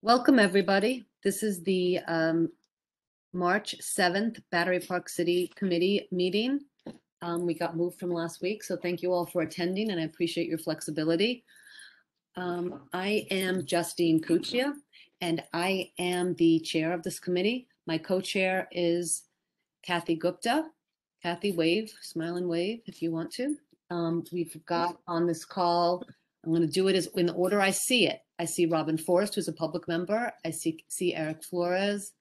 Welcome, everybody. This is the um, March 7th Battery Park City Committee meeting. Um, We got moved from last week, so thank you all for attending, and I appreciate your flexibility. Um, I am Justine Cuozzo, and I am the chair of this committee. My co-chair is Kathy Gupta. Kathy, wave, smile and wave if you want to. Um, We've got on this call, I'm going to do it as in the order I see it. I see Robin Forst, who's a public member. I see, see Eric Flores,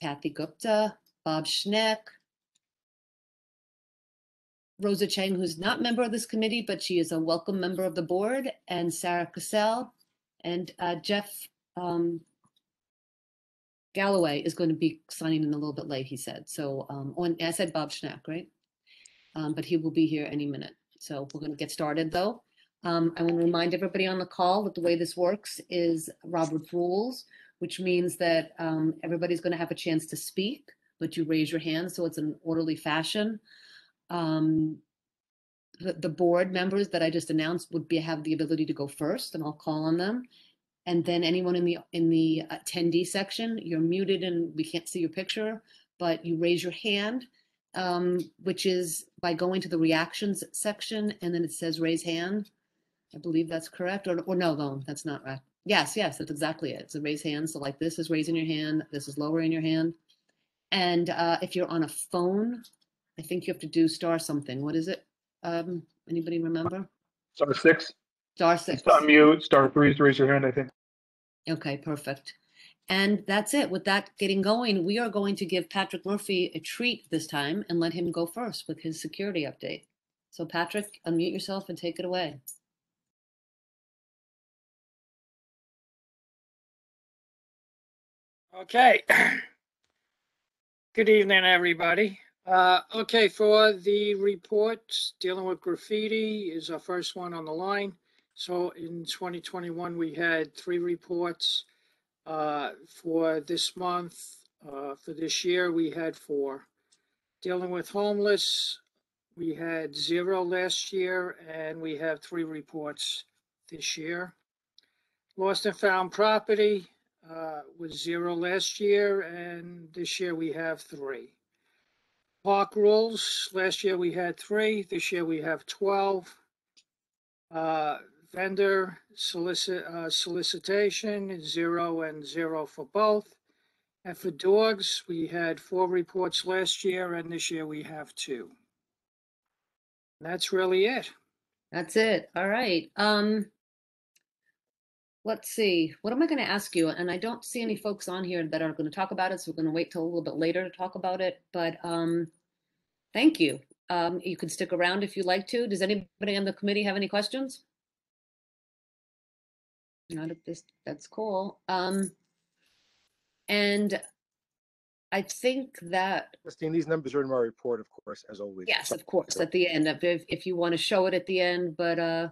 Kathy Gupta, Bob Schneck, Rosa Chang, who's not member of this committee, but she is a welcome member of the board, and Sarah Cassell, and uh, Jeff um, Galloway is going to be signing in a little bit late, he said. So, um, and I said Bob Schneck, right? Um, but he will be here any minute. So we're going to get started though. Um, I want to remind everybody on the call that the way this works is Robert's rules, which means that um, everybody's going to have a chance to speak, but you raise your hand so it's an orderly fashion. Um, the, the board members that I just announced would be have the ability to go first, and I'll call on them. And then anyone in the in the attendee section, you're muted and we can't see your picture, but you raise your hand, um, which is by going to the reactions section, and then it says raise hand. I believe that's correct, or, or no, no, that's not right. Yes, yes, that's exactly it. It's a raise hand. So like this is raising your hand, this is lowering your hand. And uh, if you're on a phone, I think you have to do star something. What is it? Um, anybody remember? Star six, Star six. it's unmute, star three to raise your hand, I think. Okay, perfect. And that's it. With that getting going, we are going to give Patrick Murphy a treat this time and let him go first with his security update. So Patrick, unmute yourself and take it away. Okay. Good evening, everybody. Uh, okay, for the reports dealing with graffiti is our first one on the line. So in 2021, we had three reports. Uh, for this month, uh, for this year, we had four. Dealing with homeless, we had zero last year, and we have three reports this year. Lost and found property, uh, was zero last year, and this year we have three. Park rules, last year we had three, this year we have 12. Uh, vendor solicit, uh, solicitation, zero and zero for both. And for dogs, we had four reports last year, and this year we have two. That's really it. That's it. All right. Um, let's see. What am I going to ask you? And I don't see any folks on here that are going to talk about it, so we're going to wait till a little bit later to talk about it. But um, thank you. Um, you can stick around if you'd like to. Does anybody on the committee have any questions? Not at this. That's cool. Um, and I think that Christine, these numbers are in my report, of course, as always. Yes, of course, at the end, if, if if you want to show it at the end, but, uh,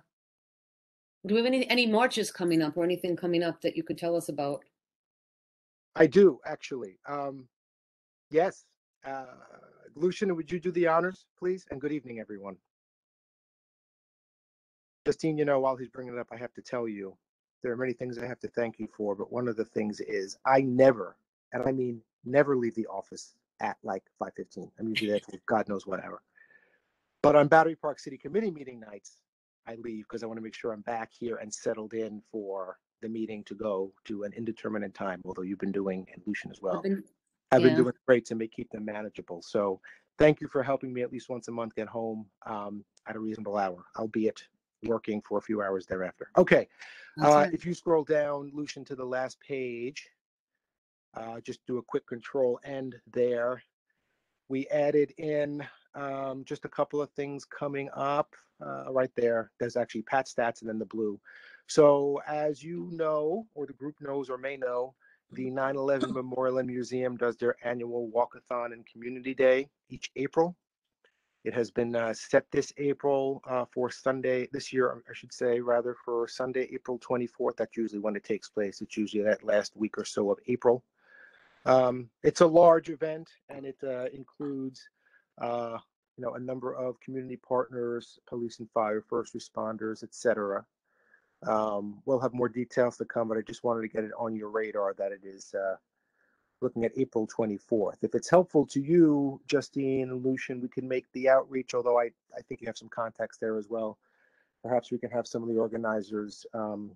do we have any, any marches coming up or anything coming up that you could tell us about? I do, actually. Um, yes. Uh, Lucian, would you do the honors, please? And good evening, everyone. Justine, you know, while he's bringing it up, I have to tell you, there are many things I have to thank you for, but one of the things is I never, and I mean never leave the office at like 5:15. I'm usually there till God knows whatever. But on Battery Park City Committee meeting nights, I leave because I want to make sure I'm back here and settled in for the meeting to go to an indeterminate time, although you've been doing, and Lucian as well, I've been- have been yeah. doing great to make, keep them manageable. So thank you for helping me at least once a month get home um, at a reasonable hour, albeit working for a few hours thereafter. Okay, uh, if you scroll down, Lucian, to the last page, uh, just do a quick control end there. We added in um, just a couple of things coming up uh, right there. There's actually Pat stats and then the blue. So as you know, or the group knows or may know, the 9/11 Memorial and Museum does their annual walkathon and community day each April. It has been uh, set this April uh, for Sunday, this year, I should say, rather for Sunday, April 24th. That's usually when it takes place. It's usually that last week or so of April. Um, it's a large event and it uh, includes, uh, you know, a number of community partners, police and fire, first responders, etc. Um, we'll have more details to come, but I just wanted to get it on your radar that it is uh, looking at April 24th. If it's helpful to you, Justine and Lucian, we can make the outreach, although I, I think you have some context there as well. Perhaps we can have some of the organizers um,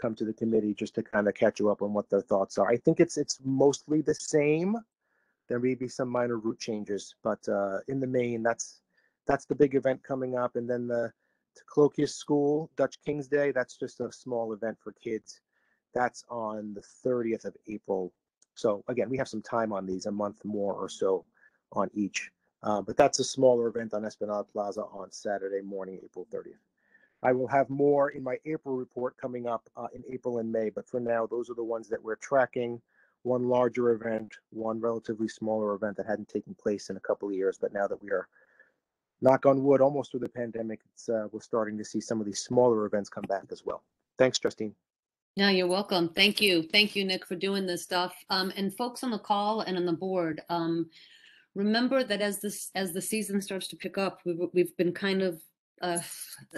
come to the committee just to kind of catch you up on what their thoughts are. I think it's it's mostly the same. There may be some minor route changes, but uh, in the main, that's that's the big event coming up. And then the Colloquius School Dutch King's Day, that's just a small event for kids. That's on the 30th of April. So again, we have some time on these, a month more or so on each. Uh, but that's a smaller event on Esplanade Plaza on Saturday morning, April 30th. I will have more in my April report coming up uh, in April and May, but for now, those are the ones that we're tracking. One larger event, one relatively smaller event that hadn't taken place in a couple of years, but now that we are, knock on wood, almost through the pandemic, it's, uh, we're starting to see some of these smaller events come back as well. Thanks, Justine. No, you're welcome. Thank you. Thank you, Nick, for doing this stuff. Um, and folks on the call and on the board, um, remember that as this, as the season starts to pick up, we've, we've been kind of, uh,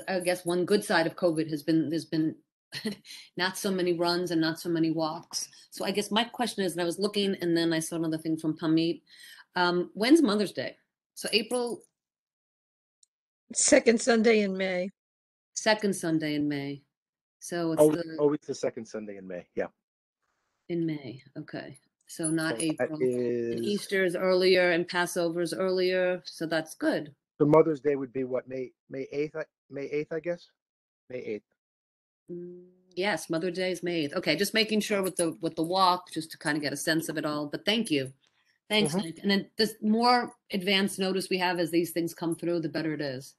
I guess one good side of COVID has been, there's been not so many runs and not so many walks. So I guess my question is, and I was looking and then I saw another thing from Pamit. Um, when's Mother's Day? So April Second Sunday in May. second Sunday in May. So it's Oh, the, oh, it's the second Sunday in May. Yeah. in May. Okay. So not So that April. And is, Easter is earlier and Passover is earlier, so that's good. the Mother's Day would be what, May, May 8th, May 8th, I guess? May 8th. Mm, Yes, Mother Day is May Okay, just making sure with the with the walk, just to kind of get a sense of it all. But thank you, thanks, Mhm. Nick. And then the more advanced notice we have as these things come through, the better it is,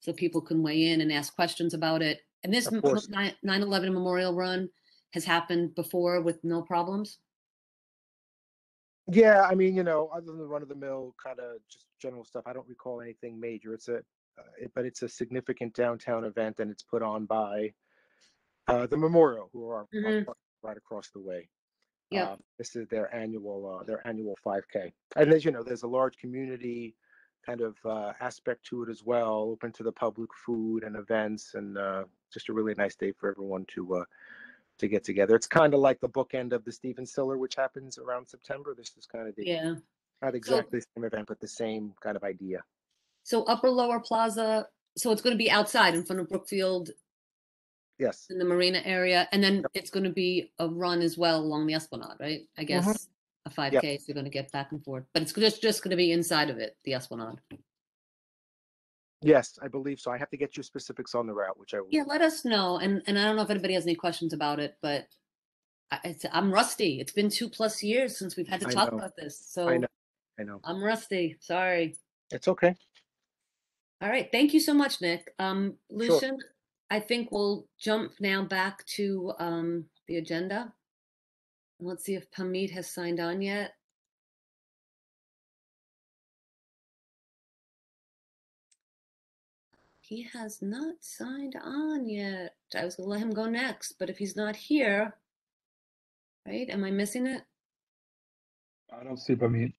so people can weigh in and ask questions about it. And this Of course. 9/11 Memorial Run has happened before with no problems. Yeah, I mean, you know, other than the run of the mill kind of just general stuff, I don't recall anything major. It's a, uh, it, but it's a significant downtown event and it's put on by uh, the Memorial, who are, Mhm. right across the way. Yeah, Uh, this is their annual, uh, their annual 5K. And as you know, there's a large community kind of uh, aspect to it as well, open to the public, food and events, and uh, just a really nice day for everyone to uh, to get together. It's kind of like the bookend of the Stephen Siller, which happens around September. This is kind of the Yeah. not exactly the same event, but the same kind of idea. So Upper Lower Plaza. So it's going to be outside in front of Brookfield Yes. in the marina area, and then it's going to be a run as well along the Esplanade, right? I guess a 5K, so you're going to get back and forth, but it's just just going to be inside of it, the Esplanade. Yes, I believe so. I have to get you specifics on the route, which I will. Yeah, let us know, and and I don't know if anybody has any questions about it, but I, it's, I'm rusty. It's been two plus years since we've had to talk about this, so I know. I know. I'm rusty. Sorry. It's okay. All right, thank you so much, Nick. Um, Sure. I think we'll jump now back to um the agenda. And Let's see if Pamit has signed on yet. He has not signed on yet. I was gonna let him go next, but if he's not here, right? Am I missing it? I don't see Pamit.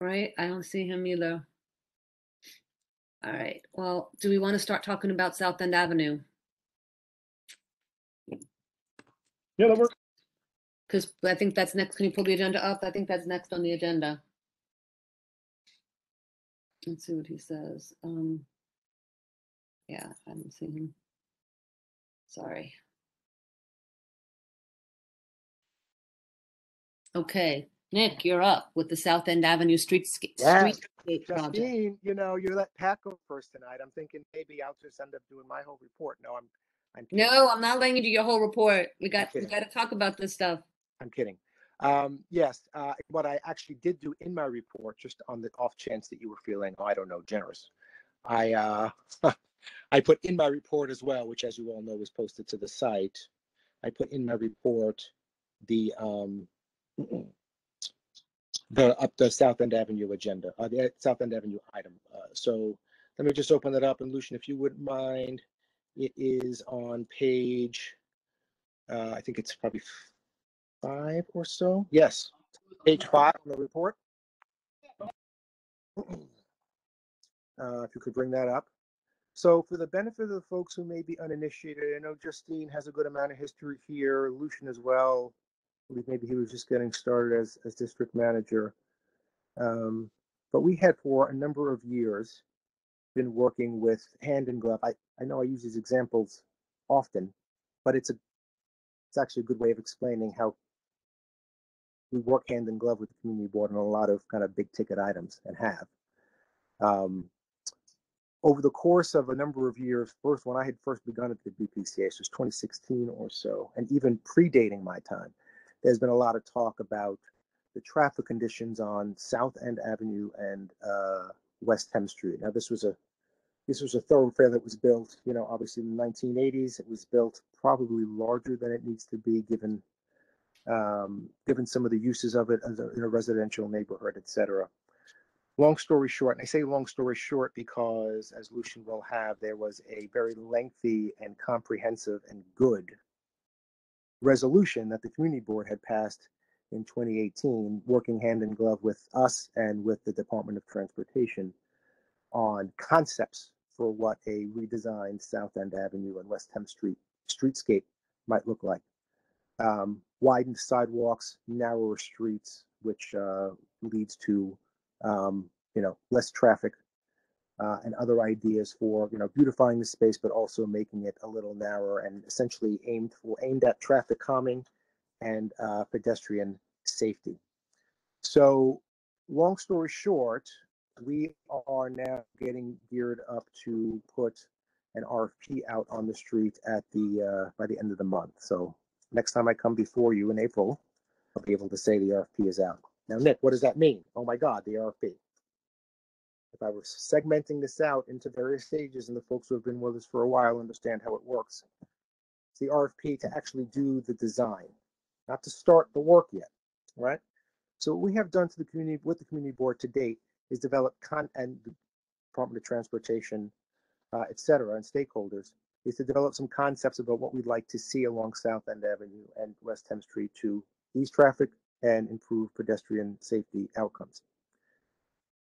Right? I don't see him either. All right. Well, do we want to start talking about South End Avenue? Yeah, that works. Because I think that's next. Can you pull the agenda up? I think that's next on the agenda. Let's see what he says. Um, yeah, I haven't seen him. Sorry. Okay, Nick, you're up with the South End Avenue streetscape, Yes, streetscape project. Justine, you know, you let Pat go first tonight. I'm thinking maybe I'll just end up doing my whole report. No, I'm, I'm kidding. No, I'm not letting you do your whole report. We got, we got to talk about this stuff. I'm kidding. Um, yes, uh, what I actually did do in my report, just on the off chance that you were feeling, oh, I don't know, generous, I uh, I put in my report as well, which, as you all know, is posted to the site. I put in my report the um, the up the South End Avenue agenda, uh, the South End Avenue item. Uh, so let me just open it up, and Lucian, if you wouldn't mind, it is on page. Uh, I think it's probably five or so. Yes, page five on the report. Uh, if you could bring that up. So for the benefit of the folks who may be uninitiated, I know Justine has a good amount of history here, Lucian as well. Maybe he was just getting started as, as district manager. Um, but we had for a number of years been working with hand in glove. I, I know I use these examples often, but it's a it's actually a good way of explaining how we work hand in glove with the community board on a lot of kind of big ticket items and have. Um, over the course of a number of years, first when I had first begun at the BPCA, this was 2016 or so, and even predating my time, there's been a lot of talk about the traffic conditions on South End Avenue and uh, West 10th Street. Now, this was a this was a thoroughfare that was built, you know, obviously in the 1980s. It was built probably larger than it needs to be, given um, given some of the uses of it as a, in a residential neighborhood, et cetera. Long story short, and I say long story short because, as Lucian will have, there was a very lengthy and comprehensive and good resolution that the community board had passed in 2018, working hand in glove with us and with the Department of Transportation on concepts for what a redesigned South End Avenue and West 10th Street streetscape might look like. Um, widened sidewalks, narrower streets, which uh, leads to um, you know less traffic uh, and other ideas for you know beautifying the space, but also making it a little narrower and essentially aimed for aimed at traffic calming and uh, pedestrian safety. So, long story short, we are now getting geared up to put an RFP out on the street at the uh, by the end of the month. So next time I come before you in April, I'll be able to say the RFP is out. Now, Nick, what does that mean? Oh my God, the RFP. If I were segmenting this out into various stages, and the folks who have been with us for a while understand how it works, it's the RFP to actually do the design, not to start the work yet, right? So what we have done to the community with the community board to date is develop con and the Department of Transportation, uh, et cetera, and stakeholders is to develop some concepts about what we'd like to see along South End Avenue and West 10th Street to ease traffic and improve pedestrian safety outcomes.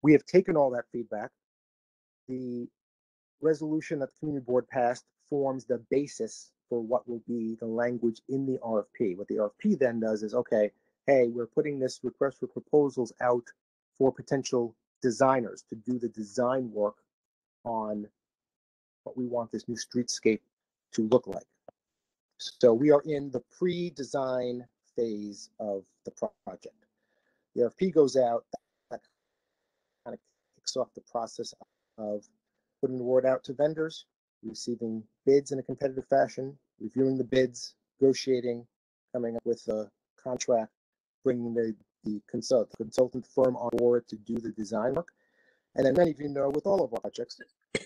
We have taken all that feedback. The resolution that the community board passed forms the basis for what will be the language in the RFP. What the RFP then does is, okay, hey, we're putting this request for proposals out for potential designers to do the design work on what we want this new streetscape to look like. So we are in the pre-design phase of the project. The RFP goes out, that kind of kicks off the process of putting the word out to vendors, receiving bids in a competitive fashion, reviewing the bids, negotiating, coming up with a contract, bringing the, the consult, consultant firm on board to do the design work. And then many of you know with all of our projects,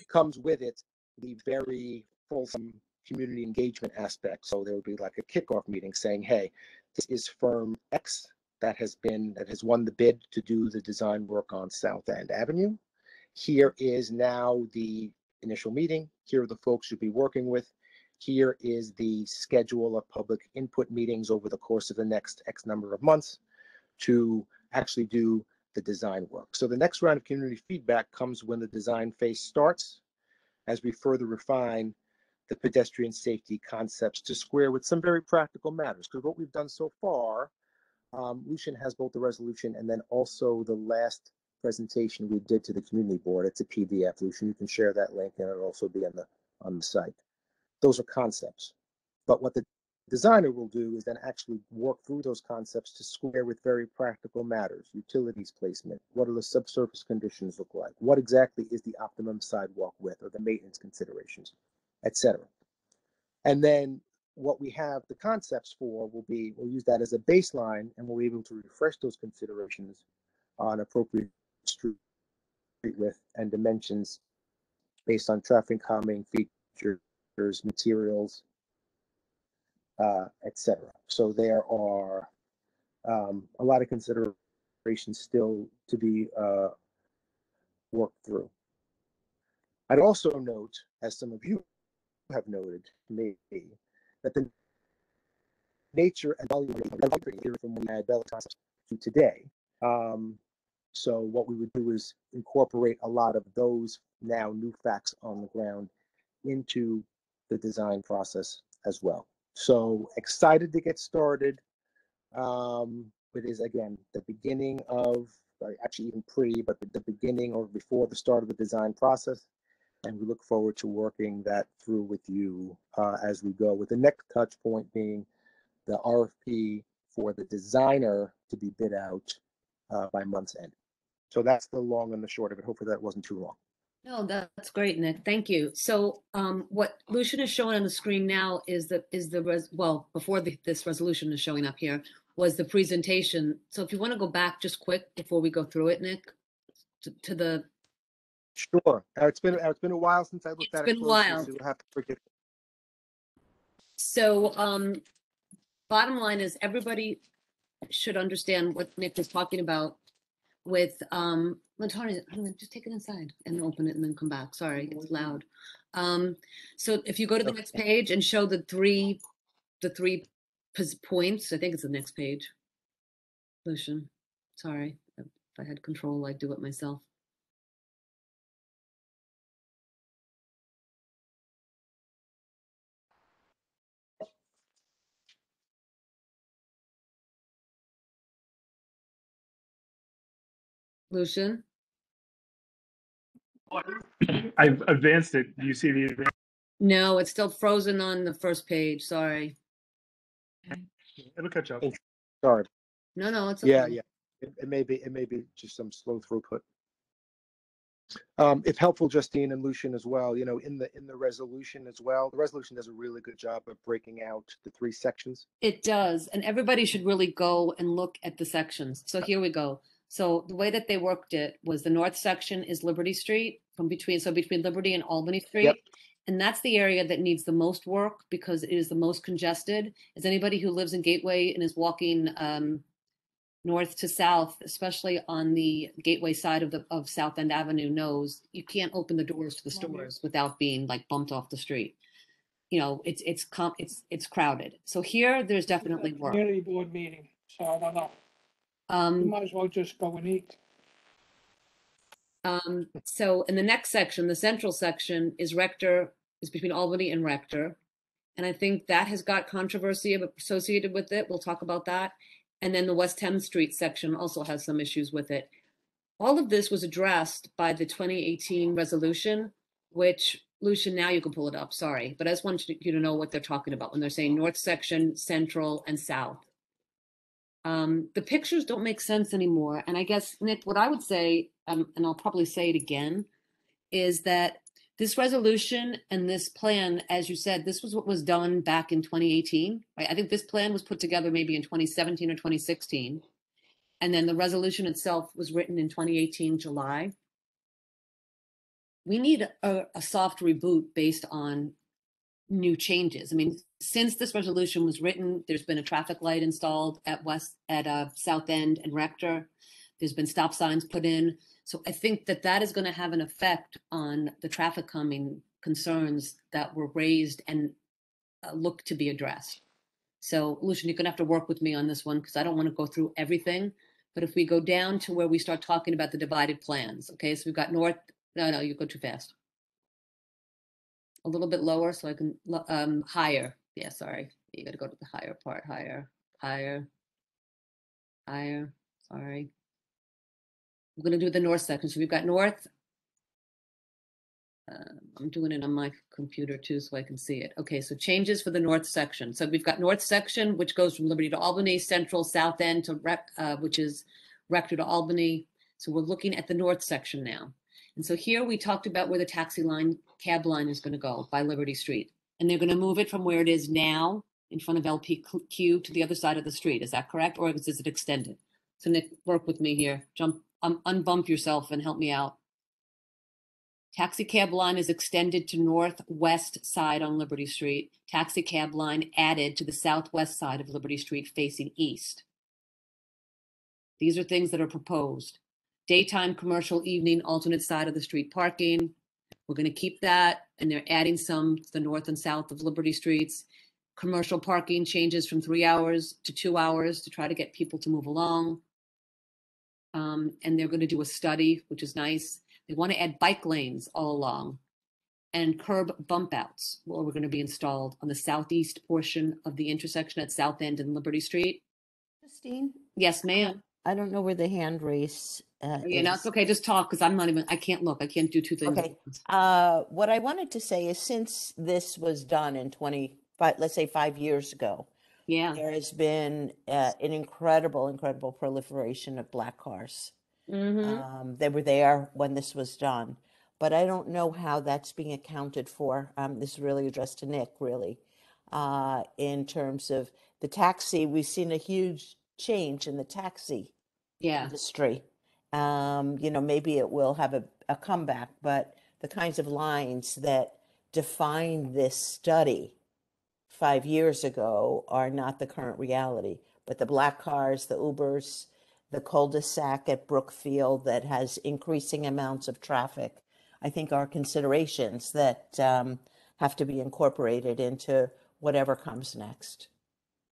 comes with it the very fulsome community engagement aspect. So there would be like a kickoff meeting saying, hey, this is firm X that has been, that has won the bid to do the design work on South End Avenue. Here is now the initial meeting. Here are the folks you'll be working with. Here is the schedule of public input meetings over the course of the next X number of months to actually do the design work. So the next round of community feedback comes when the design phase starts as we further refine the pedestrian safety concepts to square with some very practical matters. Because what we've done so far, um, Lucian has both the resolution and then also the last presentation we did to the community board. It's a PDF, Lucian. You can share that link and it'll also be on the on the site. Those are concepts. But what the designer will do is then actually work through those concepts to square with very practical matters, utilities placement, what do the subsurface conditions look like, what exactly is the optimum sidewalk width or the maintenance considerations, etc. And then what we have the concepts for will be, we'll use that as a baseline and we'll be able to refresh those considerations on appropriate street width and dimensions based on traffic calming features, materials, uh, etc. So there are um, a lot of considerations still to be uh, worked through. I'd also note, as some of you have noted, maybe, that the nature and volume of theory from when we had Bella to today. Um, so what we would do is incorporate a lot of those now new facts on the ground into the design process as well. So excited to get started. Um, it is again the beginning of, actually even pre, but the, the beginning or before the start of the design process. And we look forward to working that through with you uh, as we go. With the next touch point being the RFP for the designer to be bid out uh, by month's end. So that's the long and the short of it. Hopefully that wasn't too long. No, that's great, Nick. Thank you. So, um, what Lucian is showing on the screen now is the, is the, res- well, before the, this resolution is showing up here, was the presentation. So if you want to go back just quick before we go through it, Nick, to, to the, Sure. Uh, It's been, uh, it's been a while since I looked It's at it. been a while. so you'll have to forgive. so, um, bottom line is everybody should understand what Nick was talking about with, um, Latonya, I'm gonna just take it inside and open it and then come back. Sorry, it's loud. Um, so if you go to the next page and show the three, the three pos- points, I think it's the next page. Lucian, sorry, if I had control, I'd do it myself. Lucian? I've advanced it. Do you see the, advan- No, it's still frozen on the first page, sorry. it'll catch up. Sorry. No, no, it's. Yeah, okay. yeah. It, it may be, it may be just some slow throughput. Um, if helpful, Justine and Lucian as well, you know, in the, in the resolution as well, the resolution does a really good job of breaking out the three sections. It does, and everybody should really go and look at the sections. So here we go. So the way that they worked it was the north section is Liberty Street from between, so between Liberty and Albany Street. And that's the area that needs the most work because it is the most congested. As anybody who lives in Gateway and is walking um north to south, especially on the Gateway side of the of South End Avenue knows, you can't open the doors to the Come on, yeah. stores without being like bumped off the street. You know, it's it's com- it's it's crowded. So here there's definitely work. Community board meeting, so I don't know. You Um, might as well just go and eat. um, so in the next section, the central section is Rector, is between Albany and Rector. And I think that has got controversy ab- associated with it. We'll talk about that. And then the West 10th Street section also has some issues with it. All of this was addressed by the 2018 resolution, which Lucian, now you can pull it up, sorry. But I just want you you to know what they're talking about when they're saying north section, central, and south. Um, the pictures don't make sense anymore. And I guess, Nick, what I would say, um, and I'll probably say it again, is that this resolution and this plan, as you said, this was what was done back in 2018. Right? I think this plan was put together maybe in 2017 or 2016. And then the resolution itself was written in 2018, July. We need a, a soft reboot based on new changes. I mean, since this resolution was written, there's been a traffic light installed at West, at uh, South End and Rector. There's been stop signs put in. So I think that that is going to have an effect on the traffic calming concerns that were raised and uh, look to be addressed. So Lucian, you're going to have to work with me on this one because I don't want to go through everything. But if we go down to where we start talking about the divided plans, okay, so we've got north, no, no, you go too fast. A little bit lower so I can, um, higher. Yeah, sorry. You got to go to the higher part, higher, higher, higher, sorry. We're going to do the north section. So we've got north. Um, I'm doing it on my computer too, so I can see it. Okay, so changes for the north section. So we've got north section, which goes from Liberty to Albany, Central, South End to Rec, uh, which is Rector to Albany. So we're looking at the north section now. And so here we talked about where the taxi line, cab line is going to go by Liberty Street. And they're going to move it from where it is now in front of LPQ to the other side of the street. Is that correct? Or is it extended? So Nick, work with me here. Jump, um, unbump yourself and help me out. Taxi cab line is extended to northwest side on Liberty Street. Taxi cab line added to the southwest side of Liberty Street facing east. These are things that are proposed. Daytime commercial evening alternate side of the street parking. We're going to keep that and they're adding some to the north and south of Liberty Streets. Commercial parking changes from three hours to two hours to try to get people to move along. Um, and they're going to do a study, which is nice. They want to add bike lanes all along. and curb bump outs were going to be installed on the southeast portion of the intersection at South End and Liberty Street. Christine, Yes, ma'am. I don't know where the hand raise. uh, Yeah, no, is. it's okay. Just talk because I'm not even, I can't look. I can't do two things. at Okay. once. Uh, what I wanted to say is since this was done in twenty-five, let's say five years ago, Yeah. there has been uh, an incredible, incredible proliferation of black cars. Mhm. Um, they were there when this was done, but I don't know how that's being accounted for. Um, this is really addressed to Nick, really. Uh, in terms of the taxi, we've seen a huge change in the taxi Yeah. industry. Um, you know, maybe it will have a, a comeback, but the kinds of lines that defined this study five years ago are not the current reality. But the black cars, the Ubers, the cul-de-sac at Brookfield that has increasing amounts of traffic, I think are considerations that um, have to be incorporated into whatever comes next.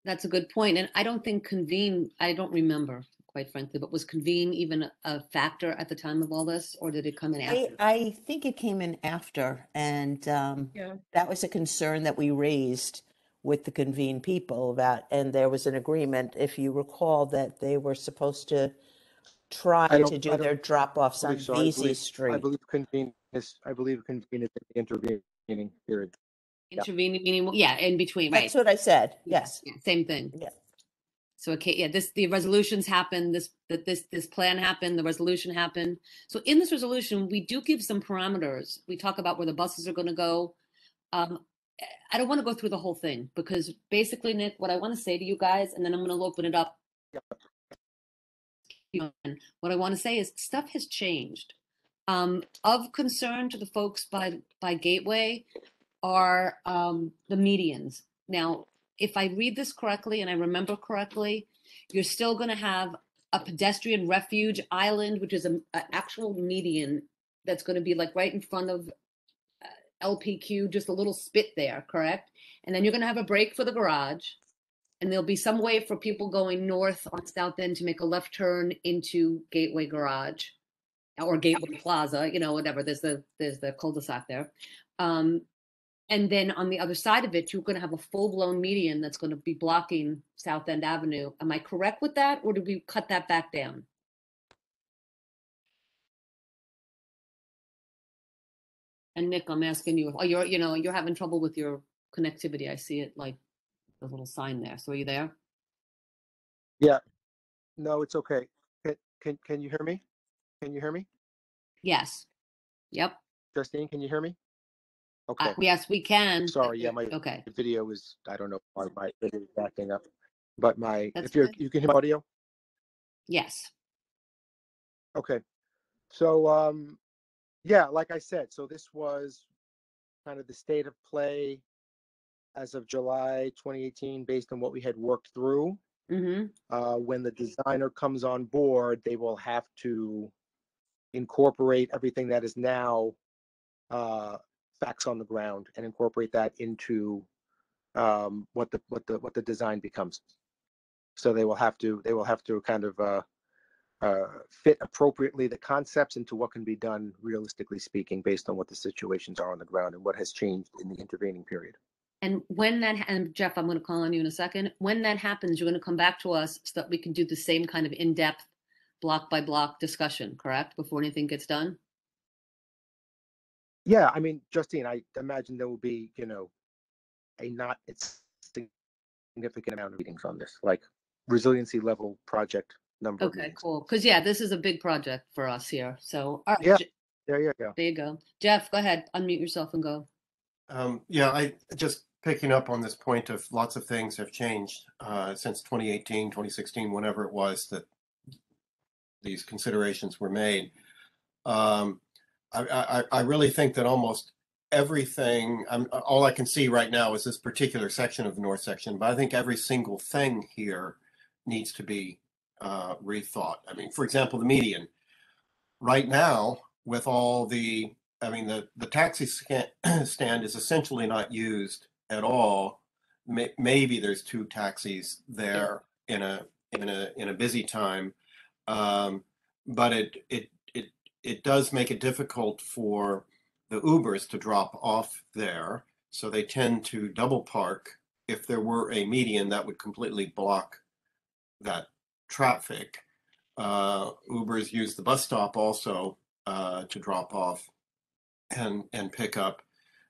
That's a good point. And I don't think convene, I don't remember, quite frankly, but was convene even a- a factor at the time of all this, or did it come in I, after? I think it came in after, and um, Yeah. that was a concern that we raised with the convene people about, and there was an agreement, if you recall, that they were supposed to try I don't- to I do don't their drop-offs on believe so. I Vesey believe- I Street. believe convene is, I believe convene is the intervening period. Intervening, meaning, yeah, in between, right? That's what I said, yes. Yeah, Same thing. Yeah. So, okay, yeah, this, the resolutions happen, this, that this, this plan happened, the resolution happened. So in this resolution, we do give some parameters. We talk about where the buses are gonna go. Um, I don't want to go through the whole thing because basically, Nick, what I want to say to you guys, and then I'm gonna open it up. What I want to say is stuff has changed. Um, of concern to the folks by, by Gateway are, um, the medians. Now, if I read this correctly and I remember correctly, you're still going to have a pedestrian refuge island, which is an actual median that's going to be like right in front of uh, LPQ, just a little spit there, correct? And then you're going to have a break for the garage. And there'll be some way for people going north on South End to make a left turn into Gateway Garage or Gateway Plaza, you know, whatever. There's the there's the cul-de-sac there. Um, and then on the other side of it, you're going to have a full-blown median that's going to be blocking South End Avenue. Am I correct with that, or do we cut that back down? And Nick, I'm asking you, oh, you're, you know, you're having trouble with your connectivity. I see it like the little sign there. So are you there? Yeah. No, it's okay. Can, can, can you hear me? Can you hear me? Yes. Yep. Justine, can you hear me? Uh, Okay, yes, we can. sorry, yeah, my Okay. video is, I don't know why my video is acting up. But my, That's if you're, good. you can hear my audio? Yes. Okay, so, um, yeah, like I said, so this was kind of the state of play as of July twenty eighteen, based on what we had worked through. Mm-hmm. Uh, when the designer comes on board, they will have to incorporate everything that is now, uh, facts on the ground and incorporate that into, um, what the, what the, what the design becomes. So they will have to, they will have to kind of, uh, uh, fit appropriately the concepts into what can be done realistically speaking, based on what the situations are on the ground and what has changed in the intervening period. And when that, ha- and Jeff, I'm going to call on you in a second. When that happens, you're going to come back to us so that we can do the same kind of in-depth, block by block discussion, correct? Before anything gets done? Yeah, I mean, Justine, I imagine there will be, you know, a not, it's significant amount of meetings on this, like resiliency level project number. Okay, cool. Because yeah, this is a big project for us here. So, all right, Yeah. Je- There you go. there you go. Jeff, go ahead, unmute yourself and go. Um, yeah, I just picking up on this point of lots of things have changed uh, since 2018, 2016, whenever it was that these considerations were made. Um, I, I, I really think that almost everything, I'm, all I can see right now is this particular section of the north section, but I think every single thing here needs to be uh, rethought. I mean, for example, the median. Right now, with all the I mean, the, the taxi stand is essentially not used at all. Maybe there's two taxis there in a in a in a busy time, um, but it it it does make it difficult for the Ubers to drop off there. So they tend to double park. If there were a median, that would completely block that traffic. Uh, Ubers use the bus stop also uh, to drop off and and pick up.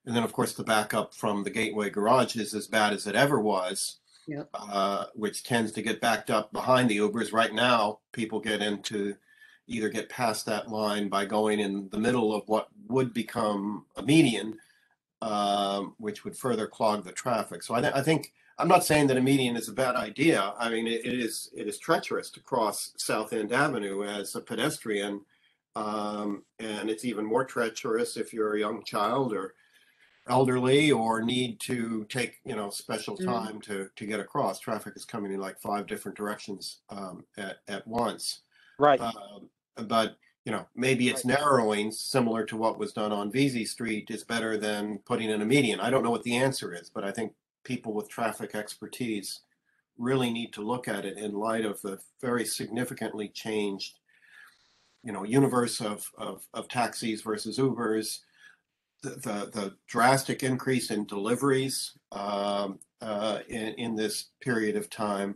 And then, of course, the backup from the Gateway Garage is as bad as it ever was, Yep. uh, which tends to get backed up behind the Ubers. Right now, people get into either get past that line by going in the middle of what would become a median, um, which would further clog the traffic. So I, th- I think I'm not saying that a median is a bad idea. I mean, it, it is it is treacherous to cross South End Avenue as a pedestrian, um, and it's even more treacherous if you're a young child or elderly or need to take you know special Mm. time to to get across. Traffic is coming in like five different directions um, at at once. Right. Um, but you know, maybe it's narrowing, similar to what was done on Vesey Street, is better than putting in a median. I don't know what the answer is, but I think people with traffic expertise really need to look at it in light of the very significantly changed, you know, universe of of, of taxis versus Ubers, the, the the drastic increase in deliveries um, uh, in in this period of time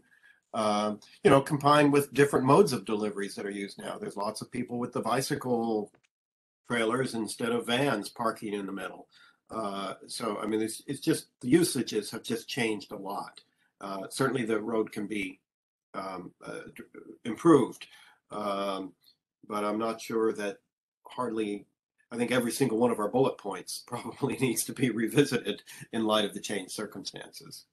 um, you know, combined with different modes of deliveries that are used now. There's lots of people with the bicycle trailers instead of vans parking in the middle. Uh, so, I mean, it's, it's just the usages have just changed a lot. Uh, certainly, the road can be um, uh, improved, um, but I'm not sure that hardly. I think every single one of our bullet points probably needs to be revisited in light of the changed circumstances.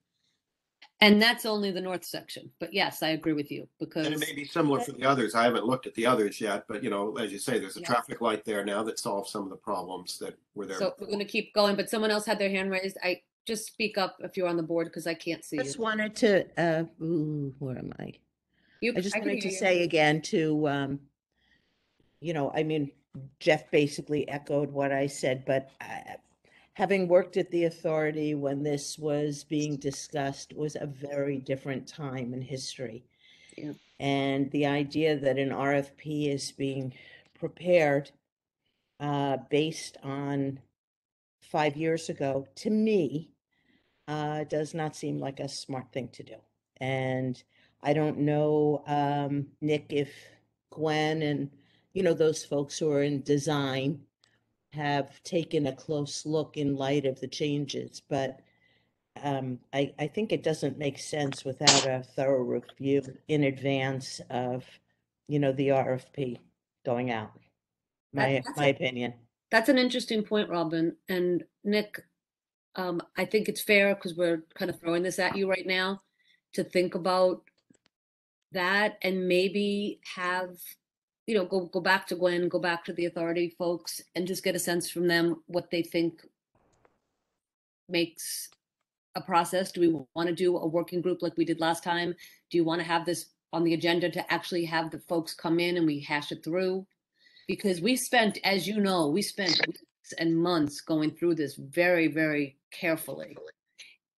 And that's only the north section. But yes, I agree with you because And it may be similar for the others. I haven't looked at the others yet, but you know, as you say, there's a Yeah. traffic light there now that solves some of the problems that were there. so we're going to keep going. But someone else had their hand raised. I just speak up if you're on the board because I can't see Just you. wanted to, uh, ooh, where am I? You- I just can wanted to you. say again to, um, you know, I mean, Jeff basically echoed what I said, but I, having worked at the authority when this was being discussed was a very different time in history. Yeah. And the idea that an RFP is being prepared uh, based on five years ago, to me, uh, does not seem like a smart thing to do. And I don't know, um, Nick, if Gwen and, you know, those folks who are in design have taken a close look in light of the changes, but um, I, I think it doesn't make sense without a thorough review in advance of, you know, the RFP going out. My, that's my opinion. That's an interesting point, Robin. And Nick, um, I think it's fair because we're kind of throwing this at you right now to think about that and maybe have, you know, go go back to Gwen, go back to the authority folks and just get a sense from them what they think makes a process. Do we want to do a working group like we did last time? Do you want to have this on the agenda to actually have the folks come in and we hash it through? because we spent, as you know, we spent weeks and months going through this very, very carefully.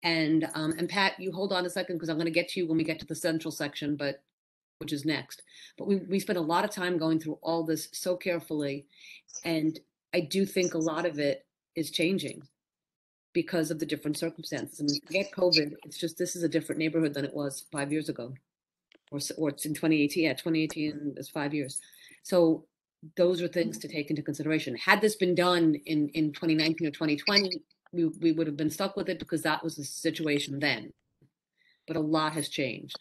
And um, and Pat, you hold on a second because I'm going to get to you when we get to the central section, but which is next. But we we spent a lot of time going through all this so carefully, and I do think a lot of it is changing because of the different circumstances. I mean, forget COVID. It's just this is a different neighborhood than it was five years ago, or or it's in 2018. Yeah, 2018 is five years. So those are things to take into consideration. Had this been done in, in 2019 or 2020, we, we would have been stuck with it because that was the situation then. But a lot has changed.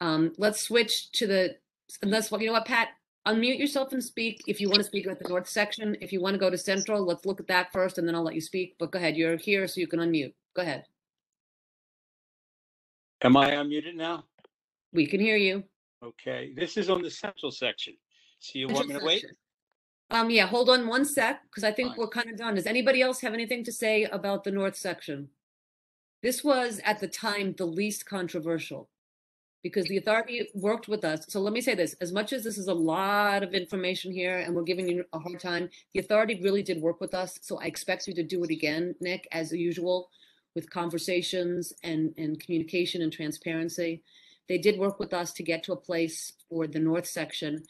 Um, let's switch to the, unless, you know what, Pat, unmute yourself and speak if you want to speak at the north section. If you want to go to central, let's look at that first and then I'll let you speak. But go ahead, you're here so you can unmute. Go ahead. Am I unmuted now? We can hear you. Okay, this is on the central section. So you want me to wait? Um, yeah, hold on one sec, because I think Fine. we're kind of done. Does anybody else have anything to say about the north section? This was at the time the least controversial because the authority worked with us. So let me say this, as much as this is a lot of information here and we're giving you a hard time, the authority really did work with us. So I expect you to do it again, Nick, as usual, with conversations and, and communication and transparency. They did work with us to get to a place for the north section.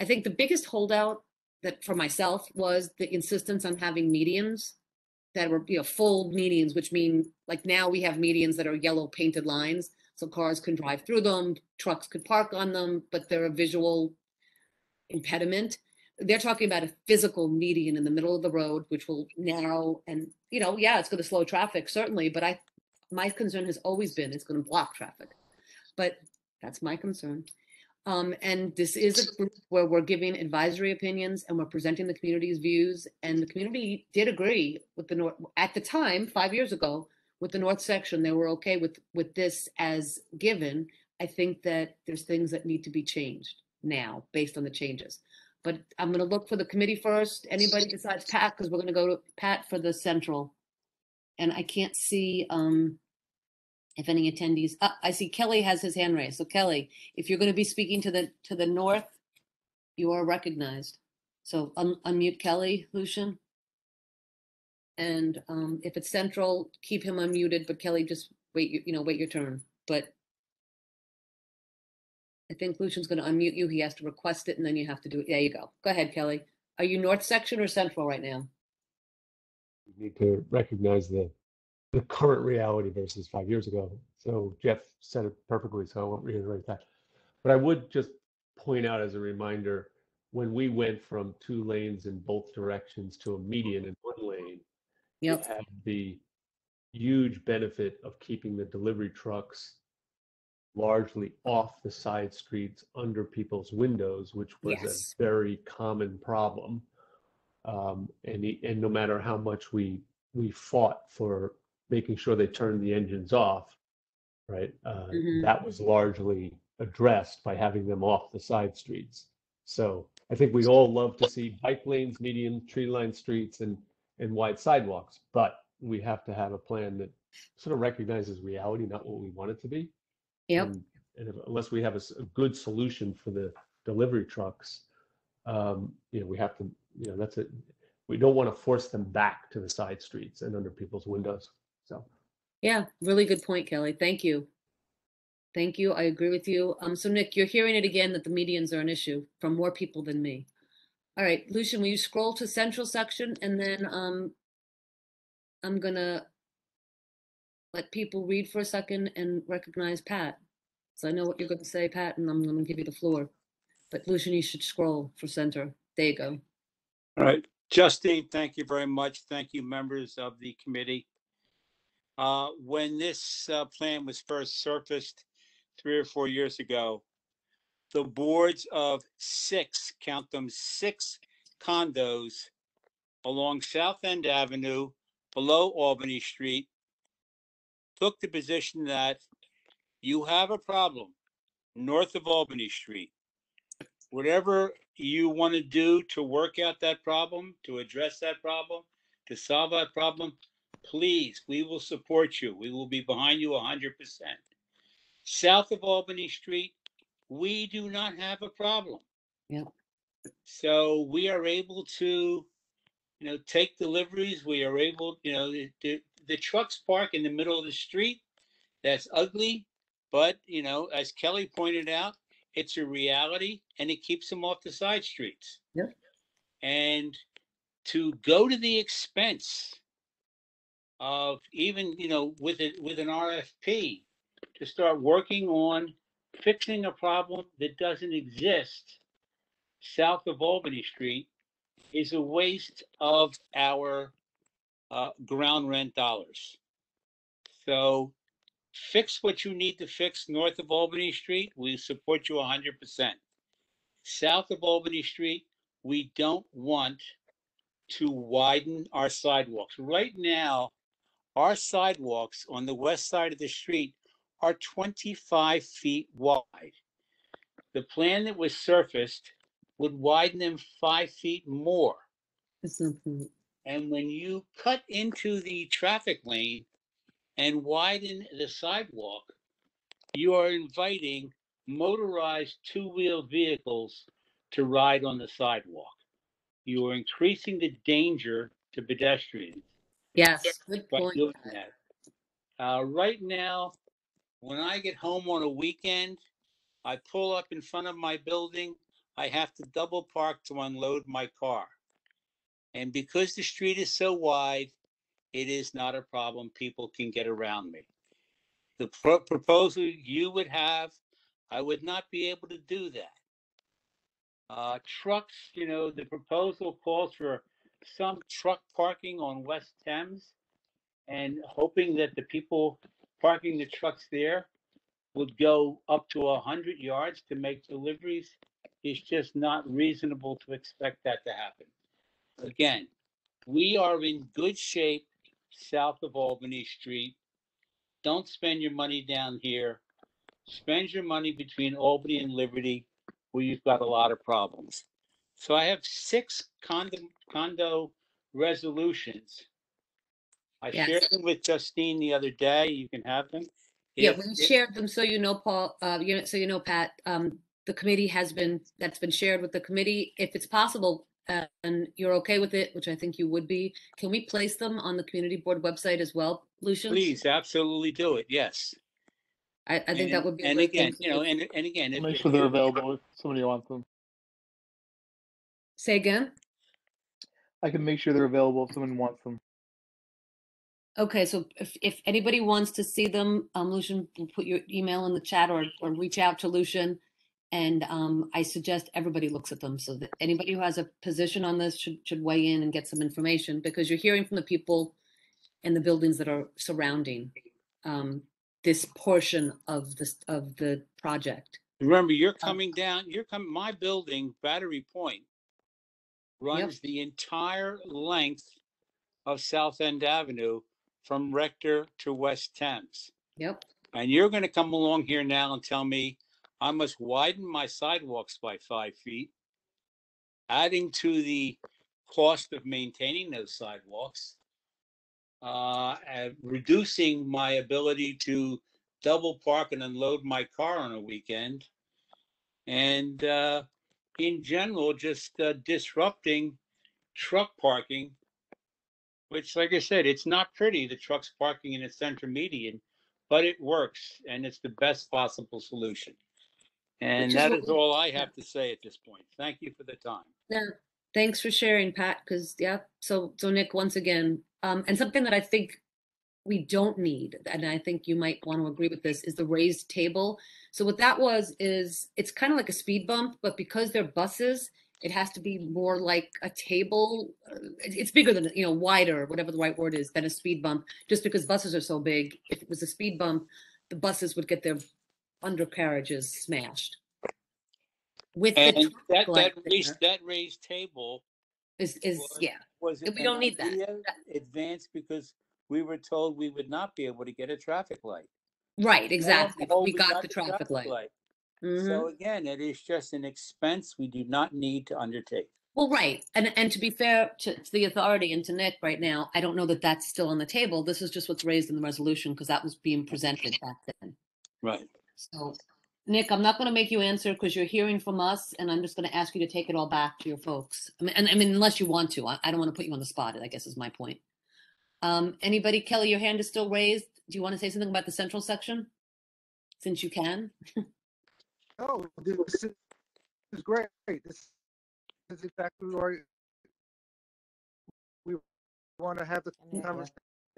I think the biggest holdout that for myself was the insistence on having medians that were, you know, full medians, which mean like now we have medians that are yellow painted lines. So cars can drive through them, trucks could park on them, but they're a visual impediment. They're talking about a physical median in the middle of the road, which will narrow and, you know, yeah, it's going to slow traffic, certainly, but I, my concern has always been it's going to block traffic. But that's my concern. Um, and this is a group where we're giving advisory opinions and we're presenting the community's views. And the community did agree with the North, at the time, five years ago, with the North section, they were okay with, with this as given. I think that there's things that need to be changed now based on the changes. But I'm gonna look for the committee first. Anybody besides Pat, because we're gonna go to Pat for the central. And I can't see, um, if any attendees, uh, I see Kelly has his hand raised. So Kelly, if you're going to be speaking to the, to the north, you are recognized. So un- unmute Kelly, Lucian. And um, if it's central, keep him unmuted, but Kelly, just wait, you you know, wait your turn. But I think Lucian's going to unmute you. He has to request it and then you have to do it. There you go. Go ahead, Kelly. Are you north section or central right now? we need to recognize the the current reality versus five years ago. So Jeff said it perfectly, so I won't reiterate that. But I would just point out as a reminder, when we went from two lanes in both directions to a median in one lane, we Yep. had the huge benefit of keeping the delivery trucks largely off the side streets under people's windows, which was Yes. a very common problem. Um, and, and no matter how much we, we fought for making sure they turned the engines off, right? Uh, Mhm. That was largely addressed by having them off the side streets. So I think we'd all love to see bike lanes, median tree lined streets and, and wide sidewalks, but we have to have a plan that sort of recognizes reality, not what we want it to be. Yep. And and if- unless we have a good solution for the delivery trucks, um, you know, we have to, you know, that's it. We don't want to force them back to the side streets and under people's windows. So, Yeah, really good point, Kelly. Thank you. Thank you. I agree with you. Um, so Nick, you're hearing it again that the medians are an issue from more people than me. All right, Lucian, will you scroll to central section and then, um, I'm gonna let people read for a second and recognize Pat. So I know what you're gonna say, Pat, and I'm gonna give you the floor. But Lucian, you should scroll for center. There you go. All right, Justine, thank you very much. Thank you, members of the committee. Uh, when this, uh, plan was first surfaced three or four years ago, the boards of six, count them, six condos along South End Avenue below Albany Street took the position that you have a problem north of Albany Street. Whatever you want to do to work out that problem, to address that problem, to solve that problem, please, we will support you. We will be behind you hundred percent. South of Albany Street, we do not have a problem. Yep. So we are able to, you know, take deliveries. We are able, you know, the, the, the trucks park in the middle of the street. That's ugly, but you know, as Kelly pointed out, it's a reality and it keeps them off the side streets. Yep. And to go to the expense of even, you know, with it, with an RFP, to start working on fixing a problem that doesn't exist south of Albany Street is a waste of our uh, ground rent dollars. So fix what you need to fix north of Albany Street. We support you hundred percent. South of Albany Street, we don't want to widen our sidewalks. Right now, our sidewalks on the west side of the street are twenty-five feet wide. The plan that was surfaced would widen them five feet more. That's. And when you cut into the traffic lane and widen the sidewalk, you are inviting motorized two-wheel vehicles to ride on the sidewalk. You are increasing the danger to pedestrians Yes, good by point. doing that. Uh, right now, when I get home on a weekend, I pull up in front of my building, I have to double park to unload my car. And because the street is so wide, it is not a problem. People can get around me. The pro- proposal you would have, I would not be able to do that. Uh, trucks, you know, the proposal calls for some truck parking on West Thames and hoping that the people parking the trucks there would go up to a hundred yards to make deliveries It's just not reasonable to expect that to happen. Again, we are in good shape south of Albany Street. Don't spend your money down here. Spend your money between Albany and Liberty, where you've got a lot of problems. So I have six condo, condo resolutions. I Yes. shared them with Justine the other day. You can have them. Yeah, If- we shared them, so you know, Paul, uh, you know, so you know, Pat, um, the committee has been, that's been shared with the committee. If it's possible, uh, and you're okay with it, which I think you would be, can we place them on the community board website as well, Lucian? Please, absolutely do it. Yes. I, I think that And- would be. a And great thing again, for you know, and, and again. if- Make if sure they're available if somebody wants them. Say again? I can make sure they're available if someone wants them. Okay, so if, if anybody wants to see them, um, Lucian, will put your email in the chat or, or reach out to Lucian. And, um, I suggest everybody looks at them so that anybody who has a position on this should, should weigh in and get some information because you're hearing from the people in the buildings that are surrounding, um, this portion of this, of the project. Remember, you're Um, coming down, you're coming, my building, Battery Point, runs the entire length of South End Avenue from Rector to West Thames. Yep. And you're gonna come along here now and tell me I must widen my sidewalks by five feet, adding to the cost of maintaining those sidewalks, uh, and reducing my ability to double park and unload my car on a weekend, and uh, in general, just uh, disrupting truck parking, which, like I said, it's not pretty, the trucks parking in a center median, but it works, and it's the best possible solution. And is that what is we- all I have to say at this point. Thank you for the time. Yeah, thanks for sharing, Pat, because, yeah, so, so Nick, once again, um, and something that I think we don't need, and I think you might want to agree with this, is the raised table. So what that was is, it's kind of like a speed bump, but because they're buses, it has to be more like a table. uh, It's bigger than, you know, wider, whatever the right word is, than a speed bump, just because buses are so big. If it was a speed bump, the buses would get their undercarriages smashed. With the And truck that, that raised, that raised table is, is, was- yeah. was We don't need that. advanced because we were told we would not be able to get a traffic light. Right, exactly. behold, We got the traffic light. Mhm. So again, it is just an expense we do not need to undertake. Well, right. And, and to be fair to, to the authority and to Nick right now, I don't know that that's still on the table. This is just what's raised in the resolution because that was being presented back then. Right. So, Nick, I'm not going to make you answer because you're hearing from us and I'm just going to ask you to take it all back to your folks. I mean, and I mean, unless you want to, I, I don't want to put you on the spot, I guess is my point. Um, anybody, Kelly, your hand is still raised. Do you want to say something about the central section? Since you can? Oh, this is, great. This is exactly where we want to have the Yeah. conversation.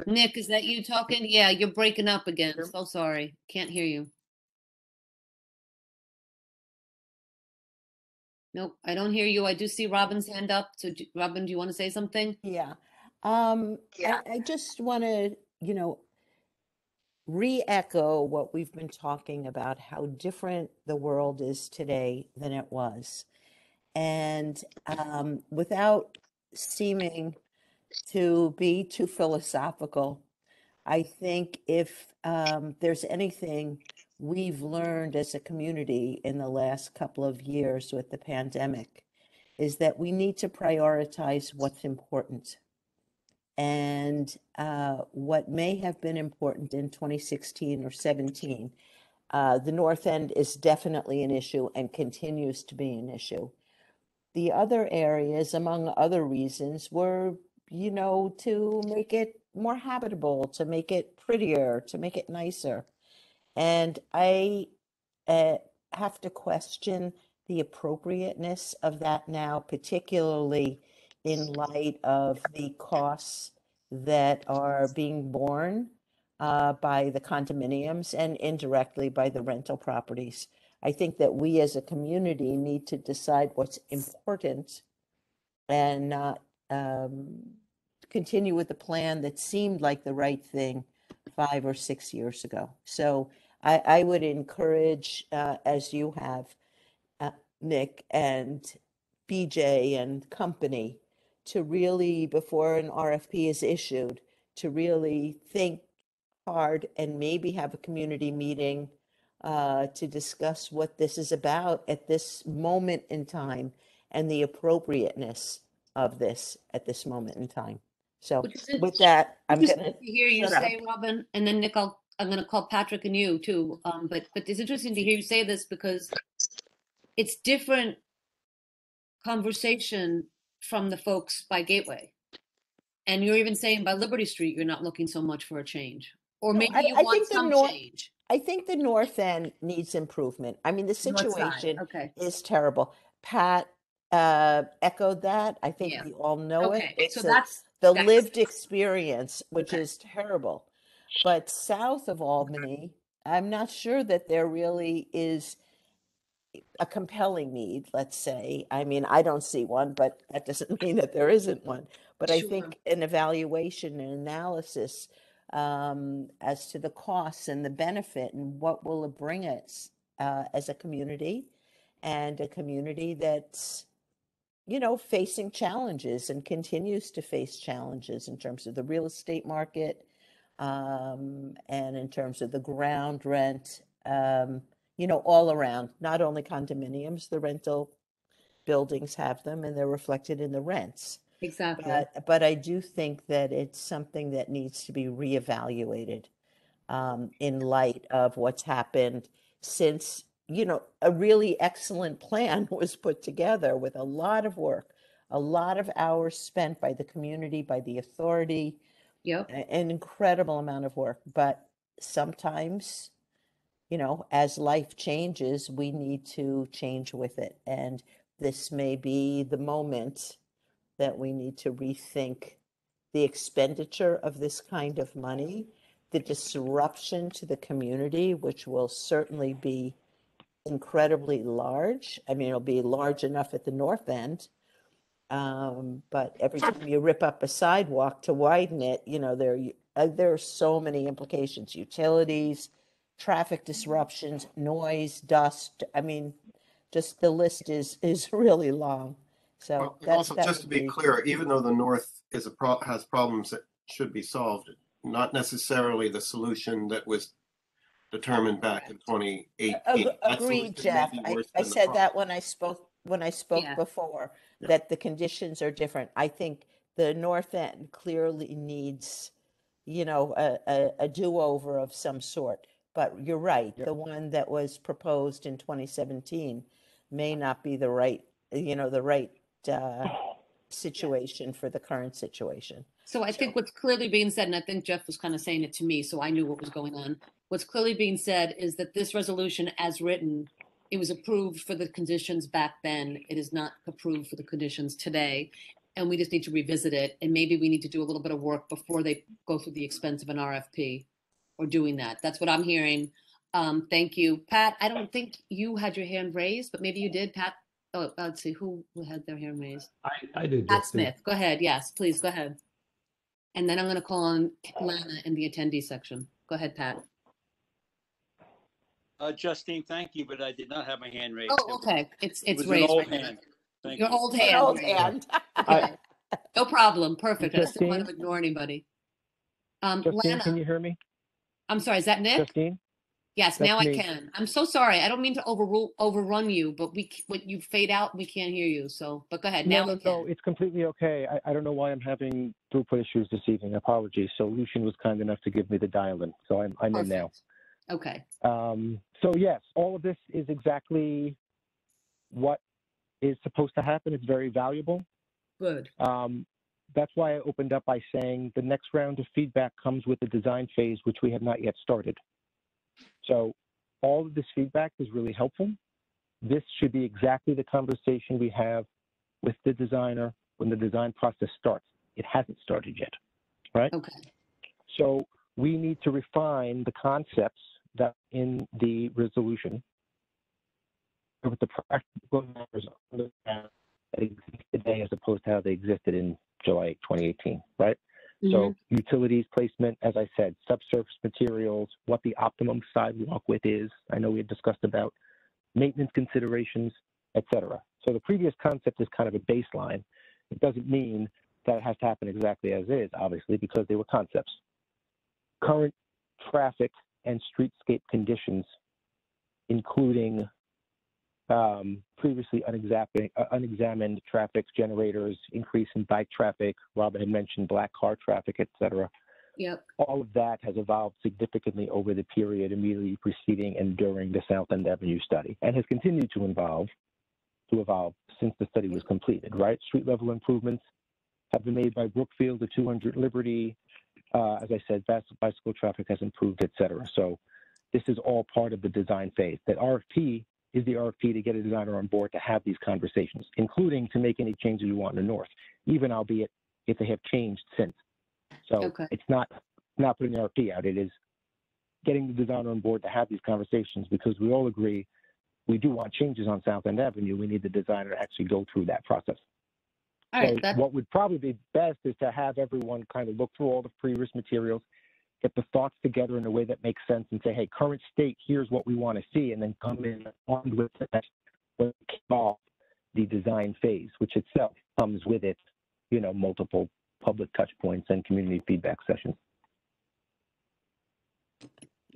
Nick, is that you talking? Yeah, you're breaking up again. Yep. So sorry. Can't hear you. Nope, I don't hear you. I do see Robin's hand up. So do- Robin, do you want to say something? Yeah. Um, I, I just want to, you know, re-echo what we've been talking about, how different the world is today than it was. And um, without seeming to be too philosophical, I think if um, there's anything we've learned as a community in the last couple of years with the pandemic, is that we need to prioritize what's important. And uh, what may have been important in 2016 or 17, uh, the North End is definitely an issue and continues to be an issue. The other areas, among other reasons, were, you know, to make it more habitable, to make it prettier, to make it nicer. And I uh, have to question the appropriateness of that now, particularly in light of the costs that are being borne uh, by the condominiums and indirectly by the rental properties. I think that we as a community need to decide what's important and not um, continue with the plan that seemed like the right thing five or six years ago. So I, I would encourage, uh, as you have, uh, Nick and BJ and company, to really, before an RFP is issued, to really think hard and maybe have a community meeting uh, to discuss what this is about at this moment in time and the appropriateness of this at this moment in time. So is with that, I'm Just gonna, hear you shut up. say, Robin, and then Nick, I'll, I'm gonna call Patrick and you too. Um, but, but it's interesting to hear you say this because it's different conversation from the folks by Gateway. And you're even saying by Liberty Street, you're not looking so much for a change, or No, maybe I- you I want some nor- change. I think the north end needs improvement. I mean, the situation Okay, is terrible. Pat uh, echoed that. I think Yeah. we all know it. It's so a- that's, the that's- lived experience, which Okay. is terrible. But south of Albany, I'm not sure that there really is a compelling need, let's say. I mean, I don't see one, but that doesn't mean that there isn't one. But I Sure. think an evaluation and analysis um, as to the costs and the benefit and what will it bring us uh, as a community and a community that's you know, facing challenges and continues to face challenges in terms of the real estate market um, and in terms of the ground rent, um, you know, all around, not only condominiums, the rental buildings have them and they're reflected in the rents. exactly. But, but I do think that it's something that needs to be reevaluated um, in light of what's happened since, you know, a really excellent plan was put together with a lot of work, a lot of hours spent by the community, by the authority, Yep, an incredible amount of work. But sometimes, you know, as life changes, we need to change with it. And this may be the moment that we need to rethink the expenditure of this kind of money, the disruption to the community, which will certainly be incredibly large. I mean, it'll be large enough at the north end. Um, but every time you rip up a sidewalk to widen it, you know, there, uh, there are so many implications, utilities, traffic disruptions, noise, dust. I mean, just the list is, is really long. So Well, and that's, Also, that just to would be clear, even though the north is a pro, has problems that should be solved, not necessarily the solution that was determined back in twenty Ag- eighteen. Agreed, Jeff. I, I said that when I spoke, when I spoke Yeah. before, Yeah. that the conditions are different. I think the north end clearly needs, you know, a, a, a do-over of some sort. But you're right, Yep. the one that was proposed in twenty seventeen may not be the right, you know, the right, uh, situation for the current situation. so I think what's clearly being said, and I think Jeff was kind of saying it to me, so I knew what was going on. What's clearly being said is that this resolution as written, it was approved for the conditions back then. It is not approved for the conditions today. And we just need to revisit it. And maybe we need to do a little bit of work before they go through the expense of an RFP or doing that. That's what I'm hearing. Um, thank you. Pat, I don't think you had your hand raised, but maybe you did. Pat, oh, let's see, who who had their hand raised? I, I did. Pat Justin. Smith, go ahead. Yes, please, go ahead. And then I'm going to call on Lana in the attendee section. Go ahead, Pat. Uh, Justine, thank you, but I did not have my hand raised. Oh, okay. It's, It it's was an raised. old right hand. Thank Your you. old hand. Old Okay. hand. Okay. No problem. Perfect. Justine? I just didn't want to ignore anybody. Um, Justine, can you hear me? I'm sorry, is that Nick? Justine? Yes, that's now I me. can. I'm so sorry. I don't mean to overrule, overrun you, but we, c- when you fade out, we can't hear you. So, but go ahead. No, Now no, no, can. it's completely okay. I, I don't know why I'm having throughput issues this evening. Apologies. So Lucian was kind enough to give me the dial-in, so I'm, I'm in now. Perfect. Okay, Um, so yes, all of this is exactly what is supposed to happen. It's very valuable. good. Um, that's why I opened up by saying the next round of feedback comes with the design phase, which we have not yet started. So all of this feedback is really helpful. this should be exactly the conversation we have with the designer when the design process starts. It hasn't started yet, right? Okay, So we need to refine the concepts that in the resolution with the practical matters on the ground that exist today as opposed to how they existed in July 2018, right? So utilities placement, as I said, subsurface materials, what the optimum sidewalk width is. I know we had discussed about maintenance considerations, etc. So the previous concept is kind of a baseline. It doesn't mean that it has to happen exactly as is, obviously, because they were concepts. Current traffic and streetscape conditions, including um, previously unexamined, uh, unexamined traffic generators, increase in bike traffic. Robin had mentioned black car traffic, et cetera. yep, All of that has evolved significantly over the period immediately preceding and during the South End Avenue study and has continued to evolve to evolve since the study was completed, right? Street level improvements have been made by Brookfield to 200 Liberty. Uh, as I said, bicycle traffic has improved, et cetera. So this is all part of the design phase. That RFP is the RFP to get a designer on board to have these conversations, including to make any changes you want in the north, even albeit if they have changed since. So Okay. it's not not putting the RFP out. It is getting the designer on board to have these conversations because we all agree we do want changes on South End Avenue. We need the designer to actually go through that process. all So right, what would probably be best is to have everyone kind of look through all the previous materials, get the thoughts together in a way that makes sense and say, hey, current state, here's what we want to see, and then come in armed with that when we kick off the design phase, which itself comes with it, you know, multiple public touch points and community feedback sessions.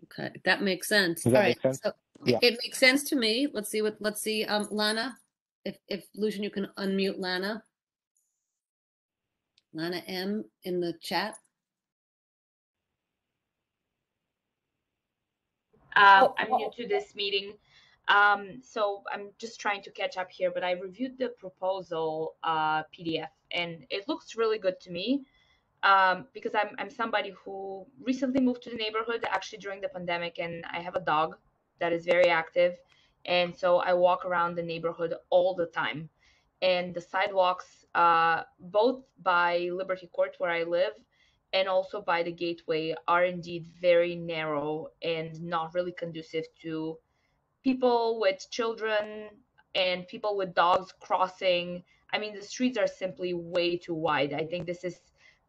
okay, that makes sense. All that right, make sense? so Yeah. it makes sense to me. Let's see what, let's see, um, Lana, if, if Lucian, you can unmute Lana. Lana M in the chat. Um, Oh, I'm oh. new to this meeting, um, so I'm just trying to catch up here. But I reviewed the proposal uh, PDF, and it looks really good to me. Um, because I'm I'm somebody who recently moved to the neighborhood actually during the pandemic, and I have a dog that is very active, and so I walk around the neighborhood all the time. And the sidewalks, uh, both by Liberty Court where I live, and also by the gateway are indeed very narrow and not really conducive to people with children and people with dogs crossing. I mean, the streets are simply way too wide. I think this is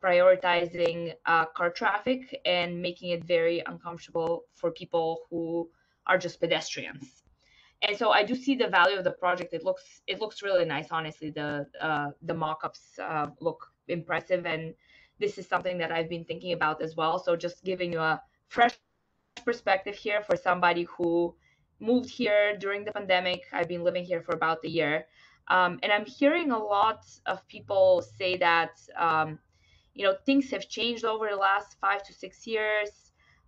prioritizing uh, car traffic and making it very uncomfortable for people who are just pedestrians. And so I do see the value of the project. It looks it looks really nice, honestly. The uh, the mock-ups uh, look impressive, and this is something that I've been thinking about as well. So just giving you a fresh perspective here for somebody who moved here during the pandemic. I've been living here for about a year. Um, and I'm hearing a lot of people say that, um, you know, things have changed over the last five to six years.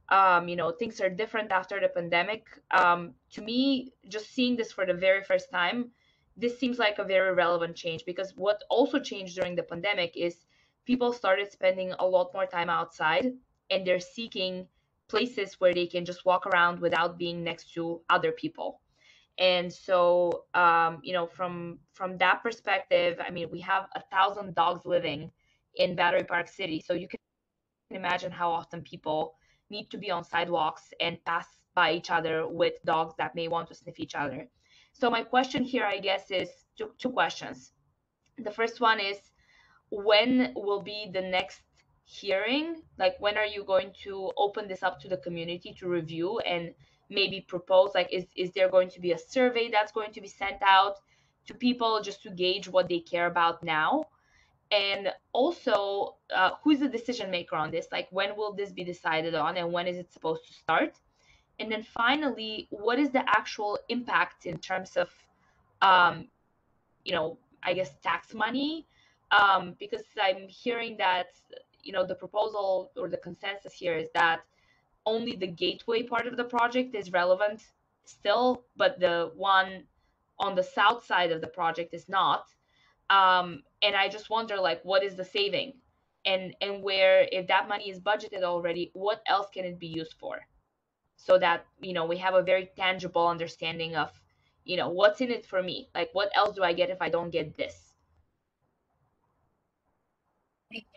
Um, you know, things are different after the pandemic. Um, to me, just seeing this for the very first time, this seems like a very relevant change because what also changed during the pandemic is people started spending a lot more time outside and they're seeking places where they can just walk around without being next to other people. And so um, you know from from that perspective i mean we have a thousand dogs living in battery park city. So you can imagine how often people need to be on sidewalks and pass by each other with dogs that may want to sniff each other. So my question here i guess is two, two questions. The first one is when will be the next hearing? Like when are you going to open this up to the community to review and maybe propose? Like is is there going to be a survey that's going to be sent out to people just to gauge what they care about now? And also uh, who's the decision maker on this? Like when will this be decided on and when is it supposed to start? And then finally what is the actual impact in terms of um, you know i guess tax money um, because i'm hearing that you know the proposal or the consensus here is that only the gateway part of the project is relevant still but the one on the south side of the project is not um, and i just wonder like what is the saving and and where if that money is budgeted already what else can it be used for so that you know we have a very tangible understanding of you know, what's in it for me? Like, what else do I get if I don't get this?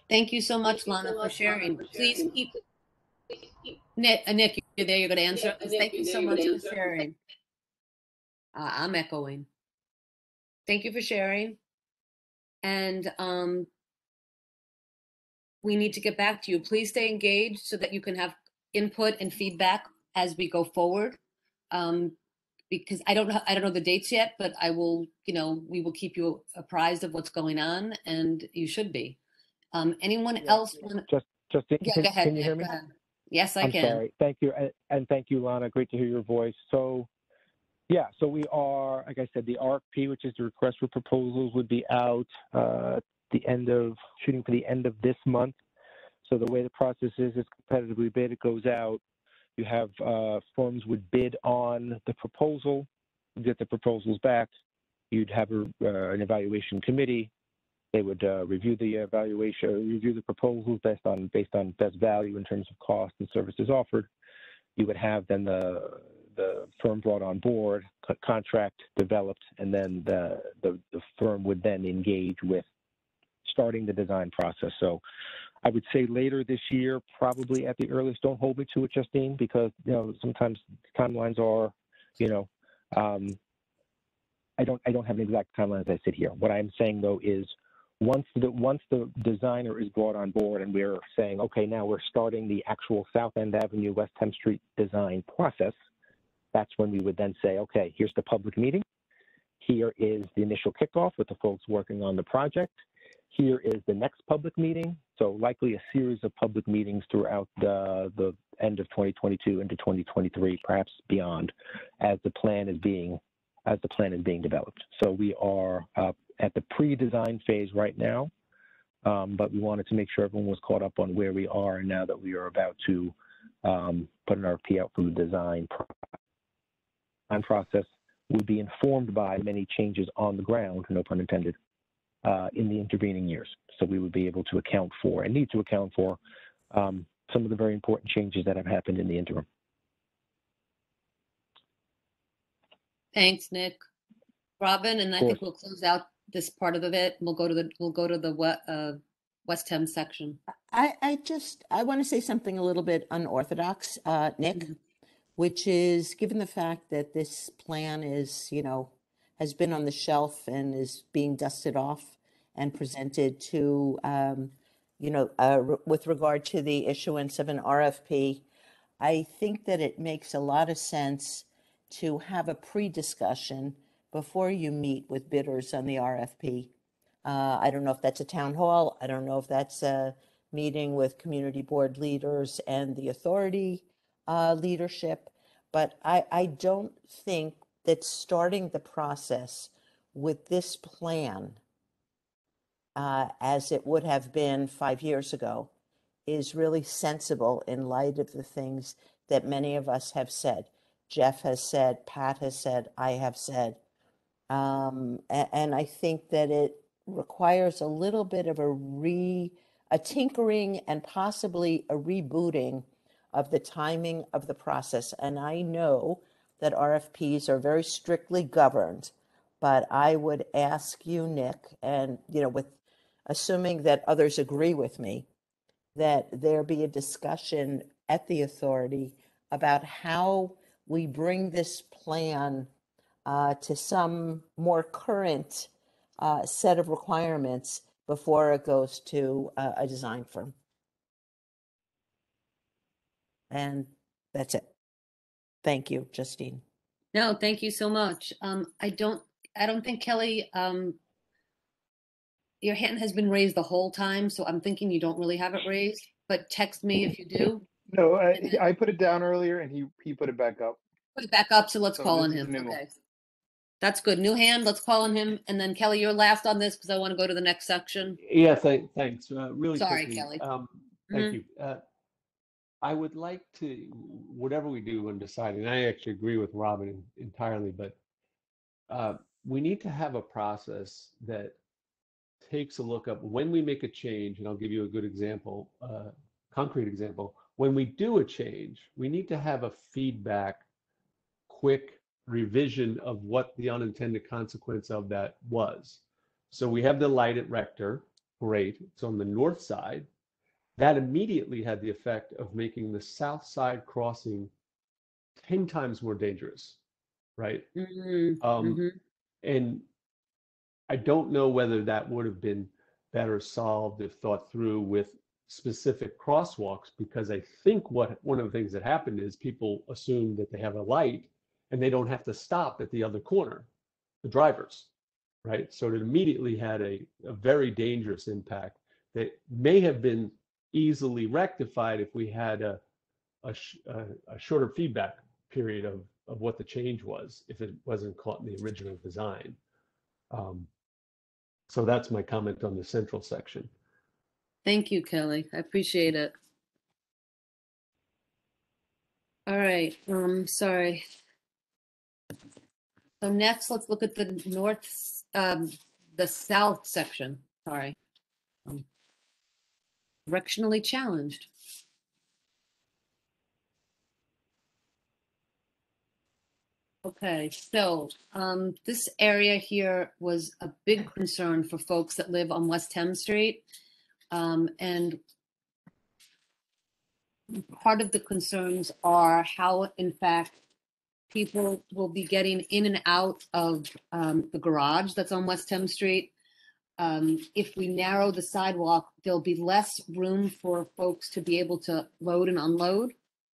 Thank you so much, Lana, for sharing. Please keep, Nick, uh, Nick, you're there, you're gonna answer? Thank you so much for sharing. Uh, I'm echoing. Thank you for sharing. And, um, we need to get back to you. Please stay engaged so that you can have input and feedback as we go forward. Um, because I don't know, I don't know the dates yet, but I will, you know, we will keep you apprised of what's going on and you should be. Um, anyone Yeah. else? wanna- Just, Justine, Yeah, can, go ahead. can you hear me? Yes, I I'm can. sorry. Thank you, and, and thank you, Lana. Great to hear your voice. So, yeah, so we are, like I said, the RFP, which is the request for proposals, would be out uh, the end of shooting for the end of this month. So the way the process is, is competitively bid. It goes out. You have uh, firms would bid on the proposal, get the proposals back. You'd have a, uh, an evaluation committee. They would uh, review the evaluation, review the proposals based on based on best value in terms of cost and services offered. You would have then the the firm brought on board, co- contract developed, and then the, the the firm would then engage with starting the design process. So I would say later this year, probably at the earliest. Don't hold me to it, Justine, because you know sometimes timelines are, you know, um, I don't I don't have an exact timeline as I sit here. What I'm saying though is once the once the designer is brought on board and we're saying, okay, now we're starting the actual South End Avenue, West Thames Street design process, that's when we would then say, okay, here's the public meeting. Here is the initial kickoff with the folks working on the project. Here is the next public meeting. So likely a series of public meetings throughout the, the end of 2022 into 2023, perhaps beyond, as the plan is being as the plan is being developed. So we are uh, at the pre-design phase right now, um, but we wanted to make sure everyone was caught up on where we are and now that we are about to um, put an RFP out for the design process would be informed by many changes on the ground, no pun intended, uh, in the intervening years. So we would be able to account for and need to account for um, some of the very important changes that have happened in the interim. Thanks, Nick. Robin, and I think we'll close out this part of it. We'll go to the, we'll go to the we- uh, West Thames section. I, I just, I want to say something a little bit unorthodox, uh, Nick, Mhm. which is given the fact that this plan is, you know, has been on the shelf and is being dusted off and presented to, um, you know, uh, re- with regard to the issuance of an RFP, I think that it makes a lot of sense to have a pre-discussion before you meet with bidders on the RFP. Uh, I don't know if that's a town hall. I don't know if that's a meeting with community board leaders and the authority uh, leadership. But I, I don't think that starting the process with this plan, uh, as it would have been five years ago, is really sensible in light of the things that many of us have said. Jeff has said, Pat has said, I have said. Um, a- and I think that it requires a little bit of a re, a tinkering and possibly a rebooting of the timing of the process. And I know that RFPs are very strictly governed, but I would ask you, Nick, and, you know, with, assuming that others agree with me, that there be a discussion at the authority about how we bring this plan uh, to some more current uh, set of requirements before it goes to uh, a design firm. And that's it. Thank you, Justine. No, thank you so much. Um, I don't, I don't think Kelly, um, your hand has been raised the whole time, so I'm thinking you don't really have it raised, but text me if you do. No, I, then- I put it down earlier and he, he put it back up. Put it back up, so let's So call on him. the one. Okay. That's good. New hand, let's call on him. And then Kelly, you're last on this because I want to go to the next section. Yeah, thank, thanks. Uh, really Sorry, quickly, Kelly. Um, thank you. Uh, I would like to, whatever we do when deciding, I actually agree with Robin entirely, but uh, we need to have a process that takes a look up when we make a change, and I'll give you a good example, uh, concrete example. When we do a change, we need to have a feedback, quick revision of what the unintended consequence of that was. So we have the light at Rector, great, it's on the north side. That immediately had the effect of making the south side crossing 10 times more dangerous, right? Mhm, Um, mhm. and I don't know whether that would have been better solved if thought through with specific crosswalks, because I think what one of the things that happened is people assume that they have a light and they don't have to stop at the other corner, the drivers, right? So it immediately had a, a very dangerous impact that may have been easily rectified if we had a, a, sh- a, a shorter feedback period of, of what the change was, if it wasn't caught in the original design. Um, so that's my comment on the central section. Thank you, Kelly. I appreciate it. All right, um, sorry. So next, let's look at the north, um, the south section, sorry. Um, Directionally challenged. Okay, so, um, this area here was a big concern for folks that live on West Thames Street. Um, and part of the concerns are how, in fact, people will be getting in and out of um, the garage that's on West Thames Street. Um, if we narrow the sidewalk, there'll be less room for folks to be able to load and unload.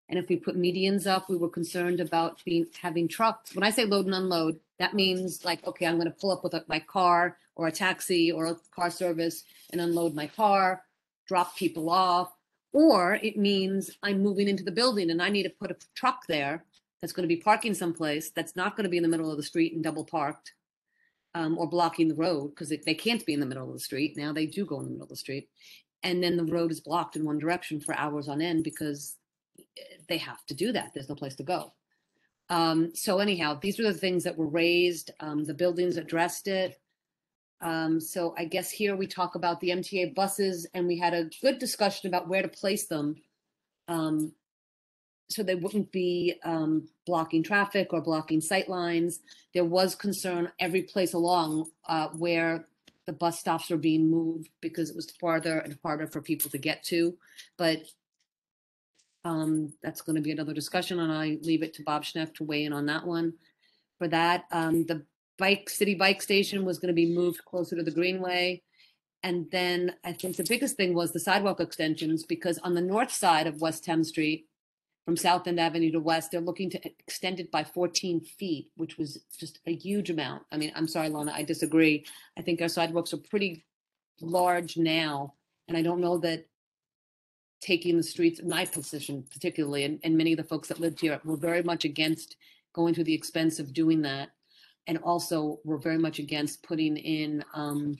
And if we put medians up, we were concerned about being, having trucks. When I say load and unload, that means like, okay, I'm gonna pull up with a- my car or a taxi or a car service and unload my car, drop people off. Or it means I'm moving into the building and I need to put a truck there that's going to be parking someplace that's not going to be in the middle of the street and double parked um, or blocking the road because they can't be in the middle of the street. Now they do go in the middle of the street. And then the road is blocked in one direction for hours on end because eh, they have to do that. There's no place to go. Um, so anyhow, these were the things that were raised. Um, the buildings addressed it. Um, so I guess here we talk about the MTA buses and we had a good discussion about where to place them. So they wouldn't be, um, blocking traffic or blocking sight lines. There was concern every place along, uh, where the bus stops were being moved because it was farther and harder for people to get to. But um, that's going to be another discussion and I leave it to Bob Schneck to weigh in on that one. For that, um, the bike, city bike station was going to be moved closer to the Greenway. And then I think the biggest thing was the sidewalk extensions because on the north side of West Thames Street, from South End Avenue to West, they're looking to extend it by 14 feet, which was just a huge amount. I mean, I'm sorry, Lana, I disagree. I think our sidewalks are pretty large now. And I don't know that taking the streets, my position particularly, and, and many of the folks that lived here were very much against going through the expense of doing that. And also were very much against putting in, um,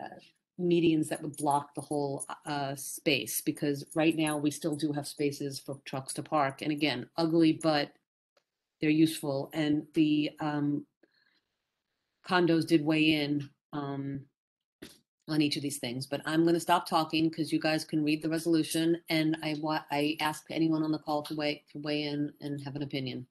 uh, medians that would block the whole, uh, space, because right now we still do have spaces for trucks to park. And again, ugly, but they're useful. And the, um, condos did weigh in, um, on each of these things, but I'm gonna stop talking because you guys can read the resolution and I I ask anyone on the call to weigh, to weigh in and have an opinion.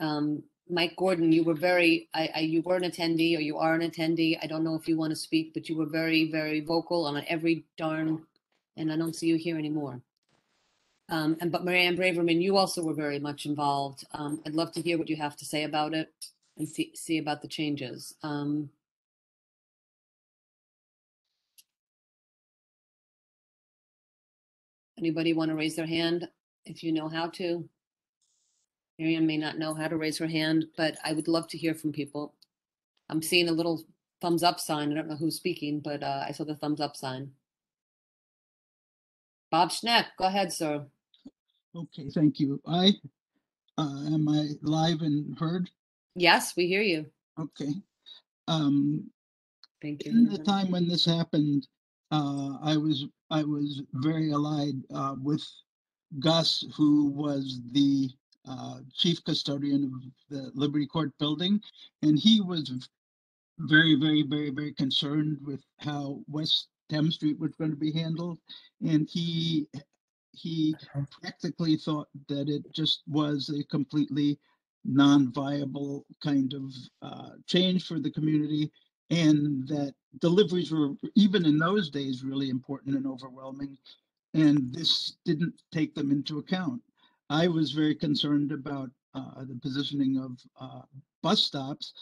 Um, Mike Gordon, you were very, I, I, you were an attendee or you are an attendee. I don't know if you want to speak, but you were very, very vocal on every darn, and I don't see you here anymore. Um, and but Marianne Braverman, you also were very much involved. Um, I'd love to hear what you have to say about it and see, see about the changes. Um, anybody want to raise their hand if you know how to? Marianne may not know how to raise her hand, but I would love to hear from people. I'm seeing a little thumbs up sign. I don't know who's speaking, but uh, I saw the thumbs up sign. Bob Schneck, go ahead, sir. Okay, thank you. I, uh, am I live and heard? Yes, we hear you. Okay. Um, Thank you. in the time when this happened, uh, I was, I was very allied, uh, with Gus, who was the, uh, chief custodian of the Liberty Court building. And he was very, very, very, very concerned with how West Thames Street was going to be handled. And he he practically thought that it just was a completely non-viable kind of uh, change for the community and that deliveries were even in those days really important and overwhelming and this didn't take them into account i was very concerned about uh, the positioning of uh, bus stops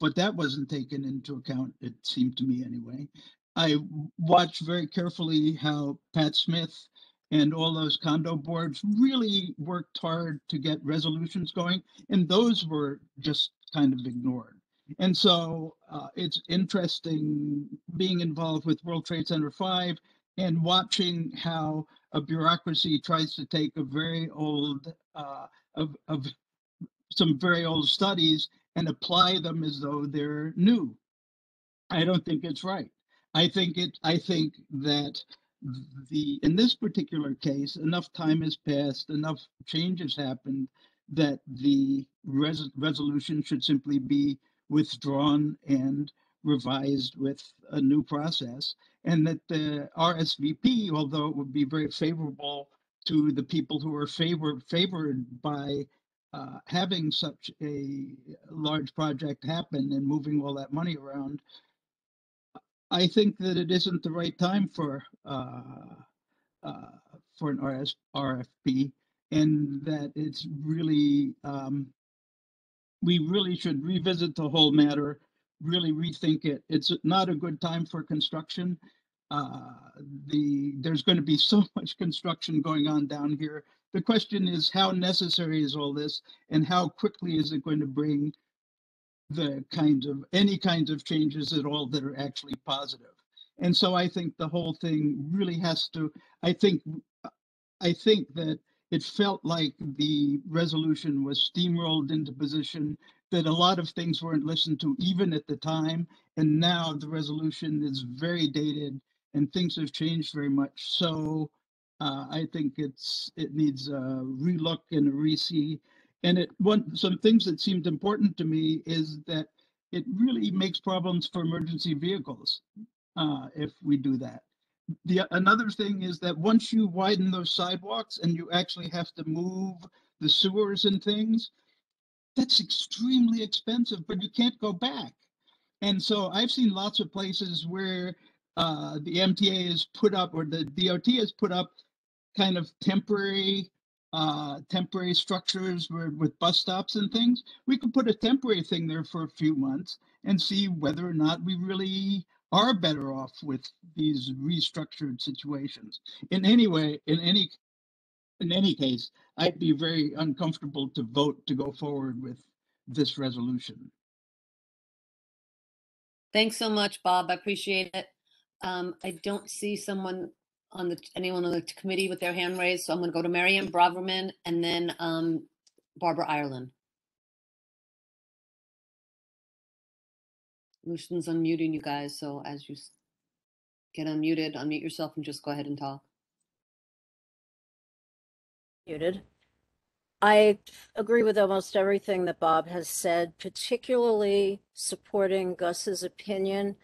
but that wasn't taken into account it seemed to me anyway. I watched very carefully how pat smith and all those condo boards really worked hard to get resolutions going and those were just kind of ignored. And so uh, it's interesting being involved with world trade center 5 and watching how a bureaucracy tries to take a very old uh, of, of some very old studies and apply them as though they're new. I don't think it's right. I think it i think that the in this particular case enough time has passed enough changes happened that the res- resolution should simply be withdrawn and revised with a new process and that the rsvp although it would be very favorable to the people who are favored favored by uh, having such a large project happen and moving all that money around I think that it isn't the right time for uh, uh, for an RS, RFP, and that it's really um, we really should revisit the whole matter, really rethink it. It's not a good time for construction. Uh, the there's going to be so much construction going on down here. The question is how necessary is all this, and how quickly is it going to bring the kinds of any kinds of changes at all that are actually positive. And so I think the whole thing really has to. I think I think that it felt like the resolution was steamrolled into position that a lot of things weren't listened to even at the time and now the resolution is very dated and things have changed very much so uh, i think it's it needs a relook and a re-see and it one some things that seemed important to me is that it really makes problems for emergency vehicles uh, if we do that. The another thing is that once you widen those sidewalks and you actually have to move the sewers and things, that's extremely expensive, but you can't go back. And so I've seen lots of places where uh, the MTA has put up or the DOT has put up kind of temporary uh, temporary structures where, with bus stops and things, we could put a temporary thing there for a few months and see whether or not we really are better off with these restructured situations. In any way, in any in any case, I'd be very uncomfortable to vote to go forward with this resolution. Thanks so much, Bob. I appreciate it. Um, I don't see someone on the, anyone on the committee with their hand raised, so I'm gonna go to Marianne Braverman and then, um, Barbara Ireland. Lucian's unmuting you guys, so as you get unmuted, unmute yourself and just go ahead and talk. Muted. I agree with almost everything that Bob has said, particularly supporting Gus's opinion,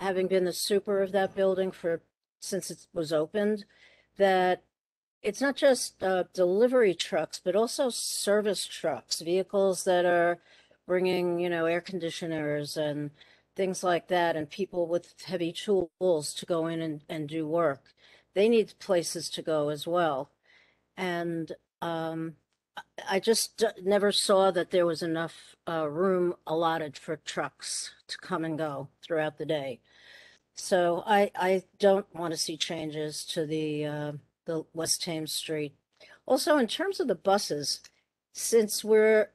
having been the super of that building for, since it was opened, that it's not just uh, delivery trucks, but also service trucks, vehicles that are bringing, you know, air conditioners and things like that, and people with heavy tools to go in and, and do work. They need places to go as well. And um, I- just never saw that there was enough uh, room allotted for trucks to come and go throughout the day. So I, I don't want to see changes to the, uh, the West Thames Street. Also, in terms of the buses, since we're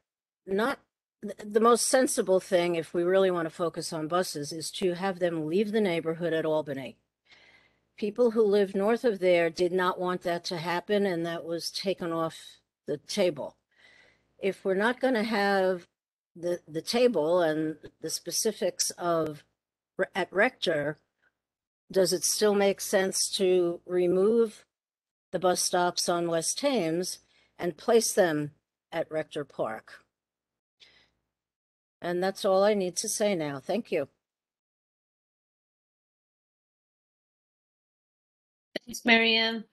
not, th- the most sensible thing, if we really want to focus on buses, is to have them leave the neighborhood at Albany. People who live north of there did not want that to happen, and that was taken off the table. If we're not going to have the, the table and the specifics of at Rector, does it still make sense to remove the bus stops on West Thames and place them at Rector Park? And that's all I need to say now. Thank you. Thanks, Marianne.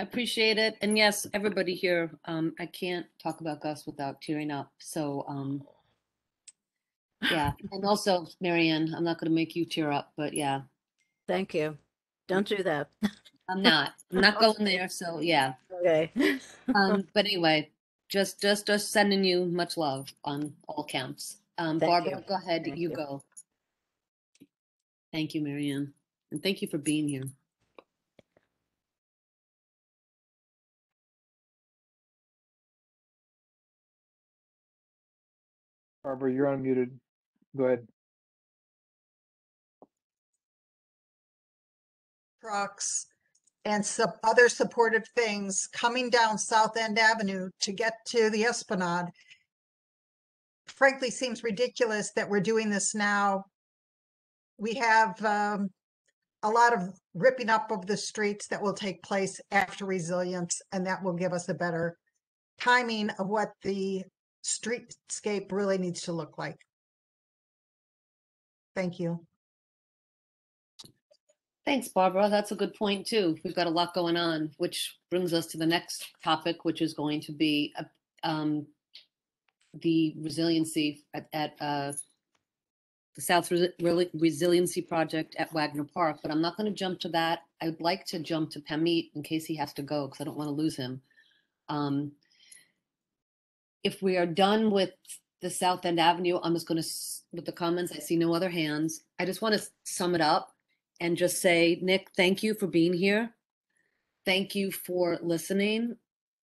I appreciate it. And yes, everybody here, um, I can't talk about Gus without tearing up. So, um, yeah. And also, Marianne, I'm not going to make you tear up, but yeah, Thank you. Don't do that. I'm not. I'm not going there. So, yeah. Okay. Um, but anyway, just, just, just sending you much love on all counts. Um, Thank Barbara, you. go ahead. You you. go. Thank you, Marianne. And thank you for being here. Barbara, you're unmuted. Go ahead. trucks and some other supportive things coming down South End Avenue to get to the Esplanade. Frankly, seems ridiculous that we're doing this now. We have um, a lot of ripping up of the streets that will take place after resilience, and that will give us a better timing of what the streetscape really needs to look like. Thank you. Thanks, Barbara. That's a good point too. We've got a lot going on, which brings us to the next topic, which is going to be uh, um, the resiliency at, at uh, the South Resi- Resiliency Project at Wagner Park. But I'm not going to jump to that. I'd like to jump to Pamit in case he has to go because I don't want to lose him. Um, if we are done with the South End Avenue, I'm just going to, with the comments, I see no other hands. I just want to sum it up and just say, Nick, thank you for being here. Thank you for listening.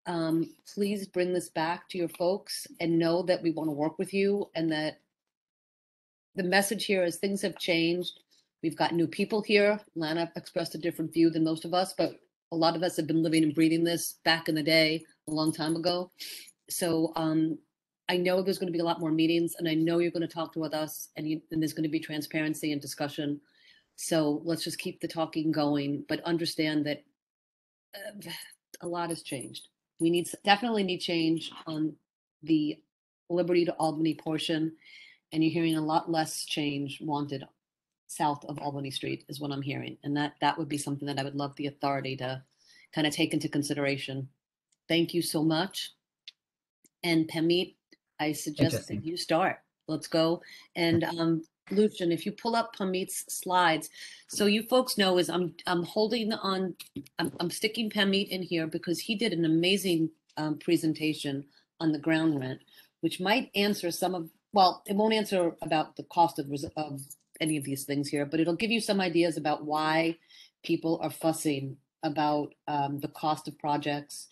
Um, please bring this back to your folks and know that we want to work with you and that the message here is things have changed. We've got new people here. Lana expressed a different view than most of us, but a lot of us have been living and breathing this back in the day, a long time ago. So um, I know there's going to be a lot more meetings, and I know you're going to talk to with us, and, you, and there's going to be transparency and discussion. So let's just keep the talking going, but understand that uh, a lot has changed. We need definitely need change on the Liberty to Albany portion, and you're hearing a lot less change wanted south of Albany Street is what I'm hearing, and that that would be something that I would love the authority to kind of take into consideration. Thank you so much, and Pamit, I suggest that you start. Let's go, and um, Lucian, if you pull up Pamit's slides, so you folks know is I'm I'm holding on, I'm I'm sticking Pamit in here because he did an amazing um, presentation on the ground rent, which might answer some of well, it won't answer about the cost of of any of these things here, but it'll give you some ideas about why people are fussing about um, the cost of projects.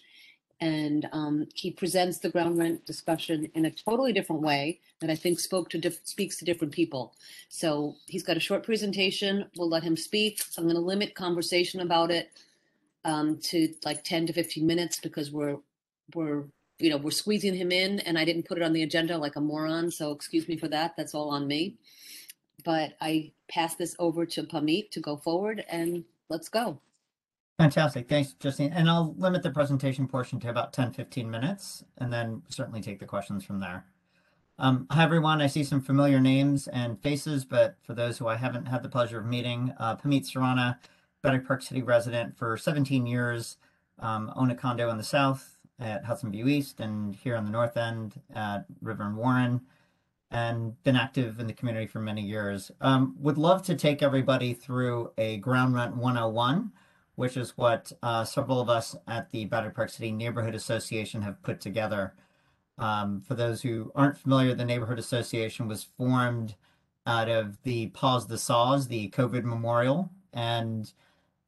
And um, he presents the ground rent discussion in a totally different way that I think spoke to diff- speaks to different people. So he's got a short presentation. We'll let him speak. I'm going to limit conversation about it um, to like 10 to 15 minutes because we're we're you know we're squeezing him in, and I didn't put it on the agenda like a moron. So excuse me for that. That's all on me. But I pass this over to Pamit to go forward, and let's go. Fantastic. Thanks, Justine. And I'll limit the presentation portion to about 10, 15 minutes, and then certainly take the questions from there. Um, hi, everyone. I see some familiar names and faces, but for those who I haven't had the pleasure of meeting, uh, Pamit Surana, Battery Park City resident for 17 years, um, own a condo in the south at Hudson View East and here on the north end at River and Warren, and been active in the community for many years. Um, would love to take everybody through a ground rent 101 which is what uh, several of us at the Battery Park City Neighborhood Association have put together. Um, for those who aren't familiar, the Neighborhood Association was formed out of the Pause the Saws, the COVID memorial. And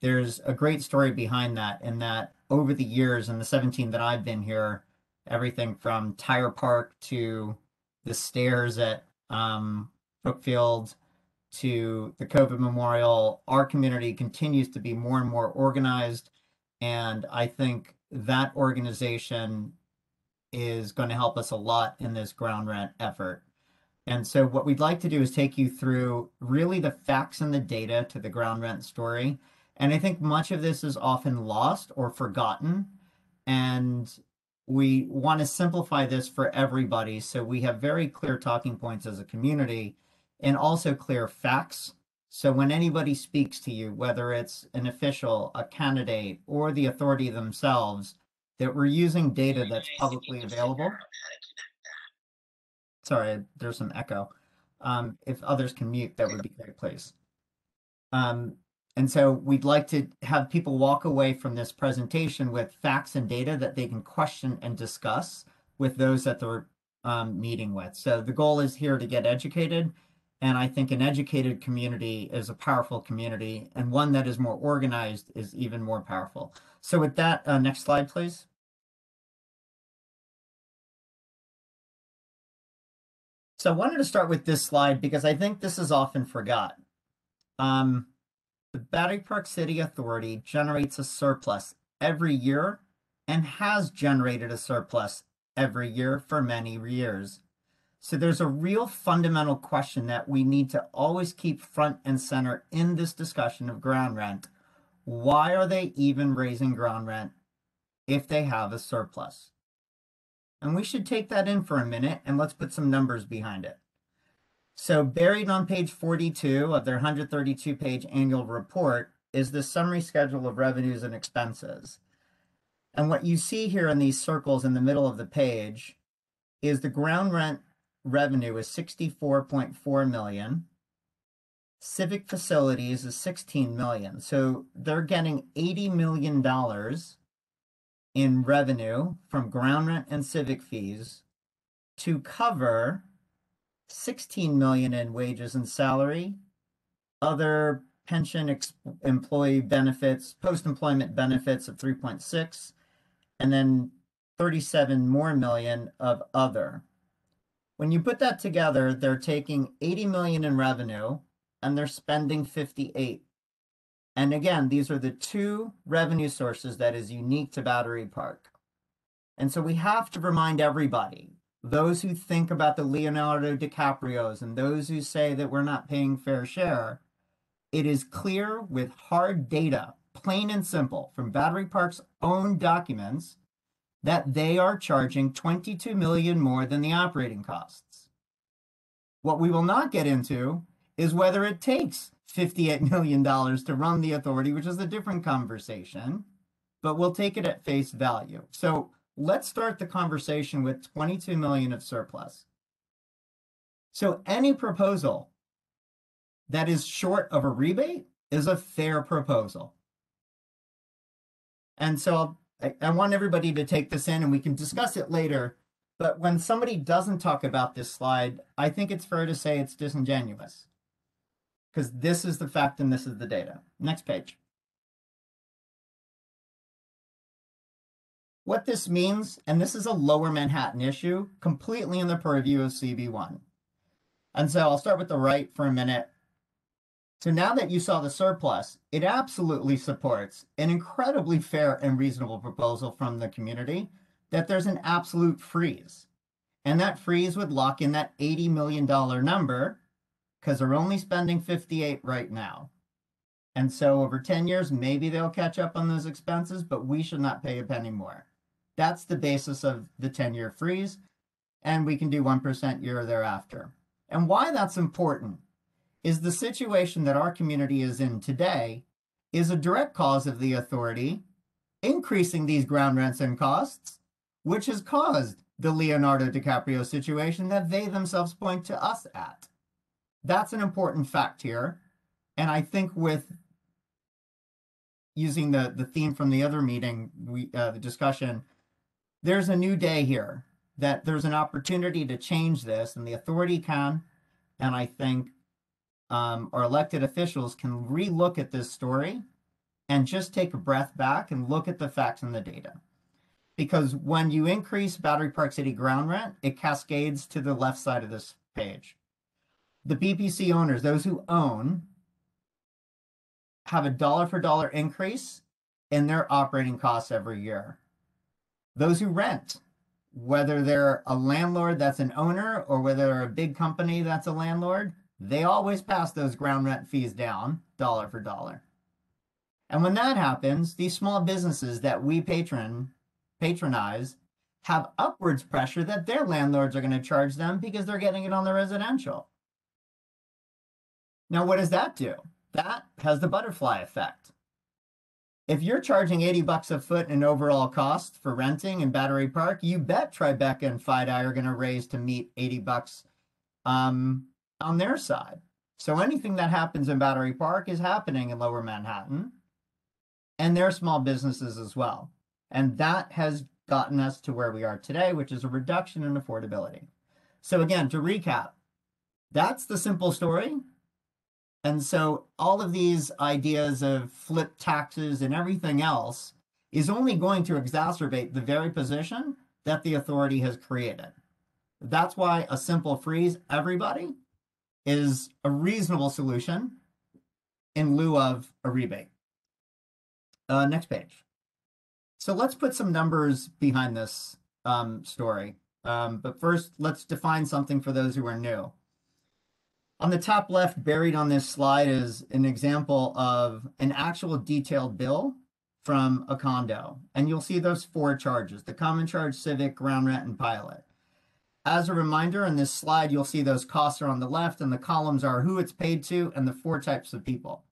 there's a great story behind that, in that over the years, in the 17 that I've been here, everything from Tire Park to the stairs at um, Brookfield to the COVID memorial, our community continues to be more and more organized. And I think that organization is going to help us a lot in this ground rent effort. And so, what we'd like to do is take you through really the facts and the data to the ground rent story. And I think much of this is often lost or forgotten. And we want to simplify this for everybody so we have very clear talking points as a community and also clear facts So when anybody speaks to you, whether it's an official, a candidate, or the authority themselves, that we're using data that's publicly available. Sorry, there's some echo. Um, if others can mute, that would be great, please. Um, and so we'd like to have people walk away from this presentation with facts and data that they can question and discuss with those that they're um, meeting with. So the goal is here to get educated. And I think an educated community is a powerful community, and one that is more organized is even more powerful. So with that, uh, next slide, please. So I wanted to start with this slide because I think this is often forgotten. Um, the Battery Park City Authority generates a surplus every year and has generated a surplus every year for many years. So there's a real fundamental question that we need to always keep front and center in this discussion of ground rent. Why are they even raising ground rent if they have a surplus? And we should take that in for a minute and let's put some numbers behind it. So buried on page 42 of their 132 page annual report is the summary schedule of revenues and expenses. And what you see here in these circles in the middle of the page is the ground rent revenue is 64.4 million. Civic facilities is 16 million. So they're getting 80 million dollars in revenue from ground rent and civic fees to cover 16 million in wages and salary, other pension employee benefits, post-employment benefits of 3.6, and then 37 more million of other. When you put that together, they're taking 80 million in revenue and they're spending 58. And again, these are the two revenue sources that is unique to Battery Park. And so we have to remind everybody those who think about the Leonardo DiCaprios and those who say that we're not paying fair share, it is clear with hard data, plain and simple, from Battery Park's own documents that they are charging 22 million more than the operating costs. What we will not get into is whether it takes $58 million to run the authority, which is a different conversation, but we'll take it at face value. So let's start the conversation with 22 million of surplus. So any proposal that is short of a rebate is a fair proposal. And so I, I want everybody to take this in and we can discuss it later. But when somebody doesn't talk about this slide, I think it's fair to say it's disingenuous because this is the fact and this is the data. Next page. What this means, and this is a lower Manhattan issue, completely in the purview of CB1. And so I'll start with the right for a minute. So now that you saw the surplus, it absolutely supports an incredibly fair and reasonable proposal from the community that there's an absolute freeze. And that freeze would lock in that $80 million number because they're only spending 58 right now. And so over 10 years, maybe they'll catch up on those expenses, but we should not pay a penny more. That's the basis of the 10 year freeze. And we can do 1% year thereafter. And why that's important is the situation that our community is in today is a direct cause of the authority increasing these ground rents and costs, which has caused the Leonardo DiCaprio situation that they themselves point to us at. That's an important fact here. And I think with using the, the theme from the other meeting, we uh, the discussion, there's a new day here that there's an opportunity to change this and the authority can. And I think um, our elected officials can relook at this story and just take a breath back and look at the facts and the data. Because when you increase Battery Park City ground rent, it cascades to the left side of this page. The BPC owners, those who own, have a dollar for dollar increase in their operating costs every year. Those who rent, whether they're a landlord that's an owner or whether they're a big company that's a landlord, they always pass those ground rent fees down dollar for dollar. And when that happens, these small businesses that we patron patronize have upwards pressure that their landlords are going to charge them because they're getting it on the residential. Now, what does that do? That has the butterfly effect. If you're charging 80 bucks a foot in overall cost for renting in Battery Park, you bet Tribeca and FiDi are going to raise to meet 80 bucks um, on their side. So anything that happens in Battery Park is happening in Lower Manhattan and their small businesses as well. And that has gotten us to where we are today, which is a reduction in affordability. So again, to recap, that's the simple story. And so all of these ideas of flip taxes and everything else is only going to exacerbate the very position that the authority has created. That's why a simple freeze everybody is a reasonable solution in lieu of a rebate. Uh, next page. So let's put some numbers behind this um, story. Um, but first, let's define something for those who are new. On the top left, buried on this slide is an example of an actual detailed bill from a condo. And you'll see those four charges, the common charge, civic, ground rent, and pilot. As a reminder, in this slide, you'll see those costs are on the left and the columns are who it's paid to and the four types of people.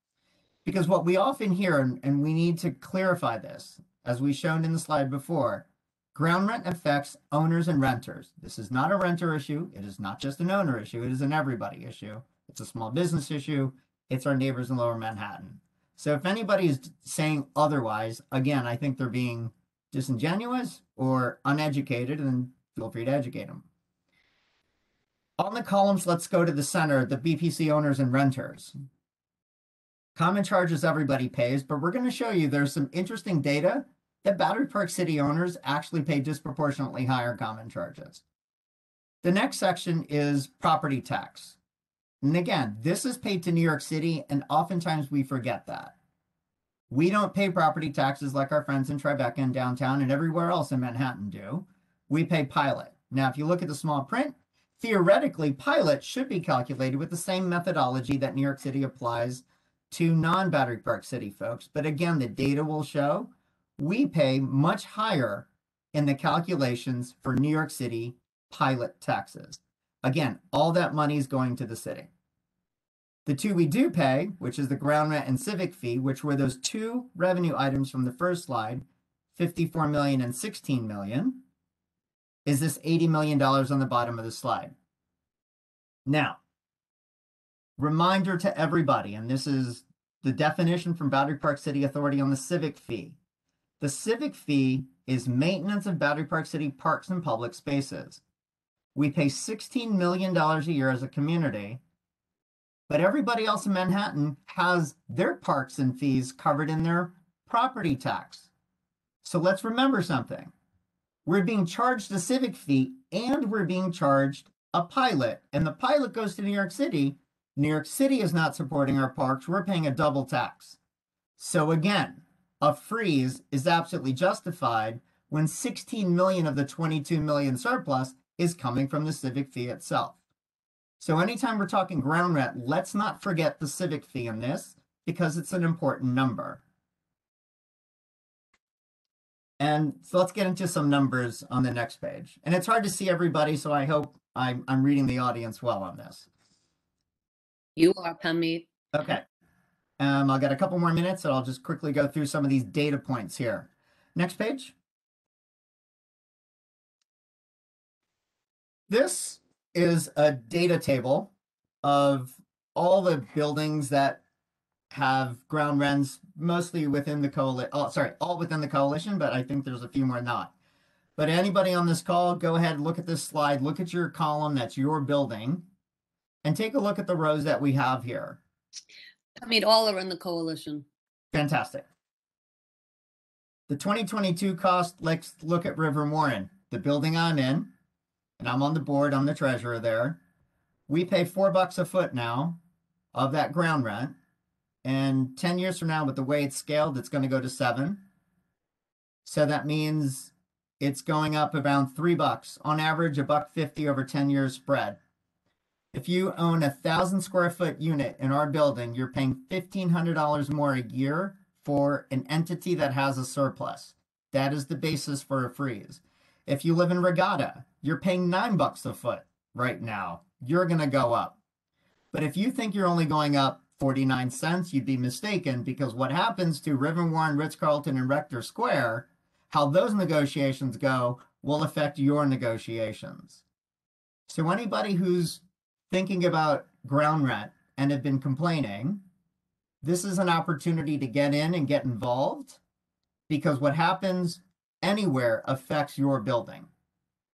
Because what we often hear, and, and we need to clarify this, as we shown in the slide before, ground rent affects owners and renters. This is not a renter issue. It is not just an owner issue. It is an everybody issue. It's a small business issue. It's our neighbors in lower Manhattan. So if anybody is saying otherwise, again, I think they're being disingenuous or uneducated, and feel free to educate them. On the columns, let's go to the center, the BPC owners and renters. Common charges everybody pays, but we're going to show you there's some interesting data that Battery Park City owners actually pay disproportionately higher common charges. The next section is property tax. And again, this is paid to New York City, and oftentimes we forget that. We don't pay property taxes like our friends in Tribeca and downtown and everywhere else in Manhattan do. We pay pilot. Now, if you look at the small print, theoretically, pilot should be calculated with the same methodology that New York City applies to non-Battery Park City folks. But again, the data will show we pay much higher in the calculations for New York City pilot taxes. Again, all that money is going to the city. The two we do pay, which is the ground rent and civic fee, which were those two revenue items from the first slide, 54 million and 16 million, is this $80 million on the bottom of the slide. Now, reminder to everybody, and this is the definition from Battery Park City Authority on the civic fee. The civic fee is maintenance of Battery Park City parks and public spaces. We pay $16 million a year as a community, but everybody else in Manhattan has their parks and fees covered in their property tax. So let's remember something. We're being charged a civic fee and we're being charged a pilot, and the pilot goes to New York City. New York City is not supporting our parks. We're paying a double tax. So again, a freeze is absolutely justified when 16 million of the 22 million surplus is coming from the civic fee itself. So anytime we're talking ground rent, let's not forget the civic fee in this because it's an important number. And so let's get into some numbers on the next page. And it's hard to see everybody, so I hope I'm, I'm reading the audience well on this. You are, Pamit. Okay. Um, I'll get a couple more minutes and I'll just quickly go through some of these data points here. Next page. This is a data table of all the buildings that have ground rents, mostly within the coalition. Oh, sorry, all within the coalition, but I think there's a few more not. But anybody on this call, go ahead, look at this slide, look at your column that's your building, and take a look at the rows that we have here. I mean, all are in the coalition. Fantastic. The 2022 cost, let's look at River Warren, the building I'm in, and I'm on the board, I'm the treasurer there. We pay four bucks a foot now of that ground rent. And 10 years from now, with the way it's scaled, it's going to go to seven. So that means it's going up around three bucks on average, a buck 50 over 10 years spread. If you own a thousand square foot unit in our building, you're paying $1,500 more a year for an entity that has a surplus. That is the basis for a freeze. If you live in Regatta, you're paying nine bucks a foot right now. You're going to go up. But if you think you're only going up 49 cents, you'd be mistaken because what happens to River Warren, Ritz Carlton, and Rector Square, how those negotiations go, will affect your negotiations. So, anybody who's thinking about ground rent and have been complaining, this is an opportunity to get in and get involved because what happens anywhere affects your building.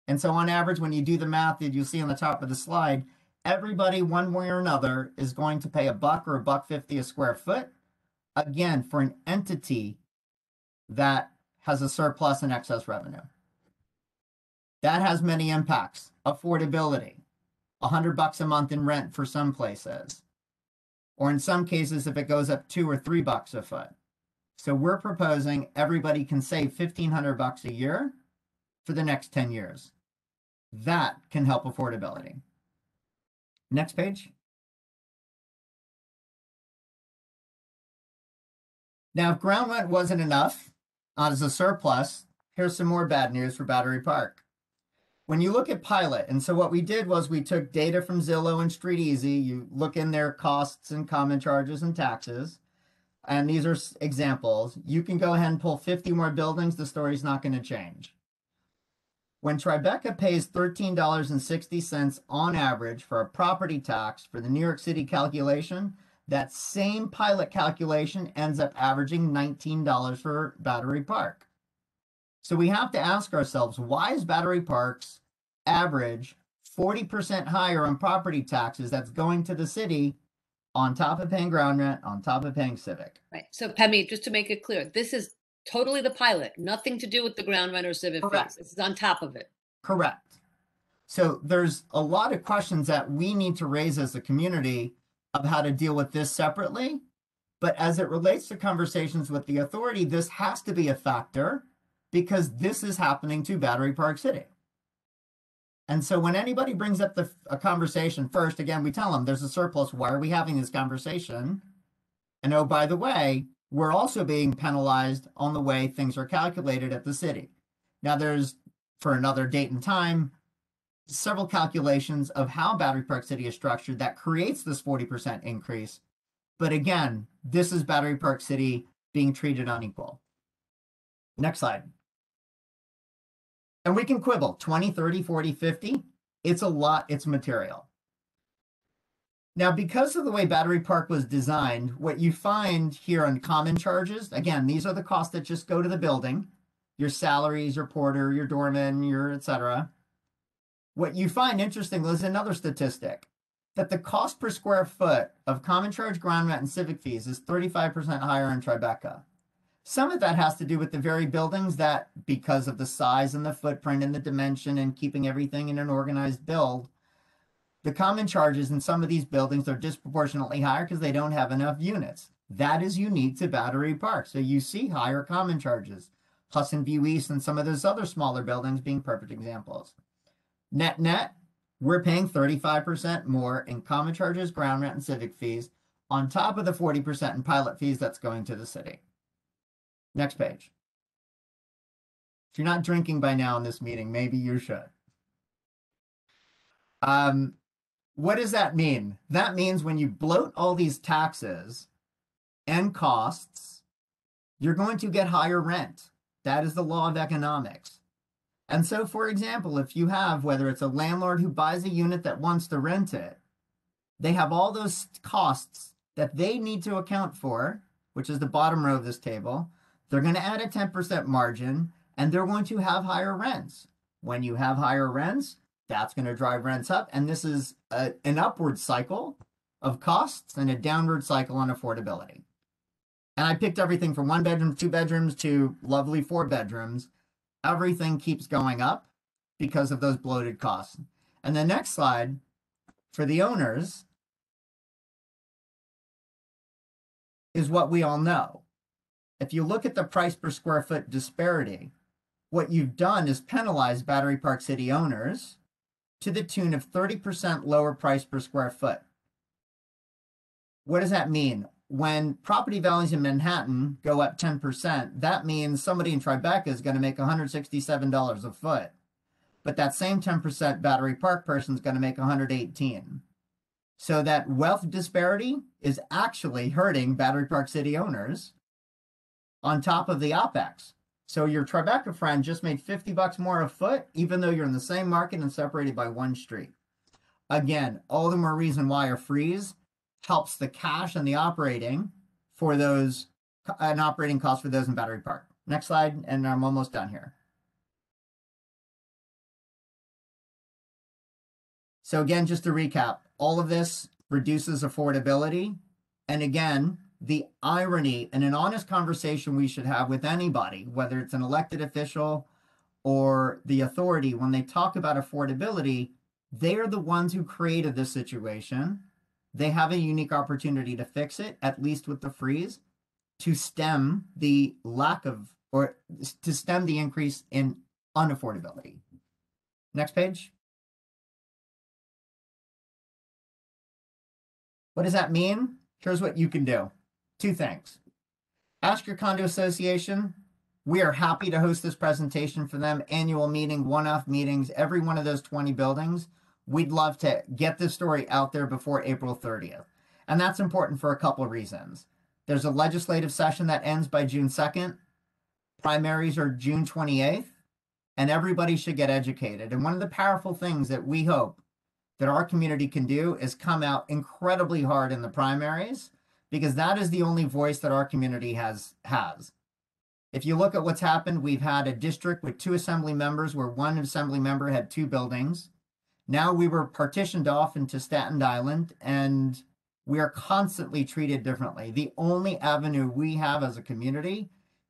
And so, on average, when you do the math that you see on the top of the slide, everybody, one way or another, is going to pay a buck or a buck fifty a square foot. Again, for an entity that has a surplus and excess revenue. That has many impacts. Affordability, a hundred bucks a month in rent for some places, or in some cases, if it goes up two or three bucks a foot. So we're proposing everybody can save fifteen hundred bucks a year for the next ten years. That can help affordability. Next page. Now, if ground rent wasn't enough uh, as a surplus, here's some more bad news for Battery Park. When you look at Pilot, and so what we did was we took data from Zillow and Street Easy, you look in their costs and common charges and taxes, and these are examples. You can go ahead and pull 50 more buildings, the story's not going to change. When Tribeca pays $13.60 on average for a property tax for the New York City calculation, that same pilot calculation ends up averaging $19 for Battery Park. So we have to ask ourselves why is Battery Park's average 40% higher on property taxes that's going to the city on top of paying ground rent, on top of paying civic? Right. So Pemi, just to make it clear, this is totally the pilot, nothing to do with the ground rent or civic fees. Correct. This is on top of it. Correct. So there's a lot of questions that we need to raise as a community of how to deal with this separately. But as it relates to conversations with the authority, this has to be a factor because this is happening to Battery Park City. And so when anybody brings up the a conversation first, again, we tell them there's a surplus. Why are we having this conversation? And oh, by the way, we're also being penalized on the way things are calculated at the city. Now, there's for another date and time several calculations of how Battery Park City is structured that creates this 40% increase. But again, this is Battery Park City being treated unequal. Next slide. And we can quibble 20, 30, 40, 50. It's a lot, it's material. Now, because of the way Battery Park was designed, what you find here on common charges, again, these are the costs that just go to the building, your salaries, your porter, your doorman, your et cetera. What you find interesting is another statistic that the cost per square foot of common charge ground rent and civic fees is 35% higher in Tribeca. Some of that has to do with the very buildings that, because of the size and the footprint and the dimension and keeping everything in an organized build, the common charges in some of these buildings are disproportionately higher because they don't have enough units. That is unique to Battery Park. So you see higher common charges. Hudson View East and some of those other smaller buildings being perfect examples. Net net, we're paying 35% more in common charges, ground rent, and civic fees on top of the 40% in pilot fees that's going to the city. Next page. If you're not drinking by now in this meeting, maybe you should. Um, what does that mean? That means when you bloat all these taxes and costs, you're going to get higher rent. That is the law of economics. And so, for example, if you have, whether it's a landlord who buys a unit that wants to rent it, they have all those costs that they need to account for, which is the bottom row of this table. They're going to add a 10% margin and they're going to have higher rents. When you have higher rents, that's going to drive rents up. And this is a, an upward cycle of costs and a downward cycle on affordability. And I picked everything from one bedroom, two bedrooms to lovely four bedrooms. Everything keeps going up because of those bloated costs. And the next slide for the owners is what we all know. If you look at the price per square foot disparity, what you've done is penalize Battery Park City owners to the tune of 30% lower price per square foot. What does that mean? When property values in Manhattan go up 10%, that means somebody in Tribeca is going to make $167 a foot. But that same 10% Battery Park person is going to make 118. So that wealth disparity is actually hurting Battery Park City owners on top of the OPEX. So your Tribeca friend just made 50 bucks more a foot, even though you're in the same market and separated by one street. Again, all the more reason why a freeze helps the cash and the operating for those, an operating cost for those in Battery Park. Next slide, and I'm almost done here. So again, just to recap, all of this reduces affordability. And again, the irony and an honest conversation we should have with anybody, whether it's an elected official or the authority, when they talk about affordability, they're the ones who created this situation. They have a unique opportunity to fix it, at least with the freeze, to stem the lack of or to stem the increase in unaffordability. Next page. What does that mean? Here's what you can do. Two things. Ask your condo association. We are happy to host this presentation for them, annual meeting, one-off meetings, every one of those 20 buildings. We'd love to get this story out there before April 30th. And that's important for a couple of reasons. There's a legislative session that ends by June 2nd. Primaries are June 28th, and everybody should get educated. And one of the powerful things that we hope that our community can do is come out incredibly hard in the primaries because that is the only voice that our community has has. If you look at what's happened, we've had a district with two assembly members where one assembly member had two buildings. Now we were partitioned off into Staten Island and we are constantly treated differently. The only avenue we have as a community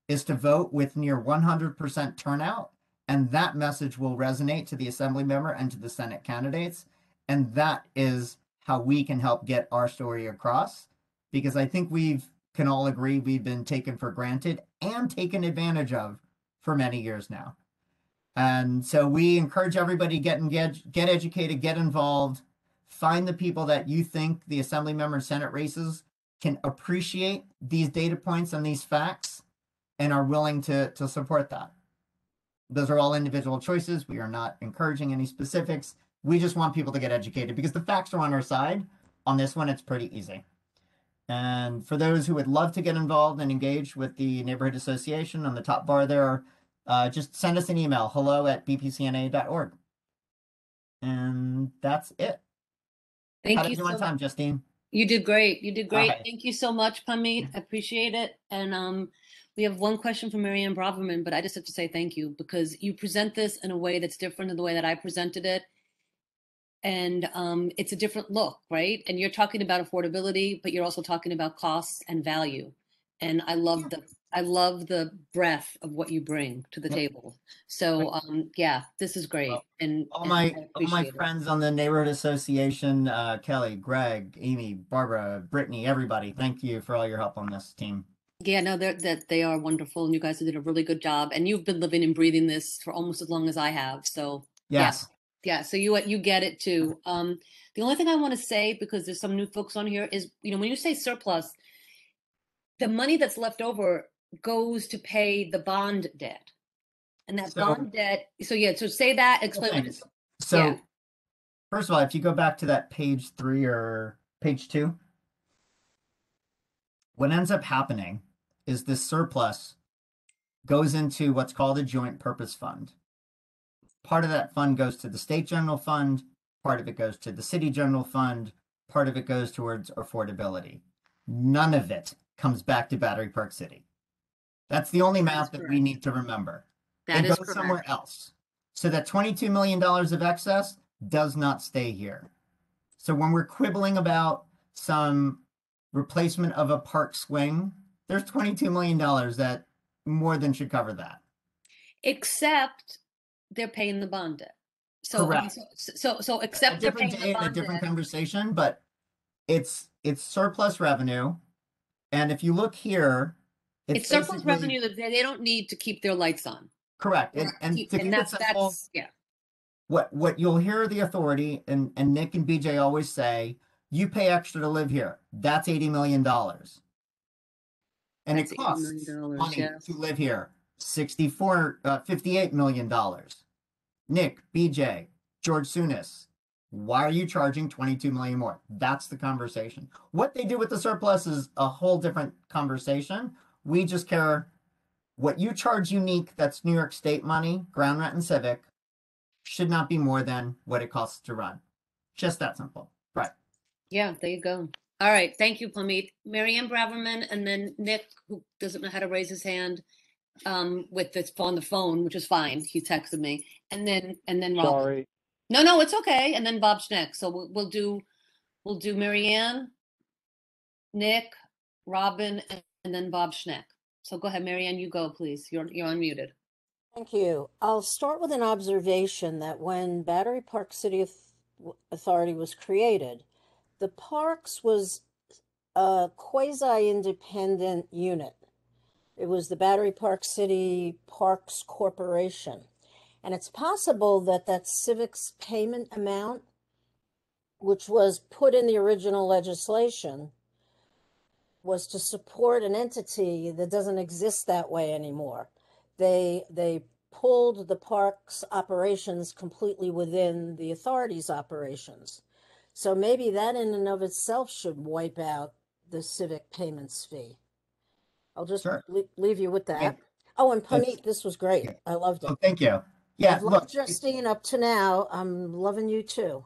is to vote with near 100% turnout, and that message will resonate to the assembly member and to the Senate candidates. And that is how we can help get our story across because I think we've can all agree we've been taken for granted and taken advantage of for many years now. And so we encourage everybody to get get get educated, get involved, find the people that you think the assembly member and senate races can appreciate these data points and these facts and are willing to to support that. Those are all individual choices. We are not encouraging any specifics. We just want people to get educated because the facts are on our side. On this one, it's pretty easy. And for those who would love to get involved and engage with the neighborhood association on the top bar there, uh, just send us an email, hello at bpcna.org. And that's it. Thank How you did you so on time. Justine? You did great. You did great. Okay. Thank you so much, Pamit. I appreciate it. And um, we have one question from Marianne Braverman, but I just have to say thank you because you present this in a way that's different than the way that I presented it. And um, it's a different look, right? And you're talking about affordability, but you're also talking about costs and value. And I love the I love the breadth of what you bring to the table. So um, yeah, this is great. Well, And All and my all my it. friends on the neighborhood association, uh, Kelly, Greg, Amy, Barbara, Brittany, everybody, thank you for all your help on this team. Yeah, no, they're that they are wonderful, and you guys did a really good job. And you've been living and breathing this for almost as long as I have. So Yes. yeah. Yeah, so you you get it too. Um, the only thing I want to say because there's some new folks on here is you know when you say surplus, the money that's left over goes to pay the bond debt, and that So- bond debt. So yeah, so say that. Explain what it things. is. So, Yeah. first of all, if you go back to that page three or page two, what ends up happening is this surplus goes into what's called a joint purpose fund. Part of that fund goes to the state general fund, part of it goes to the city general fund, part of it goes towards affordability. None of it comes back to Battery Park City. That's the only math that we need to remember That it is goes somewhere else. So that $22 million of excess does not stay here. So when we're quibbling about some replacement of a park swing, there's $22 million that more than should cover that. Except they're paying the bond debt. So Correct. so so, so A except they're different day a different debt. conversation, but it's it's surplus revenue. And if you look here, It's surplus revenue that they don't need to keep their lights on. Correct. And, and keep- to keep and it that's, simple, that's, yeah, what what you'll hear the authority and and Nick and BJ always say, you pay extra to live here. That's eighty million dollars, and That's it costs money yeah. to live here. 64 uh, 58 million dollars. Nick, BJ, George Tsunis, Why are you charging 22 million more? That's the conversation. What they do with the surplus is a whole different conversation. We just care what you charge unique, that's New York State money, ground rent and civic, should not be more than what it costs to run. Just that simple. Right. Yeah, there you go. All right, thank you, Pamit. Marianne Braverman, and then Nick, who doesn't know how to raise his hand, um, with this on the phone, which is fine. He texted me, and then and then Robin. Sorry. No, no, it's okay. And then Bob Schneck. So we'll, we'll do, we'll do Marianne, Nick, Robin, and, and then Bob Schneck. So go ahead, Marianne, you go, please. You're, you're unmuted. Thank you. I'll start with an observation that when Battery Park City Authority was created, the parks was a quasi-independent unit. It was the Battery Park City Parks Corporation. And it's possible that that civics payment amount, which was put in the original legislation, was to support an entity that doesn't exist that way anymore. They they pulled the park's operations completely within the authority's operations. So maybe that in and of itself should wipe out the civic payments fee. I'll just Sure. le- leave you with Yeah, that. Oh, and that's- Puneet, this was great. I loved it. Oh, thank you. Yeah, I've look, loved Justine up to now. I'm loving you too.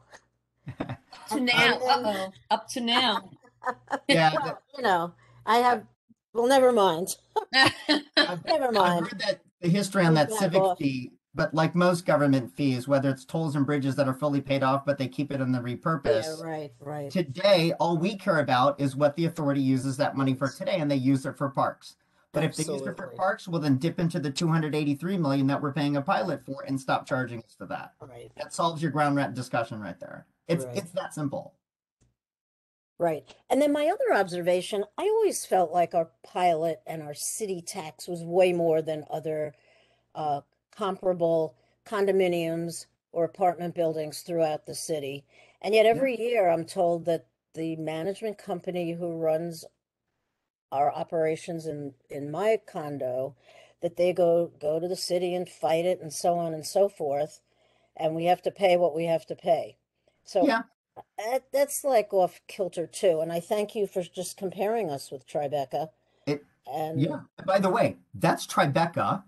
To now, uh-oh, up to now. yeah, Well, you know, I have. Well, never mind. I've, Never I've mind. heard that the history on that that civic off. fee, but like most government fees, whether it's tolls and bridges that are fully paid off, but they keep it in the Yeah, right, right. Today, all we care about is what the authority uses that money for today, and they use it for parks. But if they use it for Absolutely. parks, well, then dip into the 283 million that we're paying a pilot for and stop charging us for that. Right, That solves your ground rent discussion right there. It's Right. it's that simple. right. And then my other observation, I always felt like our pilot and our city tax was way more than other uh, comparable condominiums or apartment buildings throughout the city. And yet every year I'm told that the management company who runs our operations in in my condo that they go go to the city and fight it and so on and so forth and we have to pay what we have to pay so Yeah. that, that's like off kilter too and i thank you for just comparing us with tribeca It- and Yeah. By the way, that's Tribeca,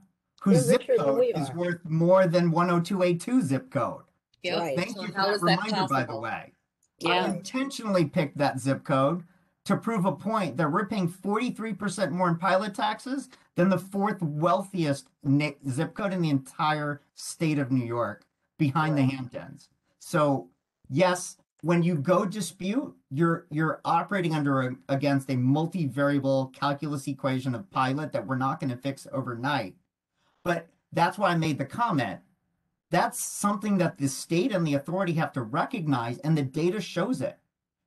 whose They're zip richer than code we is are. worth more than 10282 zip code. Yep. Right. Thank So you for how that is that reminder, by the possible? way. Yeah. I intentionally picked that zip code to prove a point that we're paying 43% more in pilot taxes than the fourth wealthiest ni- zip code in the entire state of New York behind the Hamptons. So, yes, when you go dispute, you're you're operating under a, against a multivariable calculus equation of pilot that we're not going to fix overnight. But that's why I made the comment. That's something that the state and the authority have to recognize, and the data shows it.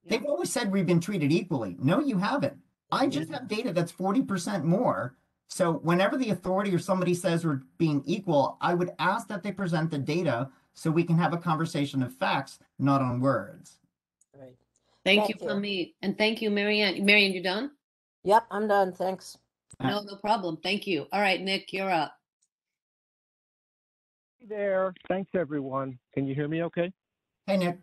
They've always said we've been treated equally. No, you haven't. I just have data that's 40% more. So whenever the authority or somebody says we're being equal, I would ask that they present the data so we can have a conversation of facts, not on words. right Thank you, Thank you. Pamit. And thank you, Marianne. Marianne, you done? yep i'm done thanks No, no problem. Thank you. All right, Nick, you're up. Hey there. Thanks, everyone. Can you hear me okay? Hey, Nick.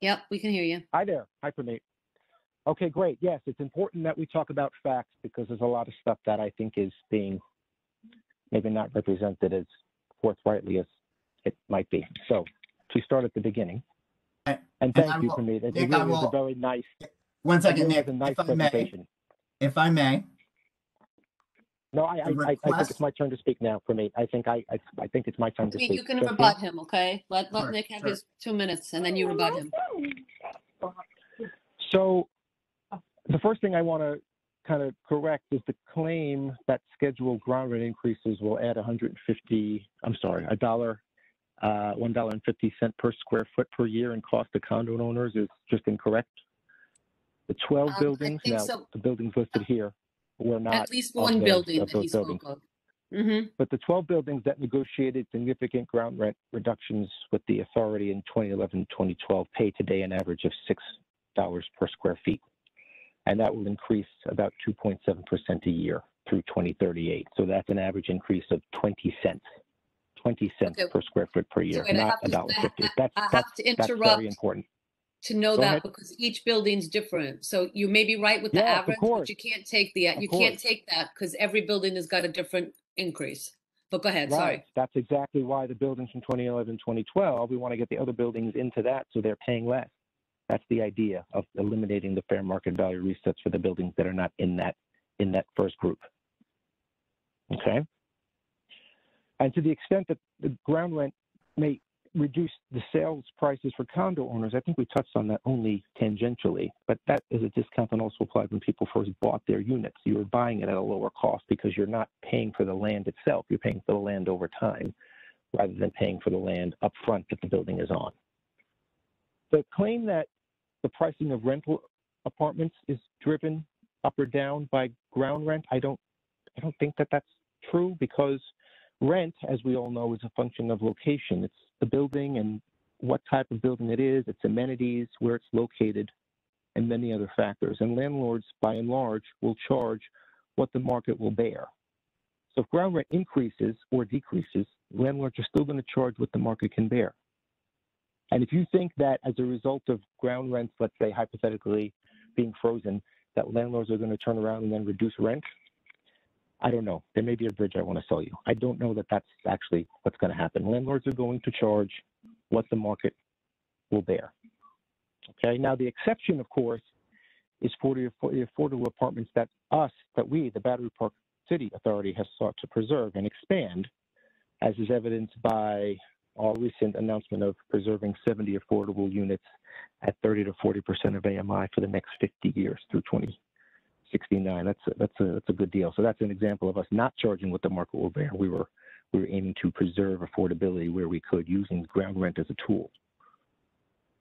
Yep, we can hear you. Hi there. Hi, Pranit. Okay, great. Yes, it's important that we talk about facts because there's a lot of stuff that I think is being maybe not represented as forthrightly as it might be. So to start at the beginning, And- and and thank you, will- Pranit. It Nick, I really was a very nice, One it second, really Nick. a nice If I may, if I may, No, I, I, I, I think it's my turn to speak now, Pranit. I think I, I, I think it's my turn to Pamit, speak. You can Justine? rebut him, okay? Let, let Sure, Nick have sure. his two minutes and then you rebut him. So the first thing I want to kind of correct is the claim that scheduled ground rent increases will add 150, I'm sorry, a dollar, uh, $1.50 per square foot per year in cost to condo owners is just incorrect. The 12 Um, I buildings, think now so. the buildings listed here were not At least one those- building that he spoke of. Mm-hmm. But the 12 buildings that negotiated significant ground rent reductions with the authority in 2011, 2012 pay today an average of $6 per square feet. And that will increase about 2.7% a year through 2038. So that's an average increase of 20 cents 20 cents Okay. per square foot per So year, wait, not have a dollar fifty. That's, I that's, that's very important. To know Go that ahead. because each building's different. So you may be right with the of average, but you can't take the, Of you can't take that because every building has got a different increase. But go ahead, sorry. Right. That's exactly why the buildings from 2011, 2012, we want to get the other buildings into that so they're paying less. That's the idea of eliminating the fair market value resets for the buildings that are not in that in that first group. Okay. And to the extent that the ground rent may reduce the sales prices for condo owners, I think we touched on that only tangentially, but that is a discount that also applied when people first bought their units. You were buying it at a lower cost because you're not paying for the land itself, you're paying for the land over time rather than paying for the land up front that the building is on. The claim that the pricing of rental apartments is driven up or down by ground rent, I don't I don't think that that's true because rent, as we all know, is a function of location. It's the building and what type of building it is, its amenities, where it's located, and many other factors. And landlords, by and large, will charge what the market will bear. So if ground rent increases or decreases, landlords are still going to charge what the market can bear. And if you think that as a result of ground rents, let's say hypothetically being frozen, that landlords are going to turn around and then reduce rent, I don't know. There may be a bridge I want to sell you. I don't know that that's actually what's going to happen. Landlords are going to charge what the market will bear. Okay. Now the exception, of course, is for the, for affordable apartments that us, that we, the Battery Park City Authority, has sought to preserve and expand, as is evidenced by our recent announcement of preserving 70 affordable units at 30 to 40 percent of AMI for the next 50 years through 2069. That's a, that's a that's a good deal. So that's an example of us not charging what the market will bear. We were we were aiming to preserve affordability where we could, using ground rent as a tool.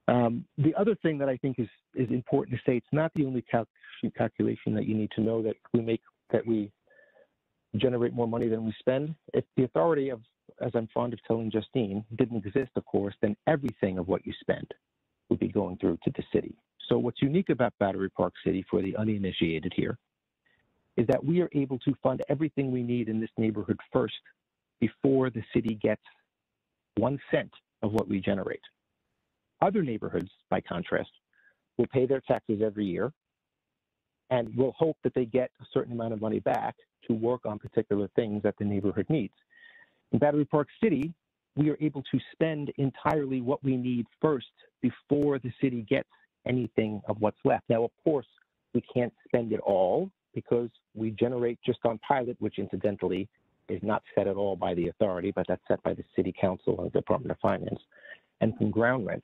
Um, the other thing that I think is is important to say, it's not the only cal- calculation that you need to know that we make that we generate more money than we spend. If the authority of, as I'm fond of telling Justine, didn't exist, of course, then everything of what you spend would be going through to the city. So what's unique about Battery Park City for the uninitiated here is that we are able to fund everything we need in this neighborhood first before the city gets one cent of what we generate. Other neighborhoods, by contrast, will pay their taxes every year and will hope that they get a certain amount of money back to work on particular things that the neighborhood needs. In Battery Park City, we are able to spend entirely what we need first before the city gets anything of what's left. Now, of course, we can't spend it all because we generate just on pilot, which incidentally is not set at all by the authority, but that's set by the city council and the Department of Finance, and from ground rent.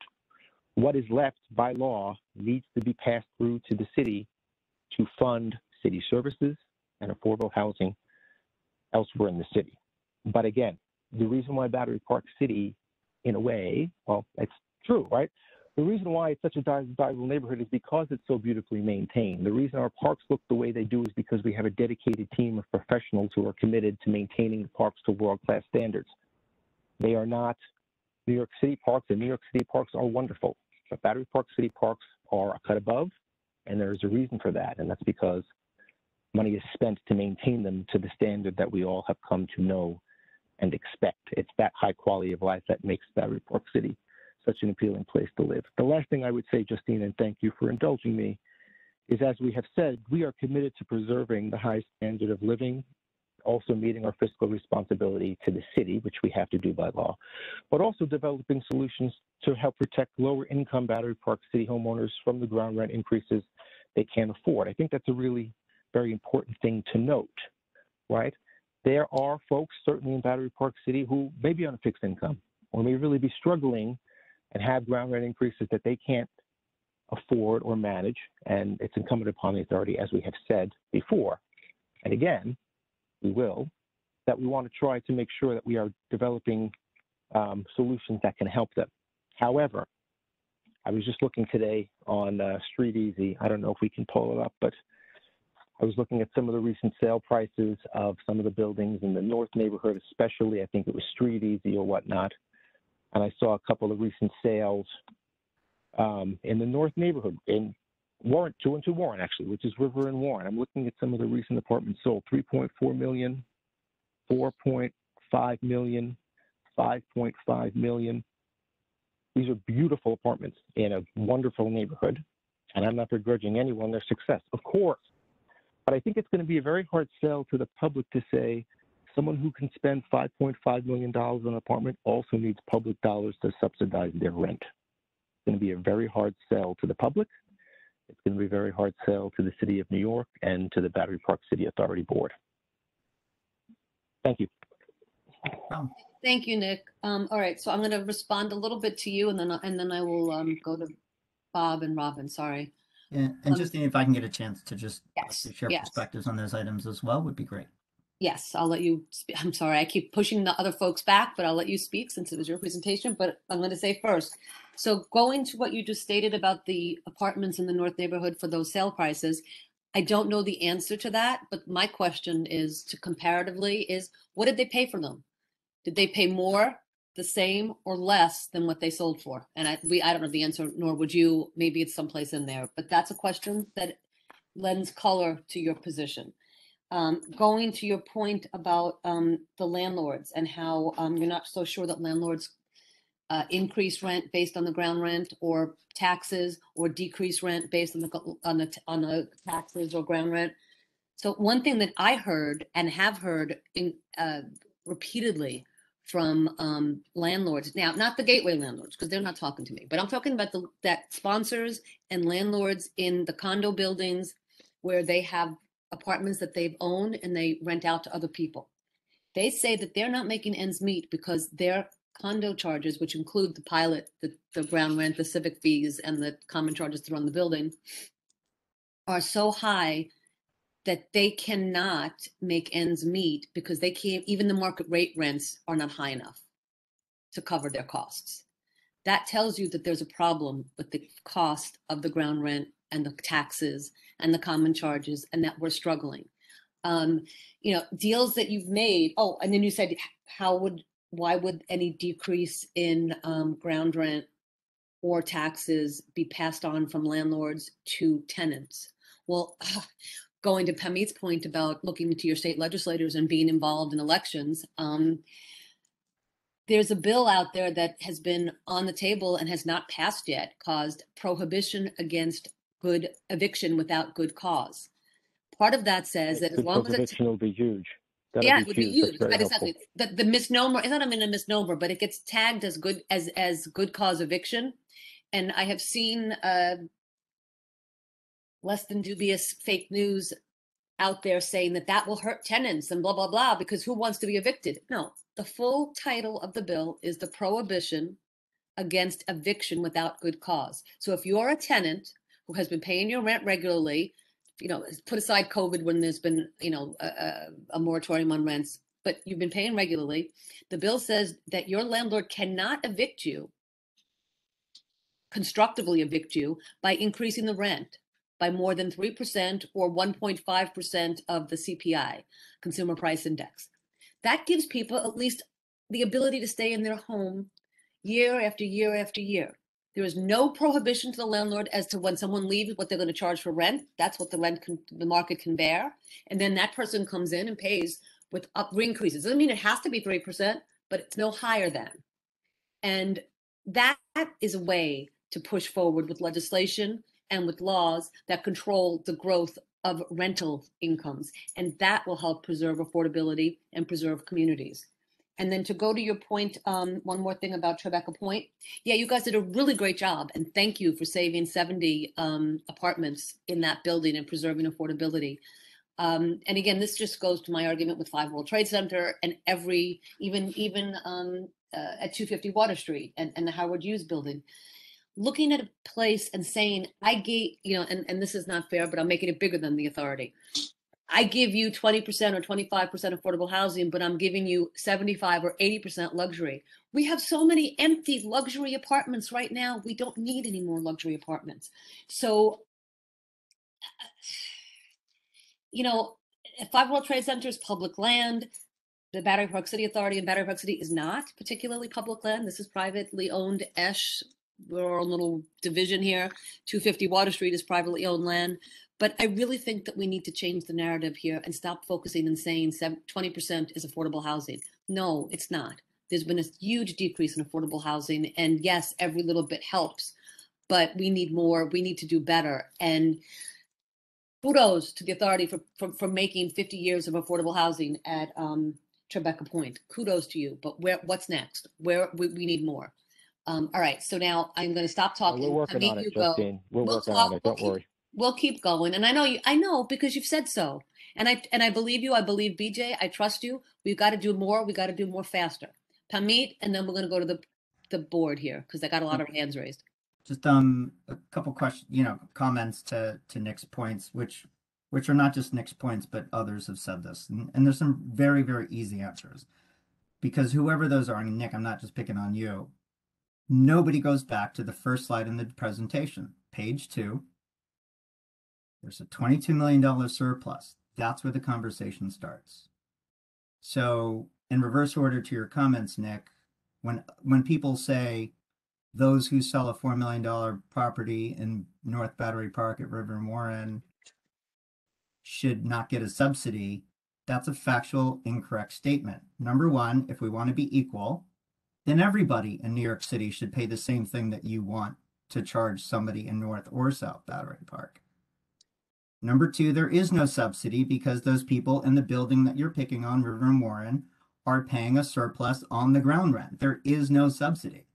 What is left by law needs to be passed through to the city to fund city services and affordable housing elsewhere in the city. But again, the reason why Battery Park City, in a way, well, it's true, right? The reason why it's such a desirable neighborhood is because it's so beautifully maintained. The reason our parks look the way they do is because we have a dedicated team of professionals who are committed to maintaining the parks to world-class standards. They are not New York City parks, and New York City parks are wonderful. But Battery Park City parks are a cut above, and there's a reason for that, and that's because money is spent to maintain them to the standard that we all have come to know and expect. It's that high quality of life that makes Battery Park City such an appealing place to live. The last thing I would say, Justine, and thank you for indulging me, is as we have said, we are committed to preserving the high standard of living, also meeting our fiscal responsibility to the city, which we have to do by law, but also developing solutions to help protect lower income Battery Park City homeowners from the ground rent increases they can't afford. I think that's a really very important thing to note, right? There are folks, certainly in Battery Park City, who may be on a fixed income or may really be struggling and have ground rent increases that they can't afford or manage. And it's incumbent upon the authority, as we have said before, and again, we will, that we want to try to make sure that we are developing um, solutions that can help them. However, I was just looking today on uh, Street Easy. I don't know if we can pull it up, but I was looking at some of the recent sale prices of some of the buildings in the North neighborhood, especially. I think it was Street Easy or whatnot. And I saw a couple of recent sales um, in the North neighborhood in Warren, two and two Warren actually, which is River and Warren. I'm looking at some of the recent apartments sold: 3.4 million, 4.5 million, 5.5 million. These are beautiful apartments in a wonderful neighborhood, and I'm not begrudging anyone their success, of course. But I think it's going to be a very hard sell to the public to say someone who can spend 5.5 million dollars on an apartment also needs public dollars to subsidize their rent. It's going to be a very hard sell to the public. It's going to be a very hard sell to the city of New York and to the Battery Park City Authority Board. Thank you. Um, Thank you, Nick. Um, all right, so I'm gonna respond a little bit to you and then, I- and then I will, um, go to Bob and Robin, sorry. yeah, and Um, just if I can get a chance to just Yes, share yes. perspectives on those items as well, would be great. Yes, I'll let you, I'm sorry, I keep pushing the other folks back, but I'll let you speak since it was your presentation, but I'm gonna say first. So going to what you just stated about the apartments in the North neighborhood for those sale prices, I don't know the answer to that, but my question is to comparatively is, what did they pay for them? Did they pay more, the same, or less than what they sold for? And I, we, I don't know the answer, nor would you, maybe it's someplace in there, but that's a question that lends color to your position um, going to your point about um, the landlords and how um, you're not so sure that landlords uh, increase rent based on the ground rent or taxes or decrease rent based on the on the on the taxes or ground rent. So one thing that I heard and have heard in uh, repeatedly from um, landlords now, not the gateway landlords because they're not talking to me, but I'm talking about the that sponsors and landlords in the condo buildings where they have apartments that they've owned and they rent out to other people. They say that they're not making ends meet because their condo charges, which include the pilot, the, the ground rent, the civic fees, and the common charges to run the building, are so high that they cannot make ends meet because they can't, even the market rate rents are not high enough to cover their costs. That tells you that there's a problem with the cost of the ground rent and the taxes and the common charges and that we're struggling. Um, you know, deals that you've made. Oh, and then you said, how would, why would any decrease in um, ground rent or taxes be passed on from landlords to tenants? Well, going to Pamit's point about looking into your state legislators and being involved in elections, um, there's a bill out there that has been on the table and has not passed yet, caused prohibition against good eviction without good cause. Part of that says that as Good long as it's will be huge. That'll yeah, it would be huge. That's huge. very But helpful. exactly, the, the misnomer it's not even a misnomer, but it gets tagged as good as as good cause eviction. And I have seen uh, less than dubious fake news out there saying that that will hurt tenants and blah blah blah because who wants to be evicted? No, the full title of the bill is the prohibition against eviction without good cause. So if you're a tenant who has been paying your rent regularly, you know, put aside COVID when there's been, you know, a, a, moratorium on rents, but you've been paying regularly, the bill says that your landlord cannot evict you, constructively evict you by increasing the rent by more than 3% or 1.5% of the CPI, Consumer Price Index. That gives people at least the ability to stay in their home year after year after year. There is no prohibition to the landlord as to when someone leaves what they're going to charge for rent. That's what the rent can, the market can bear, and then that person comes in and pays with up increases. Doesn't mean it has to be three percent, but it's no higher than. And that is a way to push forward with legislation and with laws that control the growth of rental incomes, and that will help preserve affordability and preserve communities. And then to go to your point, um, one more thing about Tribeca Point. Yeah, you guys did a really great job, and thank you for saving 70 um, apartments in that building and preserving affordability. Um, and again, this just goes to my argument with Five World Trade Center and every, even even um, uh, at 250 Water Street and, and the Howard Hughes building. Looking at a place and saying, I gave, you know, and, and this is not fair, but I'm making it bigger than the authority. I give you 20% or 25% affordable housing, but I'm giving you 75 or 80% luxury. We have so many empty luxury apartments right now. We don't need any more luxury apartments. So, you know, Five World Trade Center is public land. The Battery Park City Authority and Battery Park City is not particularly public land. This is privately owned Esh. We're a little division here. 250 Water Street is privately owned land. But I really think that we need to change the narrative here and stop focusing and saying 20% is affordable housing. No, it's not. there's been a huge decrease in affordable housing. And yes, every little bit helps, but we need more. We need to do better. And kudos to the authority for, for, for making 50 years of affordable housing at um, Tribeca Point. Kudos to you. But where, what's next? Where we, we need more. Um, all right. So now I'm going to stop talking. We're working on it, you. Justine. We're We'll working talk- on it. we'll Don't keep- worry. We'll keep going. And I know you, I know because you've said so. And I, and I believe you. I believe BJ. I trust you. We've got to do more. We got to do more faster. Pamit, and then we're going to go to the, the board here because I got a lot of hands raised. Just um a couple questions, you know, comments to to Nick's points, which which are not just Nick's points, but others have said this, and, and there's some very very easy answers, because whoever those are, and Nick, I'm not just picking on you. Nobody goes back to the first slide in the presentation, page two. There's a $22 million surplus. That's where the conversation starts. So, in reverse order to your comments, Nick, when when people say those who sell a four million dollar property in North Battery Park at River and Warren should not get a subsidy, that's a factual incorrect statement. Number one, if we want to be equal, then everybody in New York City should pay the same thing that you want to charge somebody in North or South Battery Park. Number two, there is no subsidy because those people in the building that you're picking on, River and Warren, are paying a surplus on the ground rent. There is no subsidy.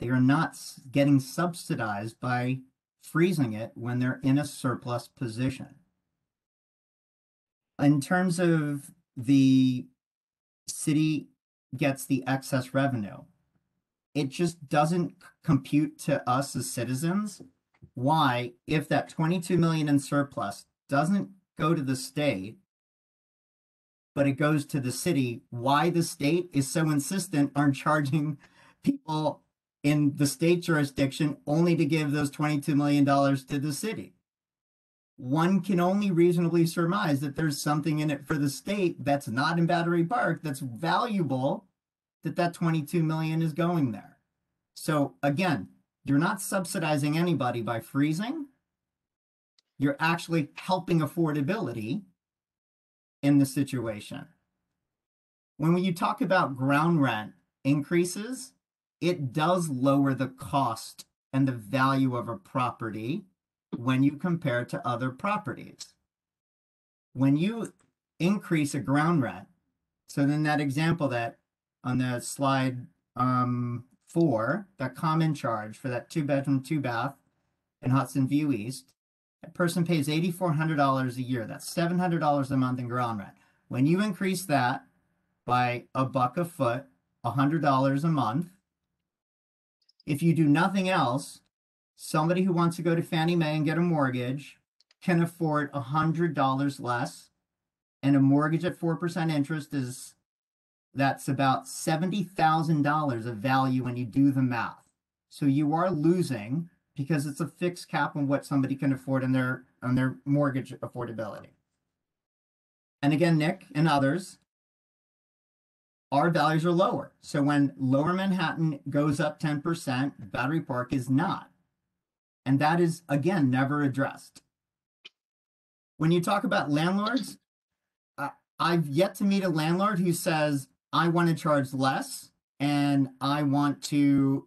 They are not getting subsidized by freezing it when they're in a surplus position. In terms of the city gets the excess revenue, it just doesn't compute to us as citizens why if that 22 million in surplus doesn't go to the state but it goes to the city why the state is so insistent on charging people in the state jurisdiction only to give those 22 million dollars to the city? One can only reasonably surmise that there's something in it for the state that's not in battery park that's valuable that that 22 million is going there. So again you're not subsidizing anybody by freezing. You're actually helping affordability in the situation. When you talk about ground rent increases, it does lower the cost and the value of a property when you compare to other properties. When you increase a ground rent, so then that example that on the slide um, four, that common charge for that two bedroom, two bath in Hudson View East, a person pays $8,400 a year. That's $700 a month in ground rent. When you increase that by a buck a foot, $100 a month, if you do nothing else, somebody who wants to go to Fannie Mae and get a mortgage can afford $100 less. And a mortgage at 4% interest is that's about $70,000 of value when you do the math. So you are losing because it's a fixed cap on what somebody can afford on their on their mortgage affordability. And again, Nick and others, our values are lower. So when lower Manhattan goes up 10%, Battery Park is not. And that is again never addressed. When you talk about landlords, I've yet to meet a landlord who says, I want to charge less and I want to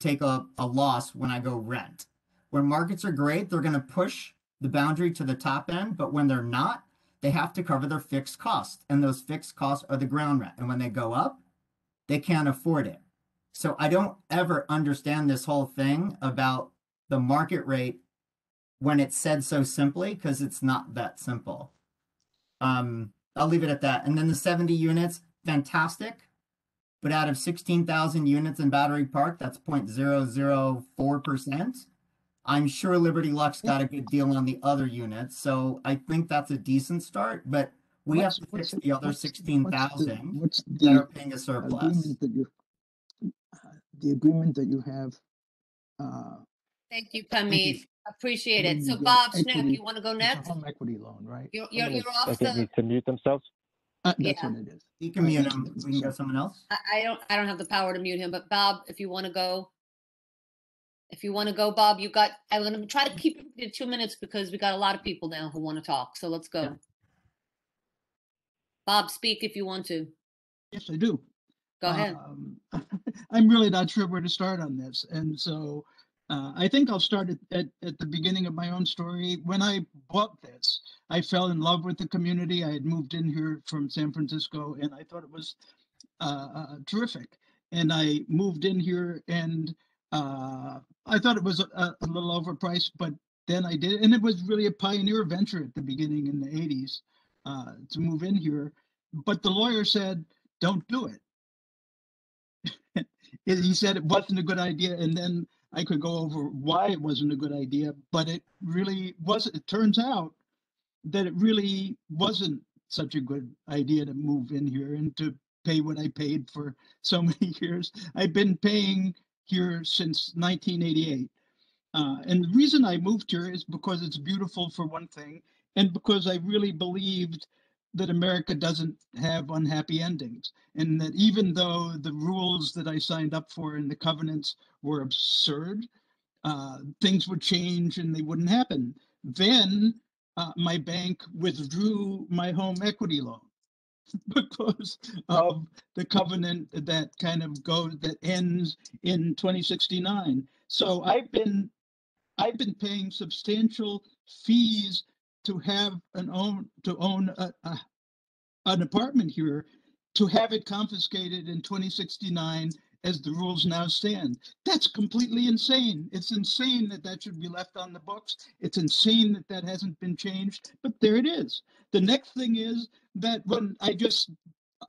take a, a loss when I go rent. When markets are great, they're going to push the boundary to the top end, but when they're not, they have to cover their fixed costs. And those fixed costs are the ground rent. And when they go up, they can't afford it. So I don't ever understand this whole thing about the market rate when it's said so simply, because it's not that simple. Um, I'll leave it at that. And then the 70 units, fantastic. But out of 16,000 units in Battery Park, that's 0.004%. I'm sure Liberty Lux got a good deal on the other units. So I think that's a decent start, but we have to fix the other what's- what's the- 16,000 that are the paying a surplus. agreement that you, the agreement that you have, uh, Thank you, you. Pamit. Appreciate it. So Bob Schneck, equity- you want to go next? home equity loan, right? You're, you're, you're I off think, the, Need to mute themselves. Uh, That's Yeah. what it is. You can mute him. We can go someone else. I, I don't, I don't have the power to mute him, but Bob, if you want to go. If you want to go, Bob, you got, I'm going to try to keep it to two minutes because we got a lot of people now who want to talk. So let's Yeah. go. Bob, speak if you want to. Yes, I do. Go ahead. Um, I'm really not sure where to start on this. And so uh, I think I'll start at, at, at the beginning of my own story. When I bought this, I fell in love with the community. I had moved in here from San Francisco and I thought it was uh, uh, terrific. And I moved in here and uh, I thought it was a, a little overpriced, but then I did. And it was really a pioneer venture at the beginning in the 80s uh, to move in here. But the lawyer said, don't do it he said it wasn't a good idea and then i could go over why it wasn't a good idea but it really was it turns out that it really wasn't such a good idea to move in here and to pay what i paid for so many years. I've been paying here since 1988 uh, and the reason i moved here is because it's beautiful for one thing and because i really believed that America doesn't have unhappy endings, and that even though the rules that I signed up for in the covenants were absurd, uh, things would change and they wouldn't happen. Then uh, my bank withdrew my home equity loan because of the covenant that kind of goes that ends in 2069. So I've been I've been paying substantial fees to have an own to own a, a, an apartment here to have it confiscated in 2069 as the rules now stand. That's completely insane. It's insane that that should be left on the books. It's insane that that hasn't been changed, but there it is. The next thing is that when I just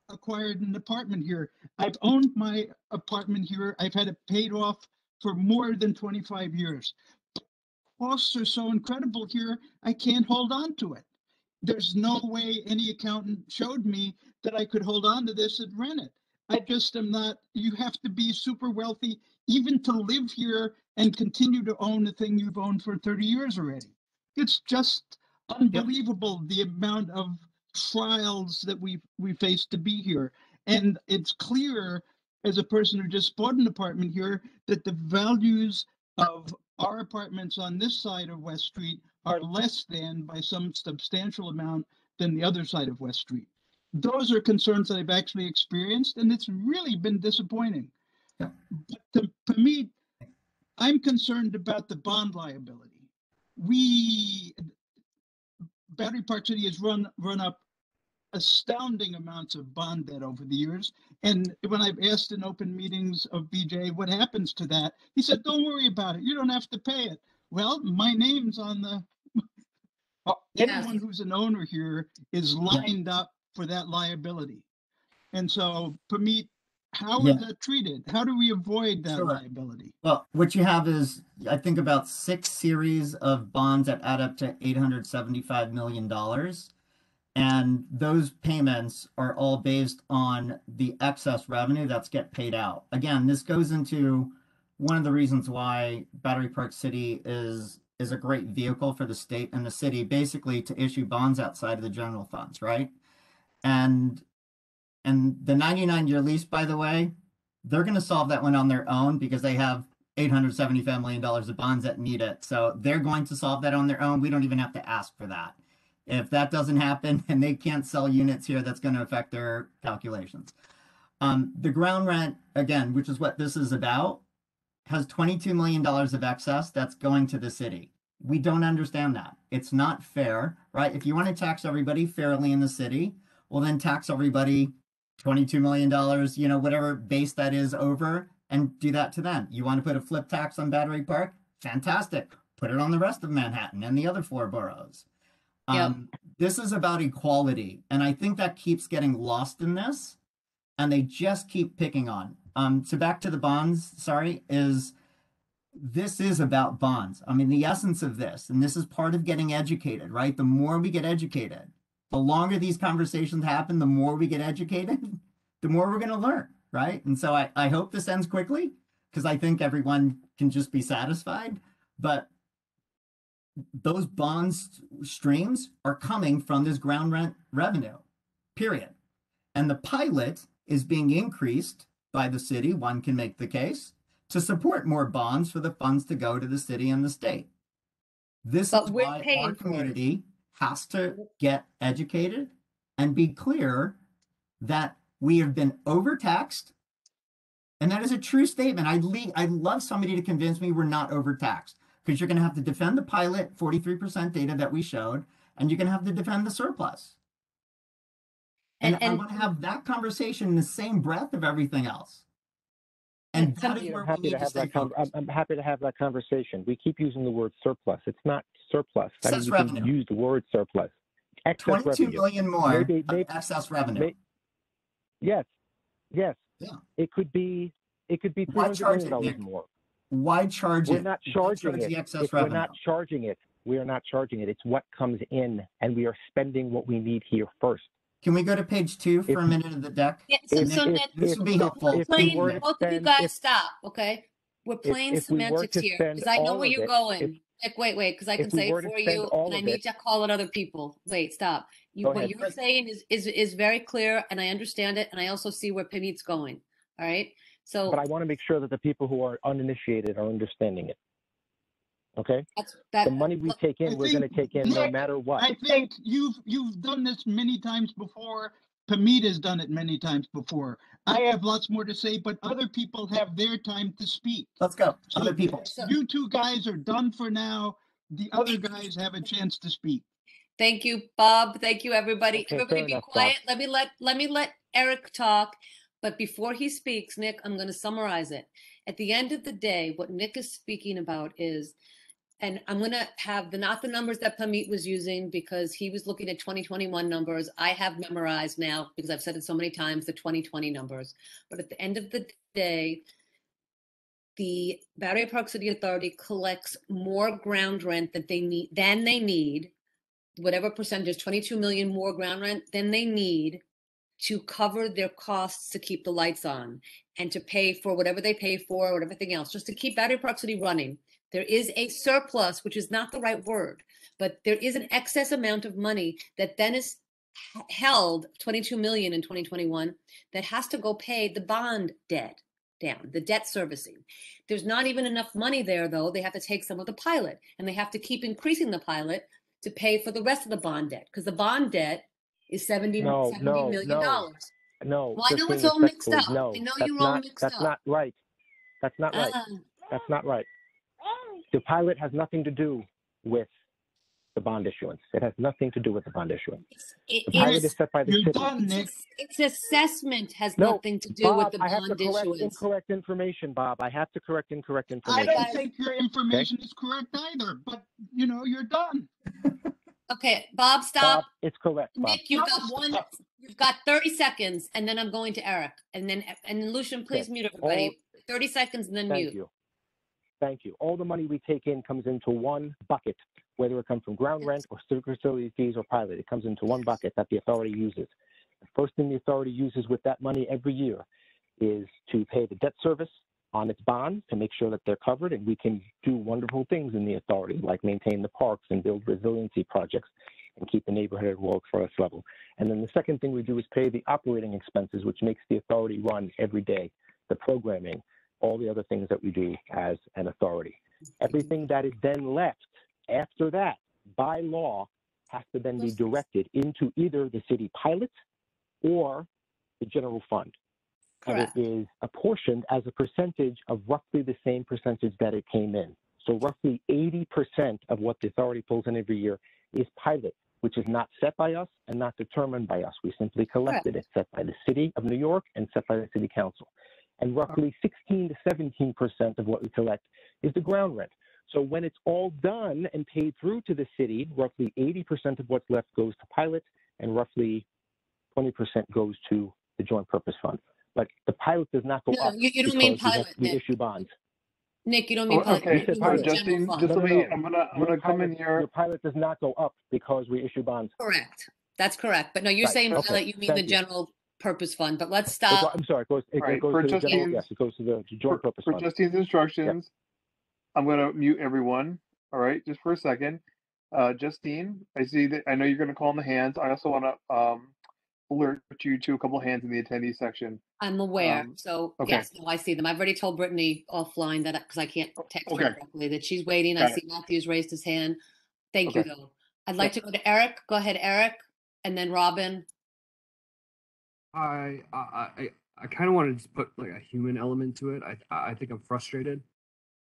acquired an apartment here, I've owned my apartment here. I've had it paid off for more than 25 years costs are so incredible here, I can't hold on to it. There's no way any accountant showed me that I could hold on to this and rent it. I just am not, you have to be super wealthy even to live here and continue to own the thing you've owned for 30 years already. It's just unbelievable the amount of trials that we we face to be here. And it's clear as a person who just bought an apartment here that the values of our apartments on this side of West Street are less than by some substantial amount than the other side of West Street. Those are concerns that I've actually experienced, and it's really been disappointing. Yeah. But to, for me, I'm concerned about the bond liability. We, Battery Park City has run run up astounding amounts of bond debt over the years. And when I've asked in open meetings of BJ what happens to that, he said, "Don't worry about it. You don't have to pay it." Well, my name's on the. Anyone who's an owner here is lined up for that liability, and so me, how is Yeah. that treated? How do we avoid that Sure. liability? Well, what you have is, I think, about six series of bonds that add up to $875 million. And those payments are all based on the excess revenue that's get paid out. Again, this goes into one of the reasons why Battery Park City is is a great vehicle for the state and the city, basically to issue bonds outside of the general funds, right? And and the 99 year lease, by the way, they're going to solve that one on their own because they have 875 million dollars of bonds that need it. So they're going to solve that on their own. We don't even have to ask for that. If that doesn't happen and they can't sell units here, that's going to affect their calculations. Um, the ground rent, again, which is what this is about, has $22 million of excess that's going to the city. We don't understand that. It's not fair, right? If you want to tax everybody fairly in the city, well, then tax everybody $22 million, you know, whatever base that is over, and do that to them. You want to put a flip tax on Battery Park? Fantastic. Put it on the rest of Manhattan and the other four boroughs. Um, this is about equality. And I think that keeps getting lost in this. And they just keep picking on. Um, so back to the bonds, sorry, is this is about bonds. I mean, the essence of this, and this is part of getting educated, right? The more we get educated, the longer these conversations happen, the more we get educated, the more we're going to learn, right? And so I, I hope this ends quickly because I think everyone can just be satisfied. But those bonds streams are coming from this ground rent revenue, period. And the pilot is being increased by the city, one can make the case, to support more bonds for the funds to go to the city and the state. This But is why our community has to get educated and be clear that we have been overtaxed And that is a true statement. I'd le- I'd love somebody to convince me we're not overtaxed because you're going to have to defend the pilot 43% data that we showed, and you're going to have to defend the surplus. And, And- I and- want to have that conversation in the same breath of everything else. And And some- that is I'm we happy need to to have stay that. Con- I'm. I'm happy to have that conversation. We keep using the word surplus. It's not surplus. I mean, Excess you can revenue. use the word surplus. Excess 22 revenue. million more Maybe- of maybe- excess revenue. may- Yes, yes. Yeah. It could be. It could be three Why hundred charge million it, dollars more. Why charge We're it? not charging charge it. the excess If we're not charging it, we are not charging it. It's what comes in, and we are spending what we need here first. Can we go to page two for a minute of the deck? Yeah, so, If- so if- Nick, This if- would be if- helpful. if we playing, were to both of you guys if- stop, okay? We're playing if we semantics to here, because I know where you're it- going. Nick, wait, wait, because I can say were it for you, and I need it- to call it other people. Wait, stop. You, what ahead. you're saying is, is, is very clear, and I understand it, and I also see where Puneet's going, all right? So But I want to make sure that the people who are uninitiated are understanding it. Okay? that's, that, The money we take I in, we're going to take in no matter what. I think you've, you've done this many times before. Pamit has done it many times before. I have lots more to say, but other people have their time to speak. Let's go. So Other people. So- You two guys are done for now. The other guys have a chance to speak. Thank you, Bob. Thank you, everybody. Okay, Everybody be enough, Bob. quiet. Let me let, let me let Eric talk. But before he speaks, Nick, I'm going to summarize it. At the end of the day, what Nick is speaking about is, and I'm going to have the, not the numbers that Pamit was using because he was looking at 2021 numbers. I have memorized now because I've said it so many times, the 2020 numbers. But at the end of the day, the Battery Park City Authority collects more ground rent that they need, than they need whatever percentage, 22 million more ground rent than they need to cover their costs to keep the lights on and to pay for whatever they pay for or everything else, just to keep Battery Park City running. There is a surplus, which is not the right word, but there is an excess amount of money that then is held 22 million in 2021 that has to go pay the bond debt down, the debt servicing. There's not even enough money there, though. They have to take some of the pilot and they have to keep increasing the pilot to pay for the rest of the bond debt because the bond debt is 70, No, 70 no, million no. dollars. No. Well, I know it's all mixed up. No, I know that's you're all not, mixed That's up. not right. That's not right. Ah, That's not right. The pilot has nothing to do with the bond issuance. It has nothing to do with the bond issuance. it The pilot is- is set by the You're city. done, Nick. its assessment has No, nothing to do with Bob, the I have to bond correct issuance. incorrect information, Bob. I have to correct incorrect information. I don't think your information is correct either, but you know, you're done. Okay, Bob, stop. Bob, it's correct, Bob. Nick, you've got one, you've got 30 seconds and then I'm going to Eric. And then, and then Lucian, please mute everybody. 30 seconds and then Thank mute. you. Thank you. All the money we take in comes into one bucket, whether it comes from ground rent or civic facility fees or pilot. It comes into one bucket that the authority uses. The first thing the authority uses with that money every year is to pay the debt service on its bonds to make sure that they're covered and we can do wonderful things in the authority like maintain the parks and build resiliency projects and keep the neighborhood at world forest level. And then the second thing we do is pay the operating expenses, which makes the authority run every day, the programming, all the other things that we do as an authority. Everything that is then left after that by law has to then be directed into either the city pilot or the general fund. And it Correct. apportioned as a percentage of roughly the same percentage that it came in. So roughly 80% of what the authority pulls in every year is pilot, which is not set by us and not determined by us. We simply collect it. It's set by the city of New York and set by the city council. And roughly 16 to 17% of what we collect is the ground rent. So when it's all done and paid through to the city, roughly 80% of what's left goes to pilot and roughly 20% goes to the joint purpose fund. But the pilot does not go No, up. you- you don't mean because we have- pilot, We Nick. issue bonds. Nick, you don't mean Oh, pilot. okay, you mean Just all right, the general Justine, fund. just No, let no, me, no. I'm gonna, I'm Your gonna come in pilot- here. Your pilot does not go up because we issue bonds. Correct. That's correct. But no, you're Right, saying okay, pilot, you mean the thank you. general purpose fund, but let's It go- stop. I'm sorry, it goes, it All right, goes for to the general, Justine's- yes, it goes to the joint For, purpose for fund. Justine's instructions, I'm gonna mute everyone. All right, just for a second. Uh, Justine, I see that, I know you're gonna call on the hands. I also wanna, um, alert you to a couple hands in the attendee section. I'm aware. Um, So okay. yes, no, I see them. I've already told Brittany offline that, because I can't text her okay. correctly, that she's waiting. I it. see Matthews raised his hand. Thank you, though. I'd like to go to Eric. Go ahead, Eric, and then Robin. I, I, I, I kind of want to just put like a human element to it. I I think I'm frustrated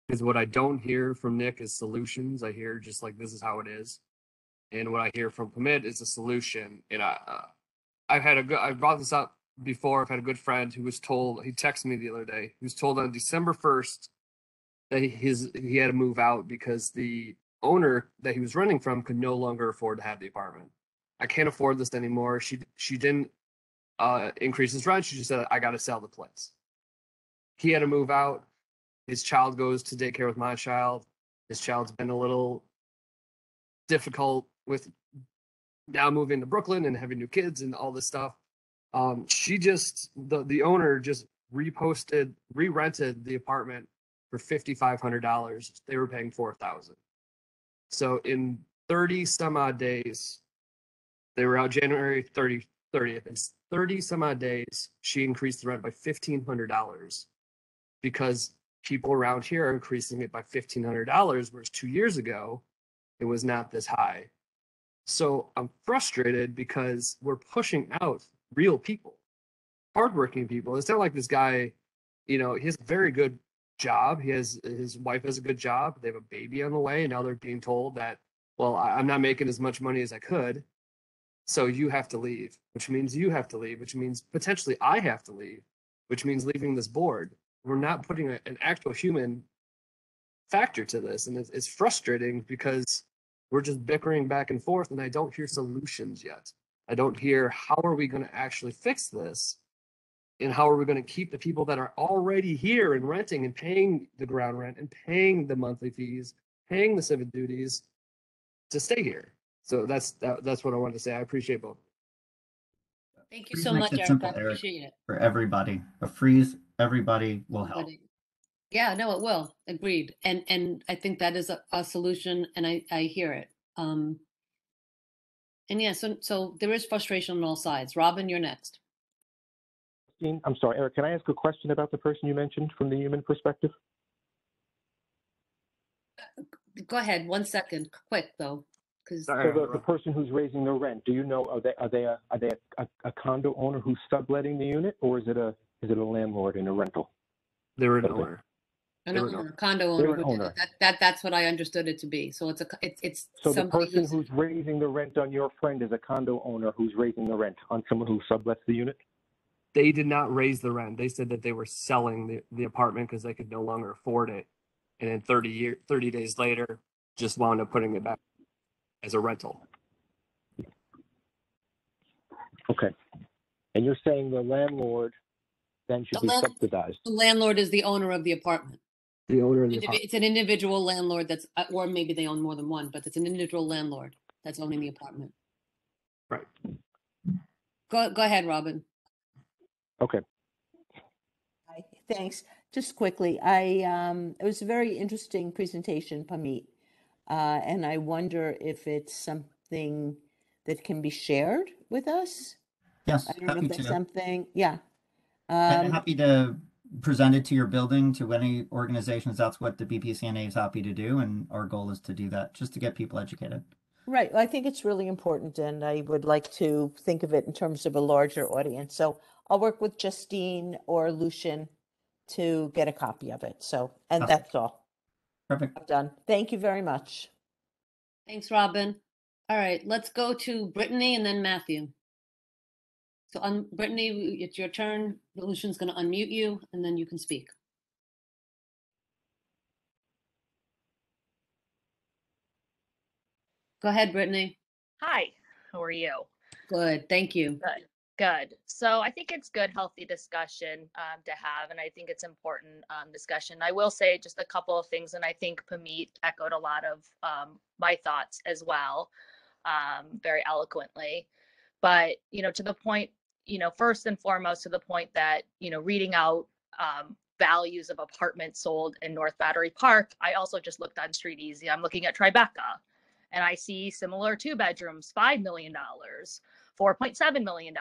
because what I don't hear from Nick is solutions. I hear just like this is how it is, and what I hear from Pamit is a solution. And I uh, I've had a good. I brought this up before. I've had a good friend who was told. He texted me the other day. He was told on December first that his he had to move out because the owner that he was renting from could no longer afford to have the apartment. I can't afford this anymore. She she didn't uh, increase his rent. She just said, I got to sell the place. He had to move out. His child goes to daycare with my child. His child's been a little difficult with now moving to Brooklyn and having new kids and all this stuff. Um, she just the the owner just reposted, re-rented the apartment for fifty five hundred dollars. They were paying four thousand. So in thirty some odd days, they were out January 30, 30th. In 30 some odd days, she increased the rent by $1,500 because people around here are increasing it by $1,500, whereas two years ago, it was not this high. So I'm frustrated because we're pushing out real people, hardworking people. It's not like this guy, you know, he has a very good job. He has his wife has a good job. They have a baby on the way, and now they're being told that, well, I'm not making as much money as I could. So you have to leave, which means you have to leave, which means potentially I have to leave, which means leaving this board. We're not putting a, an actual human factor to this. And it's, it's frustrating because we're just bickering back and forth and I don't hear solutions yet. I don't hear how are we going to actually fix this? And how are we going to keep the people that are already here and renting and paying the ground rent and paying the monthly fees, paying the civic duties to stay here? So that's that, that's what I wanted to say. I appreciate both. Thank you Freeze so much, it Eric. simple, I appreciate it. For everybody, a freeze, everybody will help. But it- Yeah, no, it will. Agreed. And and I think that is a, a solution and I I hear it. Um and yeah, so so there is frustration on all sides. Robin, you're next. I'm sorry, Eric, can I ask a question about the person you mentioned from the human perspective? Go ahead, one second, quick though, because So the, the person who's raising the rent, do you know, are they, are they, a, are they a, a condo owner who's subletting the unit or is it a, is it a landlord in a rental? They're an Okay. owner. An They were an owner, condo They're owner, an owner. that that that's what I understood it to be. So it's a co- it's it's So the somebody person who's who's raising the rent on your friend is a condo owner who's raising the rent on someone who sublets the unit? They did not raise the rent. They said that they were selling the, the apartment because they could no longer afford it. And then 30 year 30 days later, just wound up putting it back as a rental. Okay. And you're saying the landlord then should The be land- subsidized? the landlord is the owner of the apartment. The owner of the apartment. It's an individual landlord that's, uh, or maybe they own more than one, but it's an individual landlord that's owning the apartment. Right. Go, go ahead, Robin. Okay. Hi, Thanks. Just quickly, I, um, it was a very interesting presentation, Pamit. Uh, and I wonder if it's something that can be shared with us? Yes, I don't know happy if that's to. something, yeah. And Um, happy to present it to your building, to any organizations. That's what the BPCNA is happy to do, and our goal is to do that, just to get people educated. Right. I think it's really important, and I would like to think of it in terms of a larger audience. So I'll work with Justine or Lucian to get a copy of it. So, and Awesome. that's all. Perfect. I'm done. Thank you very much. Thanks, Robin. All right, let's go to Brittany and then Matthew. So, um, Brittany, it's your turn. Lucian's going to unmute you, and then you can speak. Go ahead, Brittany. Hi, how are you? Good, thank you. Good, good. So I think it's good, healthy discussion um, to have, and I think it's important um, discussion. I will say just a couple of things, and I think Pamit echoed a lot of um, my thoughts as well, um, very eloquently. But you know, to the point, you know, first and foremost, to the point that you know, reading out um, values of apartments sold in North Battery Park, I also just looked on StreetEasy. I'm looking at Tribeca, and I see similar two bedrooms, five million dollars. $4.7 million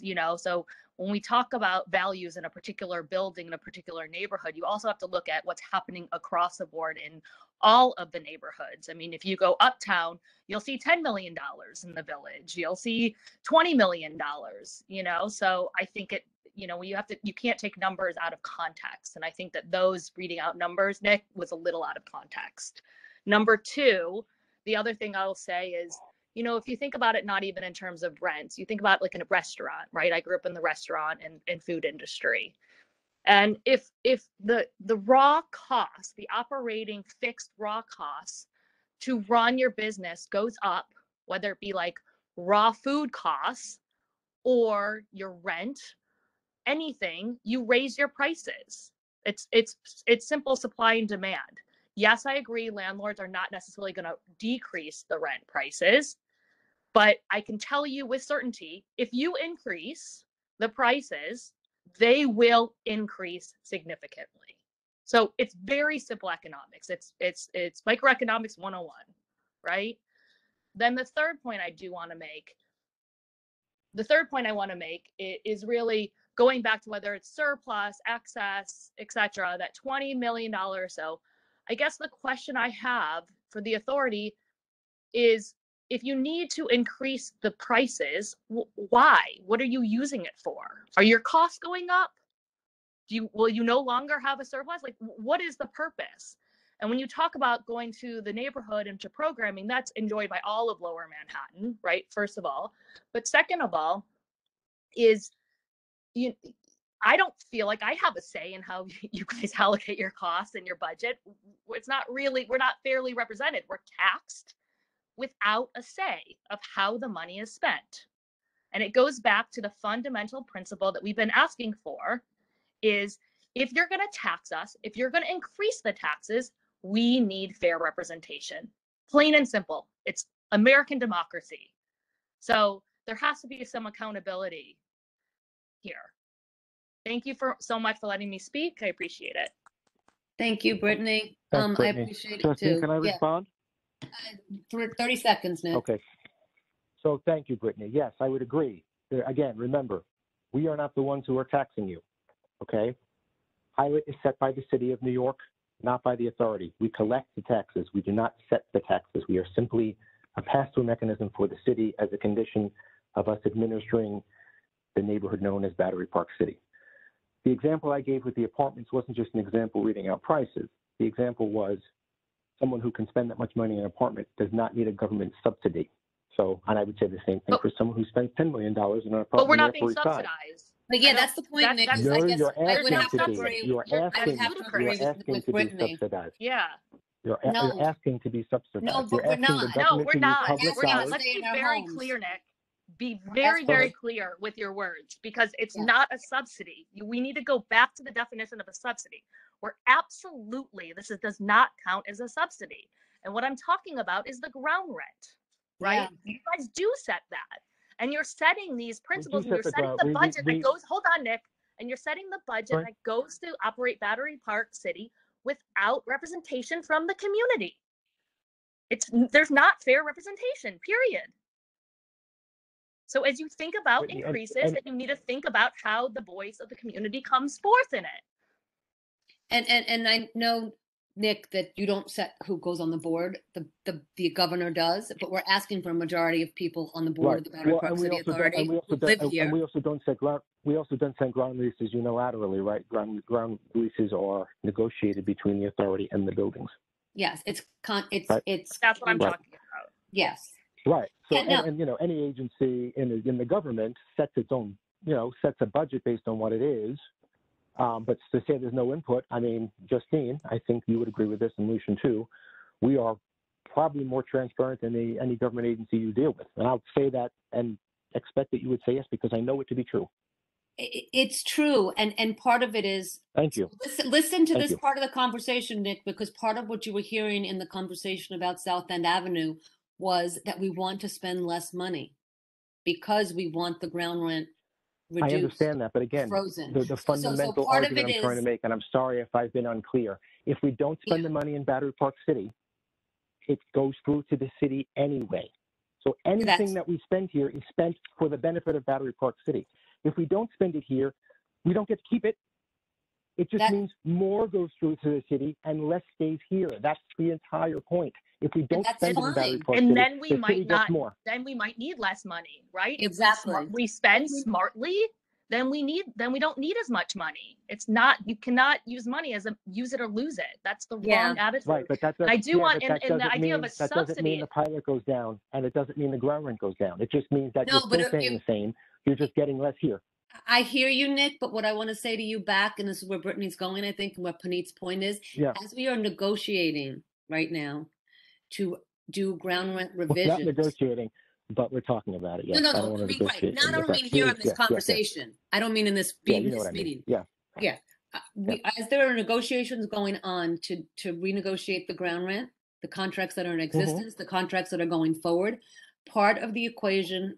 you know so when we talk about values in a particular building in a particular neighborhood you also have to look at what's happening across the board in all of the neighborhoods i mean if you go uptown you'll see 10 million dollars in the village you'll see 20 million dollars you know so i think it you know, you have to, you can't take numbers out of context. And I think that those reading out numbers, Nick, was a little out of context. Number two, the other thing I'll say is, you know, if you think about it, not even in terms of rents, you think about like in a restaurant, right? I grew up in the restaurant and, and food industry. And if if the the raw cost, the operating fixed raw costs to run your business goes up, whether it be like raw food costs or your rent, anything, you raise your prices. It's it's it's simple supply and demand. Yes, I agree landlords are not necessarily going to decrease the rent prices, but I can tell you with certainty if you increase the prices, they will increase significantly. So it's very simple economics. It's it's it's microeconomics 101, right? Then the third point I do want to make the third point I want to make is really going back to whether it's surplus, excess, et cetera, that $20 million or so. I guess the question I have for the authority is if you need to increase the prices, wh- why? What are you using it for? Are your costs going up? Do you will you no longer have a surplus? Like what is the purpose? And when you talk about going to the neighborhood and to programming, that's enjoyed by all of lower Manhattan, right? First of all. But second of all, is you I don't feel like I have a say in how you guys allocate your costs and your budget. It's not really, we're not fairly represented. We're taxed without a say of how the money is spent. And it goes back to the fundamental principle that we've been asking for is if you're going to tax us, if you're going to increase the taxes, we need fair representation. Plain and simple. It's American democracy. So there has to be some accountability here. Thank you for so much for letting me speak. I appreciate it. Thank you, Brittany. Thanks, Um, I Brittany. appreciate it too. can I Yeah, respond? Thir- thirty seconds, Nick. Okay. So thank you, Brittany. Yes, I would agree. Again, remember, we are not the ones who are taxing you, okay? Pilot is set by the city of New York, not by the authority. We collect the taxes. We do not set the taxes. We are simply a pass-through mechanism for the city as a condition of us administering the neighborhood known as Battery Park City. The example I gave with the apartments wasn't just an example reading out prices. The example was someone who can spend that much money in an apartment does not need a government subsidy. So, and I would say the same thing for someone who spends $10 million in an apartment. But we're not being Upper East Side. subsidized. But yeah, that's the point, that- Nick. that's- is I guess you're I would asking have to to be. agree. You're I would asking, have to agree you're asking with to be subsidized. Yeah. You're, a- No. you're asking to be subsidized. No, You're but we're not. No, we're not. public We're not. Let's be very homes. clear, Nick. Be We're very, asking- very clear with your words because it's Yeah. not a subsidy. We need to go back to the definition of a subsidy. Where absolutely this is, does not count as a subsidy. And what I'm talking about is the ground rent, right? You guys do set that. And you're setting these principles and you're the setting ground- the we- we- budget we- that goes, hold on, Nick. And you're setting the budget Right. that goes to operate Battery Park City without representation from the community. It's there's not fair representation, period. So as you think about Whitney, and- increases, and- you need to think about how the voice of the community comes forth in it. And, and, and I know, Nick, that you don't set who goes on the board, the, the, the governor does, but we're asking for a majority of people on the board of the Battery Well, Park and we City also don't- Authority and we who also don't- live and- here. And we also don't set ground, we also don't set ground leases unilaterally, right? Ground, ground leases are negotiated between the authority and the buildings. Yes, it's con, it's, Right. it's, That's what I'm Right. talking about. yes. Right. So, Yeah, and, and, you know, any agency in the, in the government sets its own, you know, sets a budget based on what it is. Um, but to say there's no input, I mean, Justine, I think you would agree with this and Lucian too. We are probably more transparent than any, any government agency you deal with. And I'll say that and expect that you would say yes because I know it to be true. It's true. And, and part of it is, Thank you. Listen, listen to Thank this you. part of the conversation, Nick, because part of what you were hearing in the conversation about South End Avenue was that we want to spend less money because we want the ground rent I understand that, but again, frozen. the, the So- so- so fundamental argument I'm trying to make, and I'm sorry if I've been unclear, if we don't spend the money in Battery Park City, it goes through to the city anyway. So anything That's- that we spend here is spent for the benefit of Battery Park City. If we don't spend it here, we don't get to keep it. It just That- means more goes through to the city and less stays here. That's the entire point. If we don't that's spend it in Battery fine. Park and City, then we might not more. then we might need less money right Exactly. smart- we spend smartly then we need then we don't need as much money. It's not you cannot use money as a use it or lose it. That's the Yeah. wrong attitude. Right, but that And I do yeah, want and, and the idea mean, of a that doesn't mean subsidy. the pilot goes down, and it doesn't mean the ground rent goes down. It just means that No, you're but still it- paying it- the same, you're just getting less here. I hear you, Nick, but what I want to say to you back, and this is where Brittany's going, I think, and what Pamit's point is, Yeah. as we are negotiating right now to do ground rent We're not negotiating, but we're talking about it, yes. No, no, don't no, I to mean, right, not, I don't mean here in this yes, yes, yes. conversation. I don't mean in this, Yeah, you know this I mean. meeting. Yeah, Yeah, uh, we, as there are negotiations going on to, to renegotiate the ground rent, the contracts that are in Mm-hmm. existence, the contracts that are going forward, part of the equation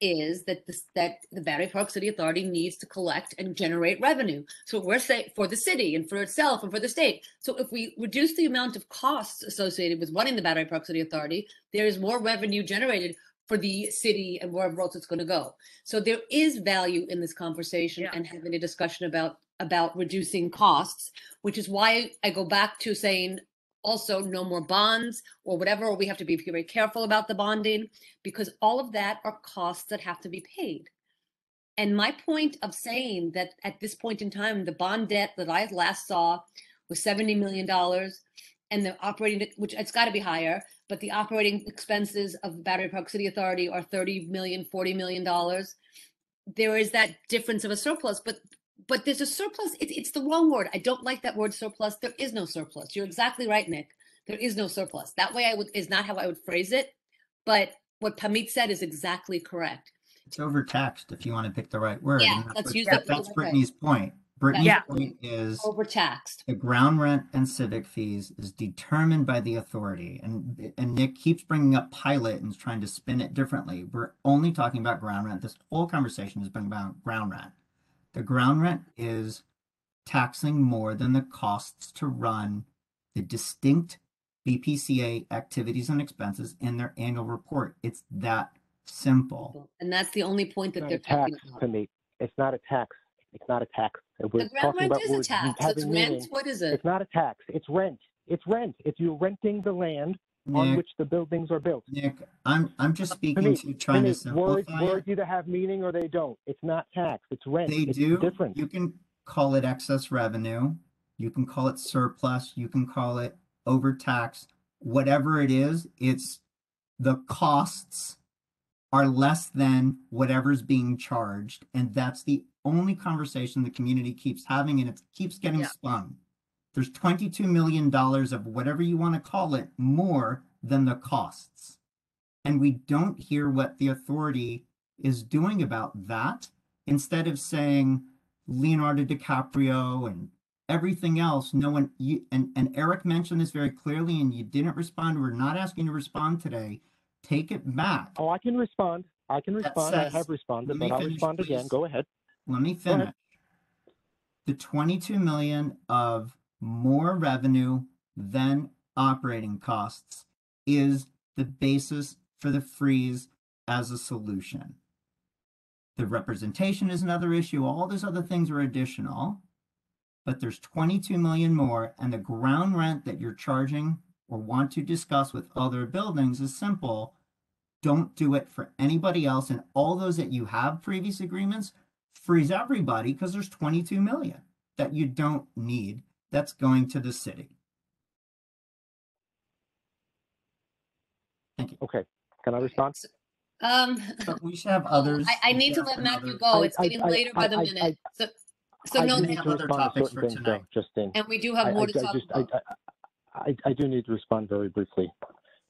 is that this, that the Battery Park City Authority needs to collect and generate revenue. So we're saying for the city and for itself and for the state. So if we reduce the amount of costs associated with running the Battery Park City Authority, there is more revenue generated for the city and wherever else it's going to go. So there is value in this conversation and having a discussion about about reducing costs, which is why I go back to saying also no more bonds or whatever, or we have to be very careful about the bonding because all of that are costs that have to be paid. And my point of saying that at this point in time, the bond debt that I last saw was $70 million and the operating, which it's got to be higher, but the operating expenses of Battery Park City Authority are 30 million, 40 million dollars. There is that difference of a surplus, but but there's a surplus. It's it's the wrong word. I don't like that word surplus. There is no surplus. You're exactly right, Nick. There is no surplus. That way I would is not how I would phrase it. But what Pamit said is exactly correct. It's overtaxed if you want to pick the right word. Yeah, that's let's use that- that That's okay. Brittany's point. Brittany's Yeah. point is Overtaxed. the ground rent and civic fees is determined by the authority. And, and Nick keeps bringing up pilot and is trying to spin it differently. We're only talking about ground rent. This whole conversation has been about ground rent. The ground rent is taxing more than the costs to run the distinct BPCA activities and expenses in their annual report. It's that simple. And that's the only point that they're not a talking tax about. to me. It's not a tax. It's not a tax. We're The ground talking rent about is a tax. It's having rent. meaning. What is it? It's not a tax. It's rent. It's rent. If you're renting the land on Nick, which the buildings are built. Nick, I'm I'm just uh, speaking Pamit, to you, trying to Pamit, words, it. words either have meaning or they don't. It's not tax. It's rent. They it's do. different. You can call it excess revenue. You can call it surplus. You can call it overtax. Whatever it is, it's the costs are less than whatever's being charged. And that's the only conversation the community keeps having, and it keeps getting Yeah. spun. There's $22 million of whatever you want to call it more than the costs. And we don't hear what the authority is doing about that. Instead of saying Leonardo DiCaprio and everything else, no one, you, and, and Eric mentioned this very clearly, and you didn't respond. We're not asking you to respond today. Take it back. Oh, I can respond. I can respond. I have responded, but I'll finish, respond again. Go ahead. Let me finish. The 22 million of more revenue than operating costs is the basis for the freeze as a solution. The representation is another issue. All those other things are additional, but there's 22 million more, and the ground rent that you're charging or want to discuss with other buildings is simple. Don't do it for anybody else, and all those that you have previous agreements, freeze everybody because there's 22 million that you don't need that's going to the city. Thank you. Okay. Can I respond? Um, But we should have others. I, I need to let Matthew another- go. It's I- getting I- later by the I- I- minute. So, so I no, do we need have to other respond to topics certain for things, though, tonight. Justine. and we do have I- more I- to I talk just- I- about. I, I, I do need to respond very briefly.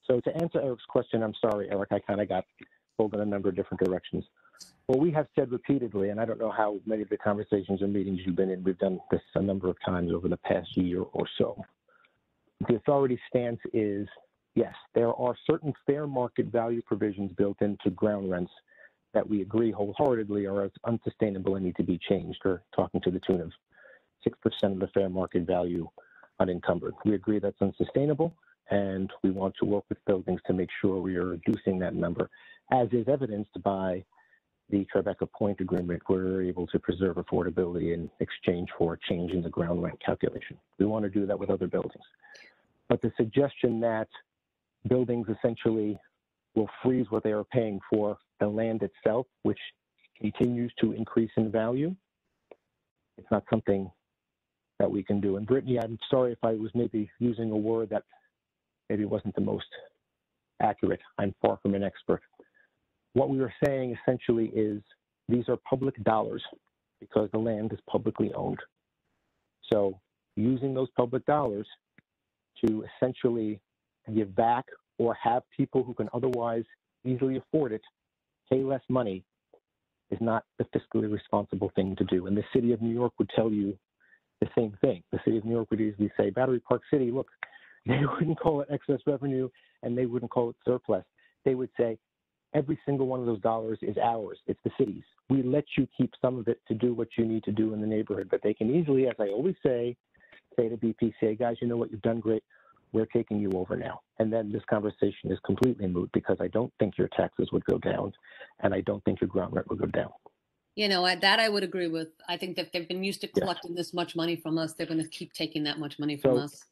So to answer Eric's question, I'm sorry, Eric, I kind of got pulled in a number of different directions. Well, we have said repeatedly, and I don't know how many of the conversations or meetings you've been in, we've done this a number of times over the past year or so. The authority stance is, yes, there are certain fair market value provisions built into ground rents that we agree wholeheartedly are unsustainable and need to be changed, or talking to the tune of 6% of the fair market value unencumbered. We agree that's unsustainable, and we want to work with buildings to make sure we are reducing that number, as is evidenced by the Tribeca Point Agreement, we're able to preserve affordability in exchange for a change in the ground rent calculation. We want to do that with other buildings. But the suggestion that buildings essentially will freeze what they are paying for the land itself, which continues to increase in value, it's not something that we can do. And Brittany, I'm sorry if I was maybe using a word that maybe wasn't the most accurate. I'm far from an expert. What we were saying essentially is these are public dollars because the land is publicly owned. So using those public dollars to essentially give back or have people who can otherwise easily afford it pay less money is not the fiscally responsible thing to do. And the city of New York would tell you the same thing. The city of New York would easily say, Battery Park City, look, they wouldn't call it excess revenue and they wouldn't call it surplus. They would say, every single one of those dollars is ours. It's the city's. We let you keep some of it to do what you need to do in the neighborhood, but they can easily, as I always say, say to BPCA, guys, you know what, you've done great. We're taking you over now. And then this conversation is completely moot because I don't think your taxes would go down and I don't think your ground rent would go down. You know, that I would agree with. I think that they've been used to collecting this much money from us. They're gonna keep taking that much money from So- us.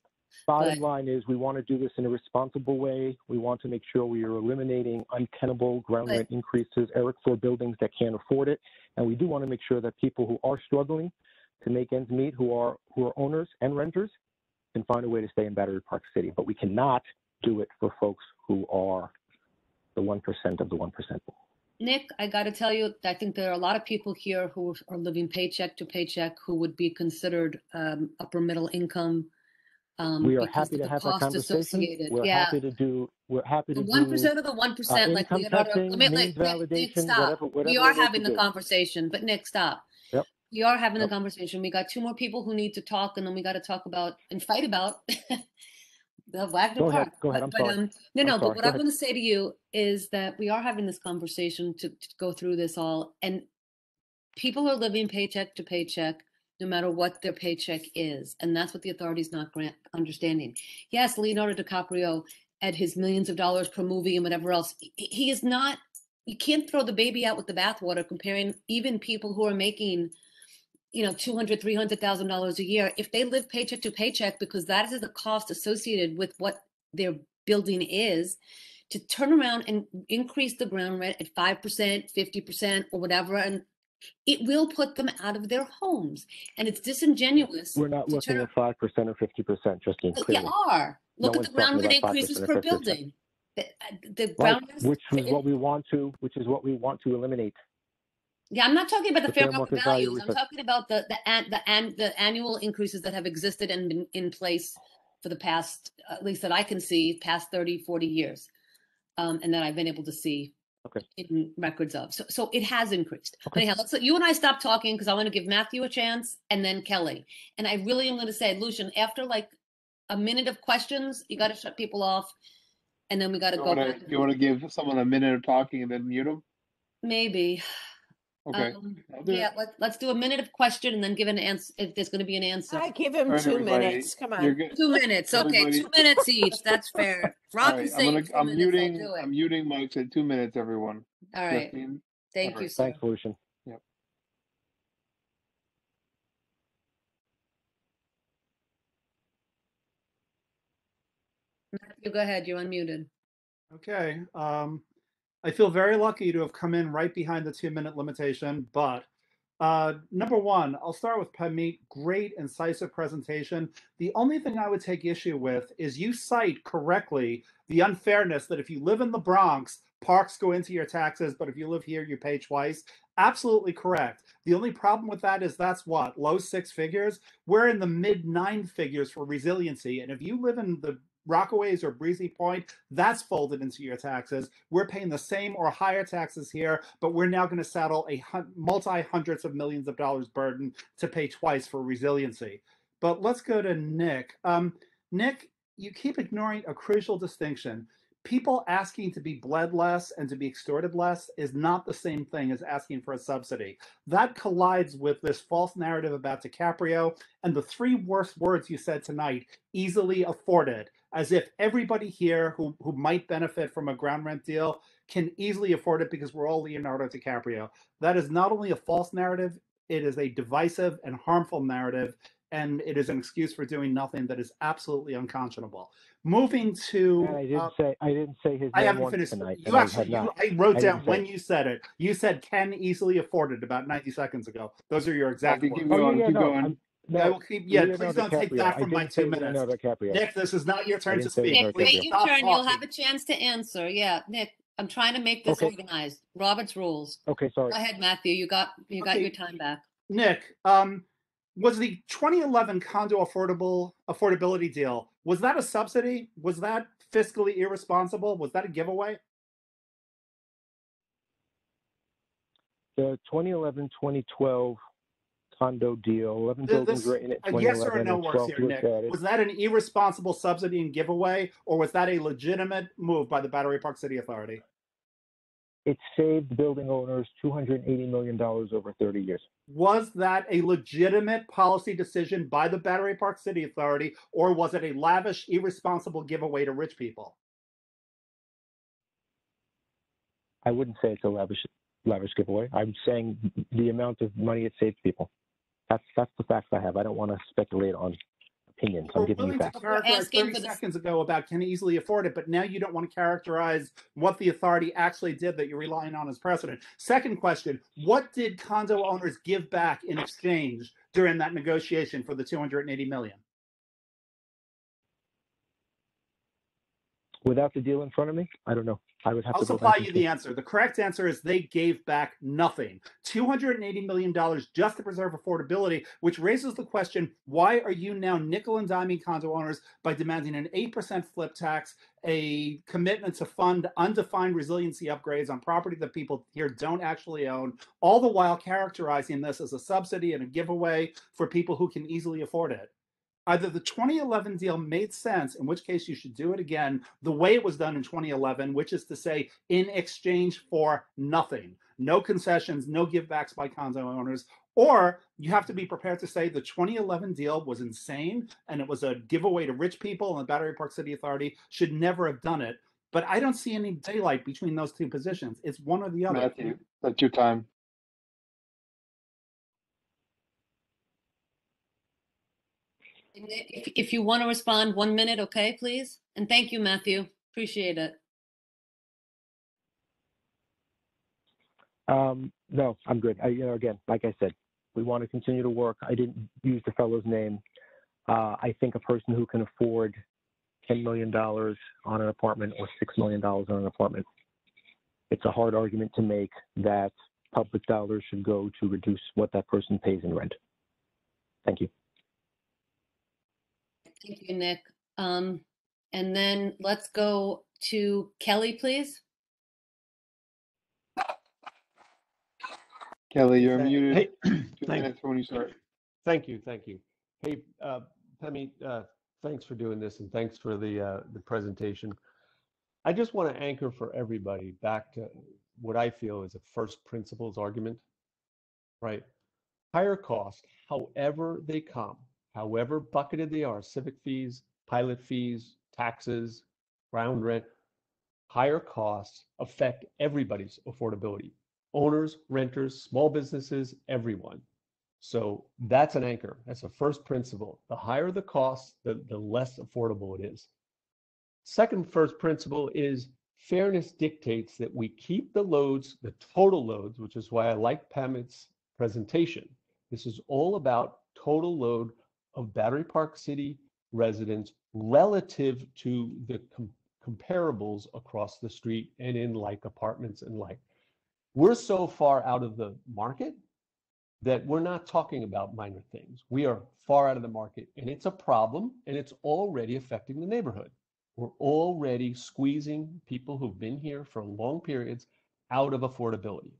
Bottom But- line is we want to do this in a responsible way. We want to make sure we are eliminating untenable ground But- rent increases, Eric, for buildings that can't afford it. And we do want to make sure that people who are struggling to make ends meet, who are who are owners and renters, can find a way to stay in Battery Park City. But we cannot do it for folks who are the one percent of the one percent. Nick, I got to tell you, I think there are a lot of people here who are living paycheck to paycheck who would be considered um, upper middle income. Um, We are happy to have that cost conversation. associated. We're Yeah, happy to do. We're happy to do. one percent of the one uh, like Leonardo. testing, I mean, means like, Nick, stop. whatever, whatever We are having the do. conversation, but Nick, stop. Yep. We are having Yep. the conversation. We got two more people who need to talk, and then we got to talk about and fight about the Wagner Go Park. ahead. Go ahead. But- I'm but, sorry. um, no, I'm no. sorry. But what Go I ahead. want to say to you is that we are having this conversation to, to go through this all, and people are living paycheck to paycheck, no matter what their paycheck is, and that's what the authority's not grant understanding. Yes, Leonardo DiCaprio at his millions of dollars per movie and whatever else, he- is not. You can't throw the baby out with the bathwater. Comparing even people who are making you know, two hundred, three hundred thousand dollars a year, if they live paycheck to paycheck, because that is the cost associated with what their building is, to turn around and increase the ground rent at five percent, fifty percent, or whatever, and it will put them out of their homes. And it's disingenuous. We're not looking at five percent or fifty percent, Justine. But Clearly. You are. No Look at the ground rent increases per building. The, uh, the ground rent. which is what we want to, which is what we want to eliminate. Yeah, I'm not talking about the, The fair fair market market value. I'm research. talking about the the an, the an, the annual increases that have existed and been in place for the past, at least that I can see, past 30, 40 years, um, and that I've been able to see Okay. in records of. So, so it has increased. But Okay. anyhow, let's let you and I stop talking because I want to give Matthew a chance and then Kelly. And I really am going to say, Lucian, after like a minute of questions, you got to shut people off, and then we got to go. wanna, back you wanna give someone a minute of talking and then mute them? Maybe. Okay. Um, I'll do it. yeah, let, let's do a minute of question and then give an answer if there's going to be an answer. I give him All right, two everybody, minutes. Come you're on. good. Two minutes, okay, Everybody- two minutes each. That's fair. All Rob right, can I'm say gonna, two I'm minutes. I'll muting, do I'm it. muting mics at two minutes, everyone. All right. Justine? Thank All you, right. sir. Thanks, Lucian. Matthew, go ahead. You're unmuted. Okay. Um, I feel very lucky to have come in right behind the two minute limitation. But uh, number one, I'll start with Pamit. Great, incisive presentation. The only thing I would take issue with is you cite correctly the unfairness that if you live in the Bronx, parks go into your taxes, but if you live here, you pay twice. Absolutely correct. The only problem with that is that's what low six figures. We're in the mid nine figures for resiliency, and if you live in the Rockaways or Breezy Point, that's folded into your taxes. We're paying the same or higher taxes here, but we're now going to saddle a multi hundreds of millions of dollars burden to pay twice for resiliency. But let's go to Nick. Um, Nick, you keep ignoring a crucial distinction. People asking to be bled less and to be extorted less is not the same thing as asking for a subsidy. That collides with this false narrative about DiCaprio and the three worst words you said tonight easily afforded, as if everybody here who, who might benefit from a ground rent deal can easily afford it because we're all Leonardo DiCaprio. That is not only a false narrative, it is a divisive and harmful narrative. and it is an excuse for doing nothing that is absolutely unconscionable. Moving to, And I didn't uh, say, I didn't say his I name haven't finished. tonight. You and I actually, you. I wrote I down when it. you said it. You said can easily afford it about 90 seconds ago. Those are your exact Matthew, words. keep Oh, going, yeah, keep no, going. I'm- I will keep. Yeah, Leonardo please don't take DiCaprio. that I from my didn't say two minutes. Leonardo DiCaprio. Nick, this is not your turn to didn't say speak. Nick, Please wait your stop turn. You'll have a chance to answer. Yeah, Nick, I'm trying to make this Okay. organized. Robert's rules. Okay, sorry. Go ahead, Matthew. You got, you got Okay. your time back. Nick, um, was the 2011 condo affordable affordability deal was that a subsidy? Was that fiscally irresponsible? Was that a giveaway? The 2011, 2012 condo deal, 11 Th- buildings This, were in it, a yes or no works here, was Nick. Was that an irresponsible subsidy and giveaway, or was that a legitimate move by the Battery Park City Authority? It saved building owners $280 million over 30 years. Was that a legitimate policy decision by the Battery Park City Authority, or was it a lavish, irresponsible giveaway to rich people? I wouldn't say it's a lavish, lavish giveaway. I'm saying the amount of money it saved people. That's that's the facts I have. I don't want to speculate on opinions. I'm giving you willing to facts. characterize asking 30 for the- seconds ago about can easily afford it, but now you don't want to characterize what the authority actually did that you're relying on as precedent. Second question What did condo owners give back in exchange during that negotiation for the 280 million? Without the deal in front of me, I don't know. I would have I'll to supply you the answer. The correct answer is they gave back nothing. $280 million just to preserve affordability, which raises the question why are you now nickel and diming condo owners by demanding an 8% flip tax, a commitment to fund undefined resiliency upgrades on property that people here don't actually own, all the while characterizing this as a subsidy and a giveaway for people who can easily afford it? Either the 2011 deal made sense, in which case you should do it again the way it was done in 2011, which is to say, in exchange for nothing, no concessions, no givebacks by condo owners, or you have to be prepared to say the 2011 deal was insane and it was a giveaway to rich people, and the Battery Park City Authority should never have done it. But I don't see any daylight between those two positions. It's one or the other. Matthew, that's your time. And Nick, If, if you want to respond, one minute, okay, please? And thank you, Matthew. Appreciate it. Um, no, I'm good. I, you know, again, like I said, we want to continue to work. I didn't use the fellow's name. Uh, I think a person who can afford $10 million on an apartment or $6 million on an apartment, it's a hard argument to make that public dollars should go to reduce what that person pays in rent. Thank you. Thank you, Nick. Um, and then let's go to Kelly, please. Kelly, you're Hey, muted. hey, Two thank- minutes when you start. Thank you, thank you. Hey, uh, Pemi, uh, thanks for doing this and thanks for the, uh, the presentation. I just want to anchor for everybody back to what I feel is a first principles argument, right? Higher cost, however they come, however bucketed they are, civic fees, pilot fees, taxes, ground rent, higher costs affect everybody's affordability. Owners, renters, small businesses, everyone. So that's an anchor. That's a first principle. The higher the cost, the, the less affordable it is. Second first principle is fairness dictates that we keep the loads, the total loads, which is why I like Pamit's presentation. This is all about total load of Battery Park City residents relative to the com- comparables across the street and in like apartments and like. We're so far out of the market that we're not talking about minor things. We are far out of the market and it's a problem and it's already affecting the neighborhood. We're already squeezing people who've been here for long periods out of affordability.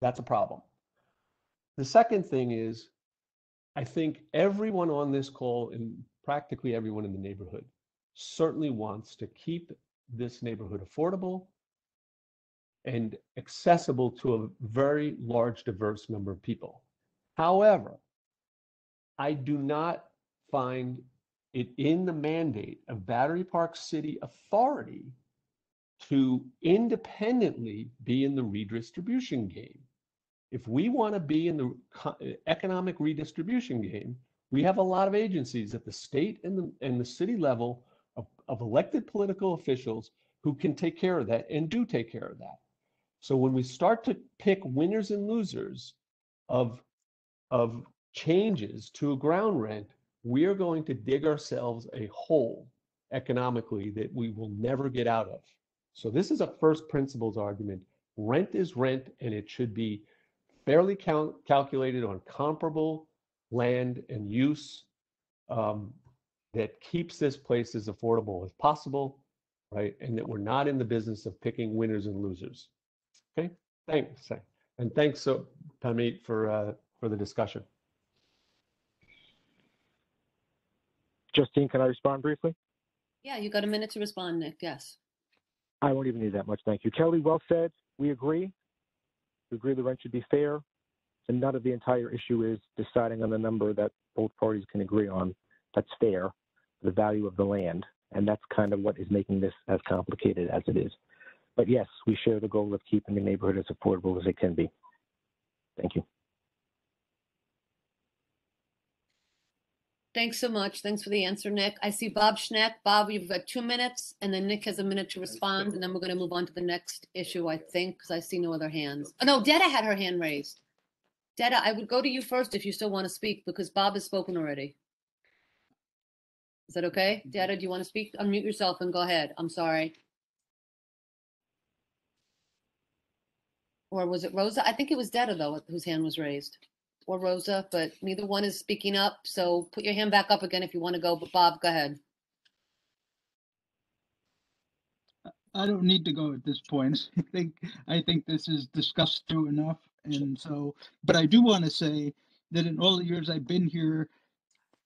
That's a problem. The second thing is, I think everyone on this call and practically everyone in the neighborhood certainly wants to keep this neighborhood affordable and accessible to a very large, diverse number of people. However, I do not find it in the mandate of Battery Park City Authority to independently be in the redistribution game. If we want to be in the economic redistribution game, We have a lot of agencies at the state and the, and the city level of, of elected political officials who can take care of that and do take care of that. So when we start to pick winners and losers of, of changes to a ground rent, we are going to dig ourselves a hole economically that we will never get out of. So this is a first principles argument. Rent is rent and it should be fairly cal- calculated on comparable land and use um, that keeps this place as affordable as possible, right? And that we're not in the business of picking winners and losers. Okay, thanks. And thanks, so Pamit, for uh, for the discussion. Justine, can I respond briefly? Yeah, you got a minute to respond, Nick. Yes. I won't even need that much. Thank you. Kelly, well said. We agree. We agree the rent should be fair. And none of the entire issue is deciding on the number that both parties can agree on. That's fair, the value of the land. And that's kind of what is making this as complicated as it is. But yes, we share the goal of keeping the neighborhood as affordable as it can be. Thank you. Thanks so much. Thanks for the answer, Nick. I see Bob Schneck. Bob, you've got two minutes, and then Nick has a minute to respond, and then we're going to move on to the next issue, I think, because I see no other hands. Oh, no, Detta had her hand raised. Detta, I would go to you first if you still want to speak, because Bob has spoken already. Is that okay? Mm-hmm. Detta, do you want to speak? Unmute yourself and go ahead. I'm sorry. Or was it Rosa? I think it was Detta, though, whose hand was raised. Or Rosa, but neither one is speaking up. So put your hand back up again if you want to go. But Bob, go ahead. I don't need to go at this point. I think I think this is discussed through enough. And so, but I do want to say that in all the years I've been here,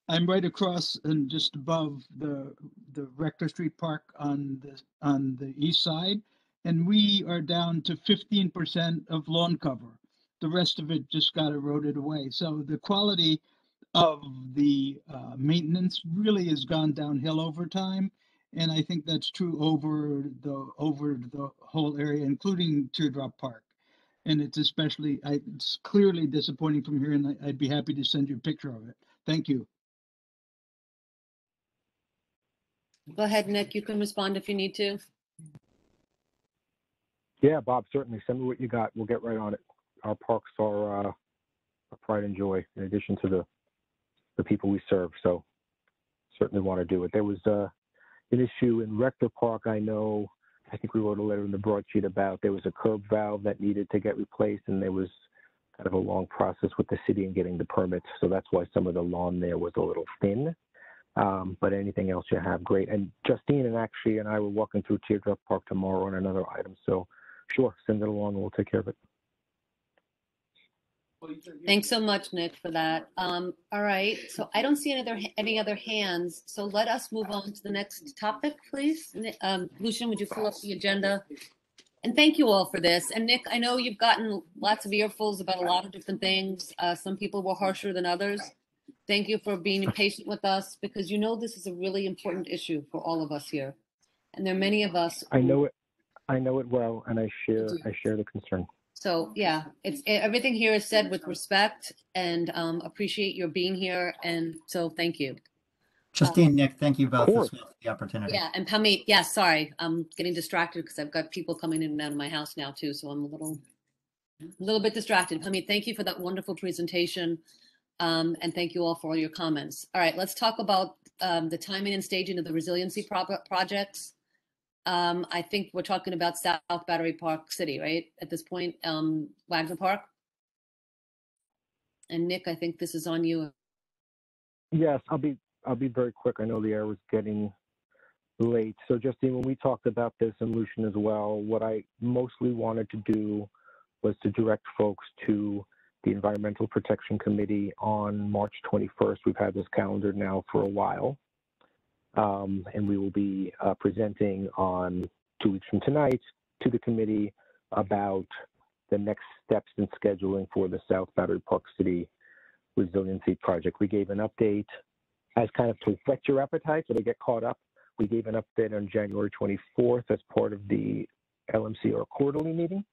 I'm right across and just above the the Rector Street Park on the on the east side, and we are down to 15% of lawn cover. The rest of it just got eroded away. So the quality of the uh, maintenance really has gone downhill over time, and I think that's true over the over the whole area, including Teardrop Park. And it's especially, I, it's clearly disappointing from here, and I, I'd be happy to send you a picture of it. Thank you. Go ahead, Nick. You can respond if you need to. Yeah, Bob, certainly. Send me what you got. We'll get right on it. Our parks are uh, a pride and joy, in addition to the the people we serve. So certainly want to do it. There was uh, an issue in Rector Park. I know. I think we wrote a letter in the broadsheet about there was a curb valve that needed to get replaced, and there was kind of a long process with the city in getting the permits. So that's why some of the lawn there was a little thin. Um, but anything else you have, great. And Justine and actually and I were walking through Teardrop Park tomorrow on another item. So sure, send it along and we'll take care of it. Thanks so much, Nick, for that. Um, all right, so I don't see any other, any other hands, so let us move on to the next topic, please. Ni- Um, Lucian, would you pull up the agenda? And thank you all for this. And Nick, I know you've gotten lots of earfuls about a lot of different things. Uh, some people were harsher than others. Thank you for being patient with us because you know this is a really important issue for all of us here. And there are many of us. I who- know it. I know it well, and I share. I share the concern. So yeah, it's everything here is said with respect and um, appreciate your being here. And so thank you. Justine, Nick, thank you both as course. well for the opportunity. Yeah, and Pamit, yeah, sorry, I'm getting distracted because I've got people coming in and out of my house now too, so I'm a little, a little bit distracted. Pamit, thank you for that wonderful presentation. Um, and thank you all for all your comments. All right, let's talk about um, the timing and staging of the resiliency pro- projects. Um, I think we're talking about South Battery Park City, right? At this point, um, Wagner Park. And Nick, I think this is on you. Yes, I'll be I'll be very quick. I know the air was getting late. So Justine, when we talked about this and Lucian as well, what I mostly wanted to do was to direct folks to the Environmental Protection Committee on March 21st. We've had this calendar now for a while. Um, and we will be uh, presenting on two weeks from tonight to the committee about the next steps in scheduling for the South Battery Park City Resiliency Project. We gave an update as kind of to whet your appetite so they get caught up. We gave an update on January 24th as part of the LMC or quarterly meeting.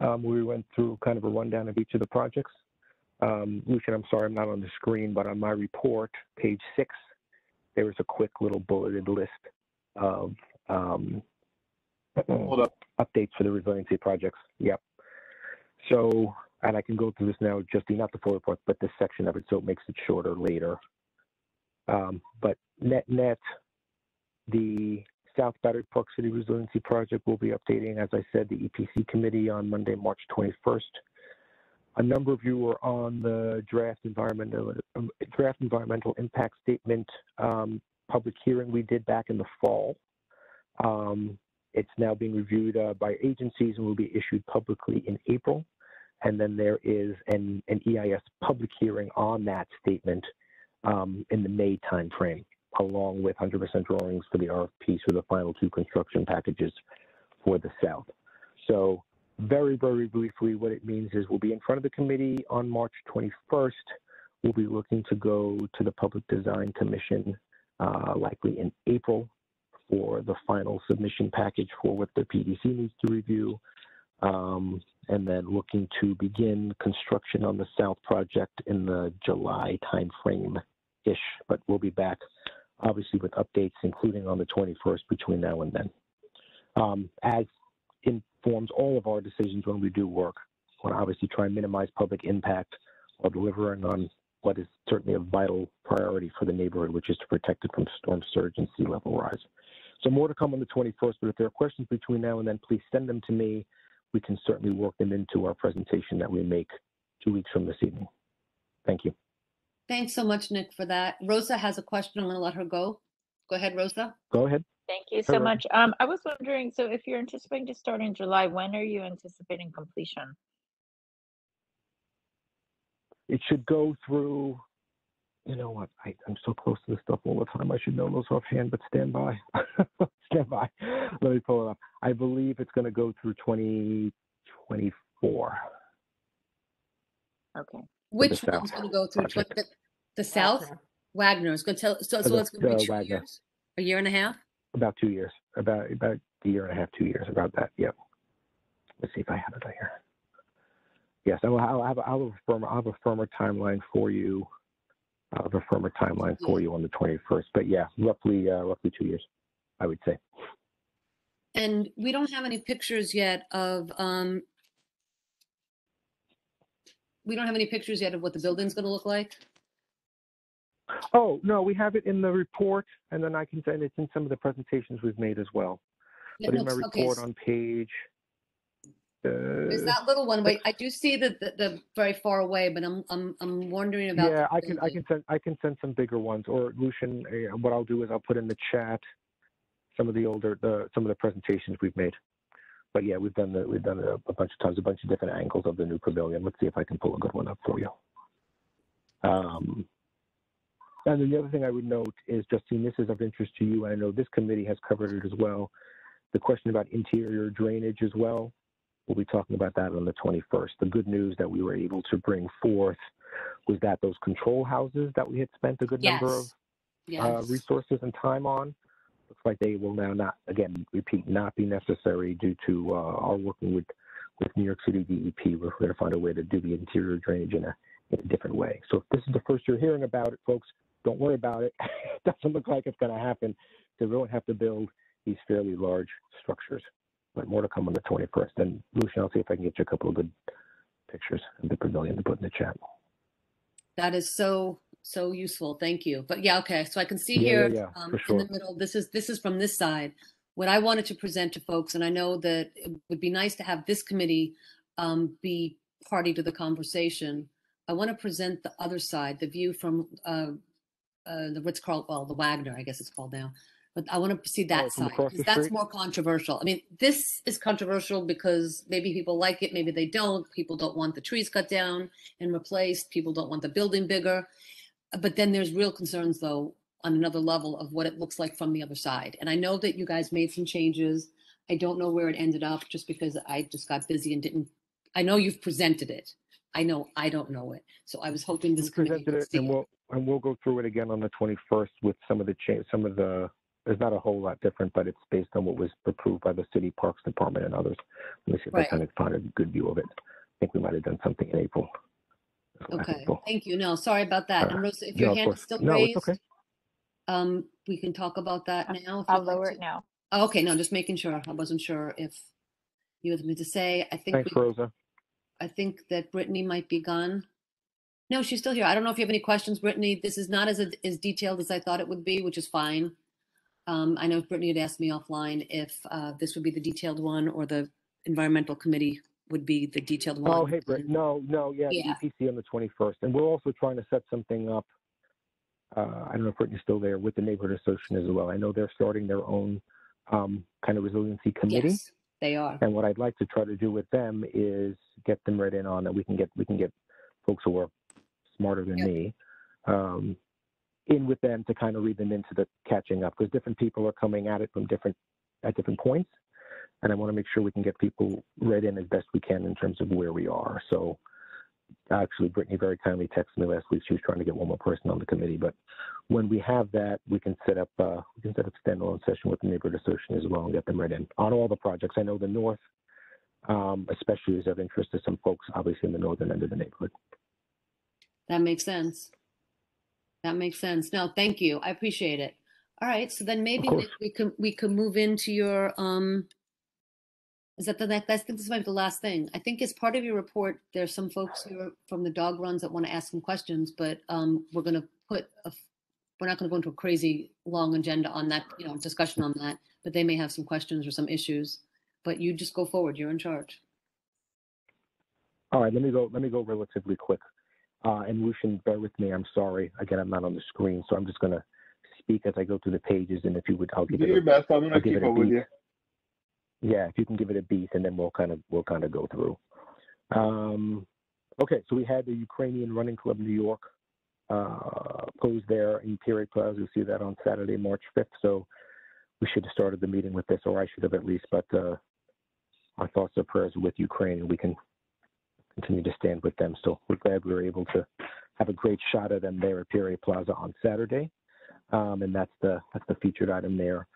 Um, we went through kind of a rundown of each of the projects. Um, Lucian, I'm sorry, I'm not on the screen, but on my report, page six, there is a quick little bulleted list of um, Hold up. updates for the resiliency projects. Yep. So, and I can go through this now, just not the full report, but this section of it, so it makes it shorter later. Um, but net net, the South Battery Park City Resiliency Project will be updating, as I said, the EPC committee on Monday, March 21st. A number of you were on the draft environmental um, draft environmental impact statement um, public hearing we did back in the fall. Um, it's now being reviewed uh, by agencies and will be issued publicly in April. And then there is an, an EIS public hearing on that statement um, in the May timeframe, along with 100% drawings for the RFPs for the final two construction packages for the South. So very, very briefly, what it means is we'll be in front of the committee on March 21st. We'll be looking to go to the Public Design Commission uh, likely in April for the final submission package for what the PDC needs to review. Um, and then looking to begin construction on the South project in the July timeframe ish. But we'll be back obviously with updates, including on the 21st between now and then. Um, as informs all of our decisions when we do work, we want to obviously try and minimize public impact while delivering on what is certainly a vital priority for the neighborhood, which is to protect it from storm surge and sea level rise. So more to come on the 21st, but if there are questions between now and then, please send them to me. We can certainly work them into our presentation that we make two weeks from this evening. Thank you. Thanks so much, Nick, for that. Rosa has a question. I'm going to let her go. Go ahead, Rosa. Go ahead. Thank you so much. Um, I was wondering, so if you're anticipating to start in July, when are you anticipating completion? It should go through, you know what, I, I'm so close to this stuff all the time. I should know those offhand, but stand by. stand by. Let me pull it up. I believe it's going to go through 2024. Okay. Which South one's going to go through? project. The, the South? Wagner is going to tell, so, Uh, so the- it's going to be the two Wagner. years? A year and a half? About two years. About about a year and a half, two years. About that. Yep. Let's see if I have it here. Yes, I will. I'll have, I'll have a firmer. I'll have a firmer timeline for you. I'll have a firmer timeline for you on the 21st. But yeah, roughly uh, roughly two years, I would say. And we don't have any pictures yet of, um, we don't have any pictures yet of what the building's going to look like? Oh no, we have it in the report, and then I can send it in some of the presentations we've made as well. It But in my looks- okay, report on page. There's Uh, that little one, wait, I do see the, the, the very far away, but I'm, I'm, I'm wondering about. yeah, the I can I building. can send I can send some bigger ones. Or Lucian, uh, what I'll do is I'll put in the chat some of the older the some of the presentations we've made. But yeah, we've done the we've done a, a bunch of times, a bunch of different angles of the new pavilion. Let's see if I can pull a good one up for you. Um, and the other thing I would note is, Justine, this is of interest to you. I know this committee has covered it as well. The question about interior drainage as well. We'll be talking about that on the 21st. The good news that we were able to bring forth was that those control houses that we had spent a good number of Yes. uh, resources and time on. Looks like they will now not, again, repeat, not be necessary due to uh, our working with, with New York City DEP. We're going to find a way to do the interior drainage in a, in a different way. So if this is the first you're hearing about it, folks, don't worry about it. it doesn't look like it's going to happen because we won't have to build these fairly large structures. But more to come on the 21st. And Lucian, I'll see if I can get you a couple of good pictures of the pavilion to put in the chat. That is so, so useful. Thank you. But yeah, okay, so I can see Yeah, yeah, here yeah, um, for in the middle, this is, this is from this side. What I wanted to present to folks, and I know that it would be nice to have this committee um, be party to the conversation. I want to present the other side, the view from uh, uh, the Ritz Carlton, well, the Wagner, I guess it's called now. But I want to see that Oh, side because that's more controversial. I mean, this is controversial because maybe people like it, maybe they don't. People don't want the trees cut down and replaced. People don't want the building bigger. But then there's real concerns, though, on another level of what it looks like from the other side. And I know that you guys made some changes. I don't know where it ended up just because I just got busy and didn't. I know you've presented it. I know I don't know it. So I was hoping this We committee presented would it, see and it. we'll and we'll go through it again on the 21st with some of the change. Some of the there's not a whole lot different, but it's based on what was approved by the city parks department and others. Let me see if Right. I kind of find a good view of it. I think we might have done something in April. I Okay, think we'll- thank you. No, sorry about that. Uh, And Rosa, if no, your of hand is course. still No, it's raised, okay. um, we can talk about that now. if I'll you'd like lower to. it now. Oh, Okay, no, just making sure. I wasn't sure if you had something to say. I think, Thanks, we- Rosa. I think that Brittany might be gone. No, she's still here. I don't know if you have any questions, Brittany. This is not as, as detailed as I thought it would be, which is fine. Um, I know Brittany had asked me offline if, uh, this would be the detailed one or the environmental committee would be the detailed one. Oh, hey, Brett. No, no, yeah, the Yeah. EPC on the 21st. And we're also trying to set something up. Uh, I don't know if Brittany's still there with the neighborhood association as well. I know they're starting their own um, kind of resiliency committee. Yes, they are. And what I'd like to try to do with them is get them right in on that. We can get we can get folks who are smarter than me um, in with them to kind of read them into the catching up because different people are coming at it from different at different points, and I want to make sure we can get people right in as best we can in terms of where we are. So. Actually, Brittany very kindly texted me last week. She was trying to get one more person on the committee, but when we have that, we can set up uh, we can set up a standalone session with the neighborhood association as well and get them right in on all the projects. I know the north, um, especially is of interest to some folks, obviously in the northern end of the neighborhood. That makes sense. That makes sense. No, thank you. I appreciate it. All right, so then maybe we can we could move into your um. Is that the next? I think this might be the last thing. I think as part of your report, there's some folks here from the dog runs that want to ask some questions, but um, we're gonna put a. f- We're not gonna go into a crazy long agenda on that, you know, discussion on that, but they may have some questions or some issues. But you just go forward. You're in charge. All right, let me go. Let me go relatively quick. Uh, and Lucian, bear with me. I'm sorry. Again, I'm not on the screen, so I'm just going to speak as I go through the pages. And if you would, I'll give Do it. your a, best. I'm gonna give keep it a up with you. Yeah, if you can give it a beat, and then we'll kind of we'll kind of go through. Um, okay, so we had the Ukrainian Running Club New York uh, posed there in Pier A Plaza. You'll see that on Saturday, March 5th. So we should have started the meeting with this, or I should have at least. But uh, our thoughts and prayers with Ukraine, and we can continue to stand with them. So we're glad we were able to have a great shot of them there at Pier A Plaza on Saturday, um, and that's the that's the featured item there.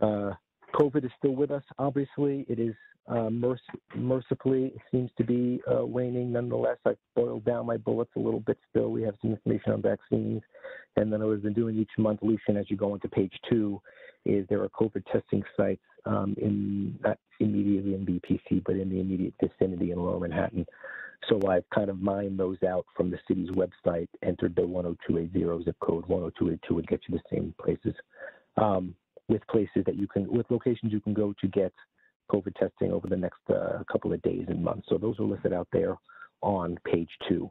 Uh, COVID is still with us. Obviously, it is uh, merc- mercifully seems to be uh, waning. Nonetheless, I boiled down my bullets a little bit. Still, we have some information on vaccines, and then I was been doing each month. Lucian, as you go into page two, is there are COVID testing sites um, in not immediately in BPC, but in the immediate vicinity in Lower Manhattan. So I've kind of mined those out from the city's website, entered the 10280 zip code 10282 would get you the same places. Um, with places that you can, with locations you can go to get COVID testing over the next uh, couple of days and months. So those are listed out there on page two.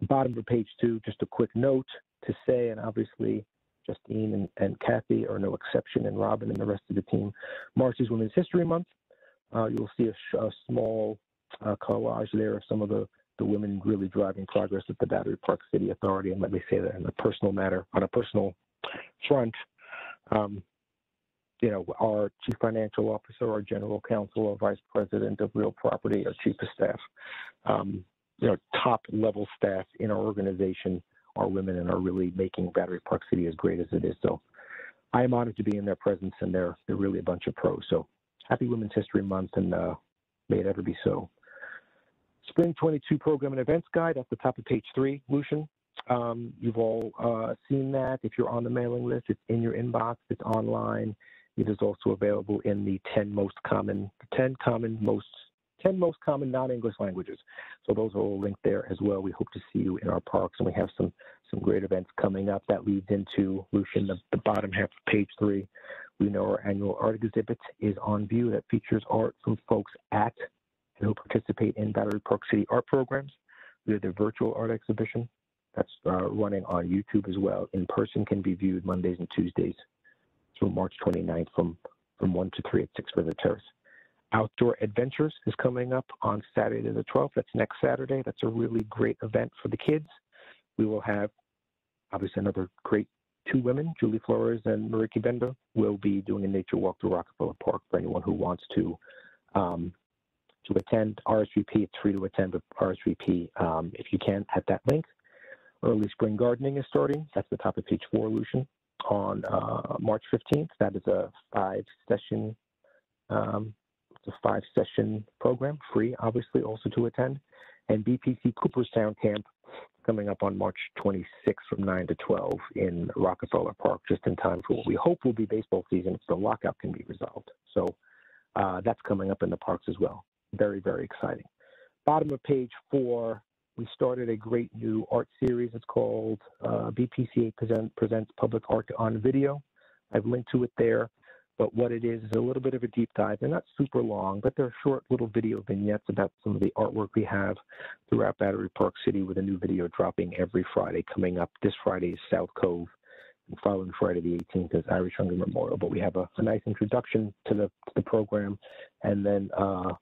The bottom of page two, just a quick note to say, and obviously Justine and, and Kathy are no exception, and Robin and the rest of the team. March is Women's History Month. Uh, you'll see a, a small uh, collage there of some of the, the women really driving progress at the Battery Park City Authority. And let me say that in a personal matter, on a personal front, um, you know, our chief financial officer, our general counsel, our vice president of real property, our chief of staff, um, you know, top level staff in our organization are women and are really making Battery Park City as great as it is. So I am honored to be in their presence and they're, they're really a bunch of pros. So happy Women's History Month and uh, may it ever be so. Spring 22 Program and Events Guide at the top of page three, Lucian. Um, you've all uh, seen that. If you're on the mailing list, it's in your inbox, it's online. It is also available in the 10 most common, 10 common most, 10 most common non-English languages. So those are all linked there as well. We hope to see you in our parks, and we have some some great events coming up. That leads into Lucian, the, the bottom half of page three. We know our annual art exhibit is on view that features art from folks at and who participate in Battery Park City art programs. We have the virtual art exhibition that's uh, running on YouTube as well. In person can be viewed Mondays and Tuesdays through March 29th from, from 1 to 3 at 6 River Terrace. Outdoor Adventures is coming up on Saturday the 12th. That's next Saturday. That's a really great event for the kids. We will have obviously another great two women, Julie Flores and Mariki Bender, will be doing a nature walk through Rockefeller Park for anyone who wants to um, to attend. RSVP, it's free to attend, but RSVP um, if you can at that link. Early spring gardening is starting. That's the top of page four, Lucian, on uh, March 15th. That is a five session, um, it's a five session program, free, obviously, also to attend. and BPC Cooperstown Camp coming up on March 26th from 9 to 12 in Rockefeller Park, just in time for what we hope will be baseball season if the lockout can be resolved. So uh, that's coming up in the parks as well. Very, very exciting. Bottom of page four, we started a great new art series. It's called uh, BPCA present, Presents Public Art on Video. I've linked to it there. But what it is is a little bit of a deep dive. They're not super long, but they're short little video vignettes about some of the artwork we have throughout Battery Park City with a new video dropping every Friday. Coming up this Friday is South Cove, and following Friday the 18th is Irish Hunger Memorial. But we have a, a nice introduction to the, to the program, and then uh,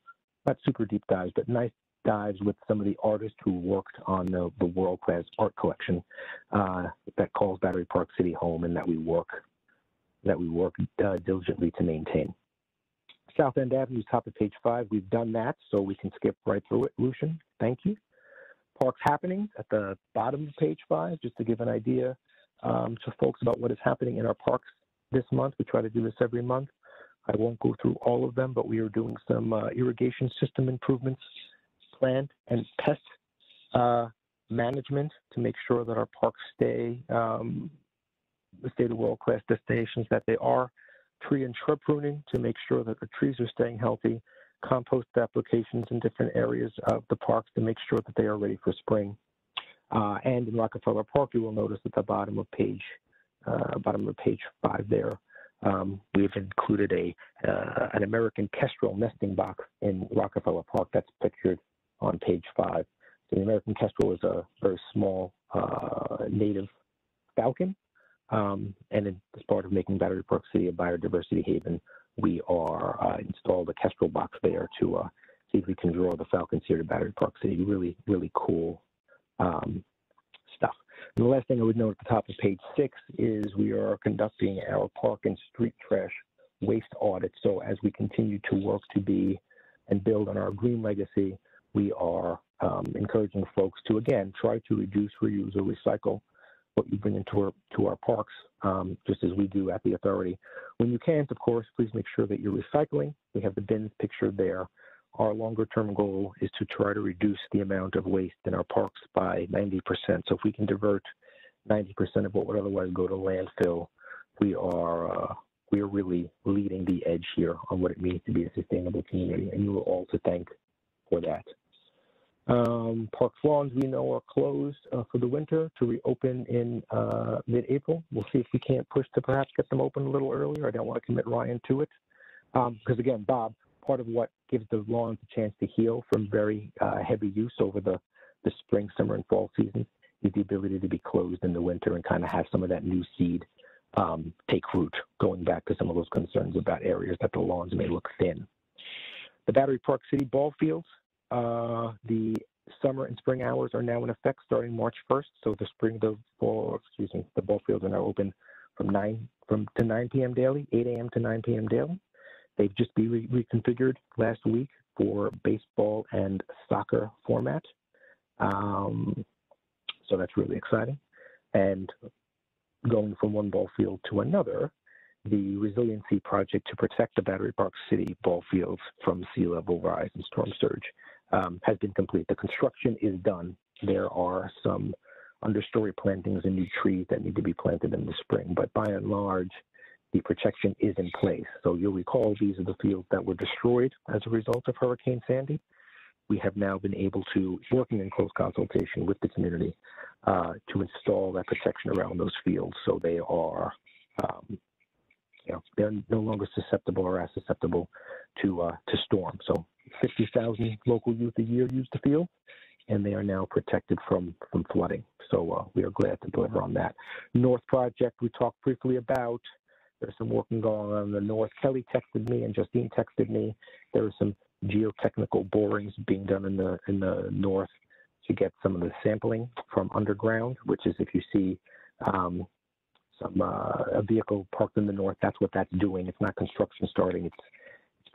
not super deep dives, but nice dives with some of the artists who worked on the, the world-class art collection uh, that calls Battery Park City home and that we work that we work uh, diligently to maintain. South End Avenue, top of page five, we've done that, so we can skip right through it. Lucian, thank you. Parks happenings at the bottom of page five, just to give an idea um, to folks about what is happening in our parks this month. We try to do this every month. I won't go through all of them, but we are doing some uh, irrigation system improvements, plant and pest uh, management to make sure that our parks stay um, the state of world-class destinations that they are, tree and shrub pruning to make sure that the trees are staying healthy, compost applications in different areas of the parks to make sure that they are ready for spring. Uh, and in Rockefeller Park, you will notice at the bottom of page uh, bottom of page five there, um, we've included a uh, an American kestrel nesting box in Rockefeller Park that's pictured on page five. The American kestrel is a very small uh, native falcon um, and as part of making Battery Park City a biodiversity haven, we are uh, installed a Kestrel box there to uh, see if we can draw the falcons here to Battery Park City. Really, really cool um, stuff. And the last thing I would note at the top of page six is we are conducting our park and street trash waste audit. So as we continue to work to be and build on our green legacy, we are um, encouraging folks to again try to reduce, reuse, or recycle what you bring into our to our parks, um, just as we do at the authority. When you can't, of course, please make sure that you're recycling. We have the bins pictured there. Our longer term goal is to try to reduce the amount of waste in our parks by 90%. So if we can divert 90% of what would otherwise go to landfill, we are uh, we are really leading the edge here on what it means to be a sustainable community, and you are all to thank for that. Um, park lawns we know are closed uh, for the winter to reopen in uh, mid-April. We'll see if we can't push to perhaps get them open a little earlier. I don't want to commit Ryan to it because um, again, Bob, part of what gives the lawns a chance to heal from very uh, heavy use over the, the spring, summer, and fall seasons is the ability to be closed in the winter and kind of have some of that new seed um, take root, going back to some of those concerns about areas that the lawns may look thin. The Battery Park City ball fields, uh, the summer and spring hours are now in effect starting March 1st. So the spring, the fall, excuse me, the ball fields are now open from 9 from to 9 p.m. daily, 8 a.m. to 9 p.m. daily. They've just been re reconfigured last week for baseball and soccer format. Um, so that's really exciting. And going from one ball field to another, the resiliency project to protect the Battery Park City ball fields from sea level rise and storm surge um, has been complete. The construction is done. There are some understory plantings and new trees that need to be planted in the spring, but by and large, the protection is in place. So you'll recall these are the fields that were destroyed as a result of Hurricane Sandy. We have now been able to, working in close consultation with the community, uh, to install that protection around those fields so they are, um, you know, they're no longer susceptible or as susceptible to uh, to storm. So 50,000 local youth a year use the field, and they are now protected from, from flooding. So uh, we are glad to deliver on that. North Project, we talked briefly about. There's some working going on in the north. Kelly texted me and Justine texted me. There are some geotechnical borings being done in the in the north to get some of the sampling from underground, which is if you see um, some uh, a vehicle parked in the north, that's what that's doing. It's not construction starting. It's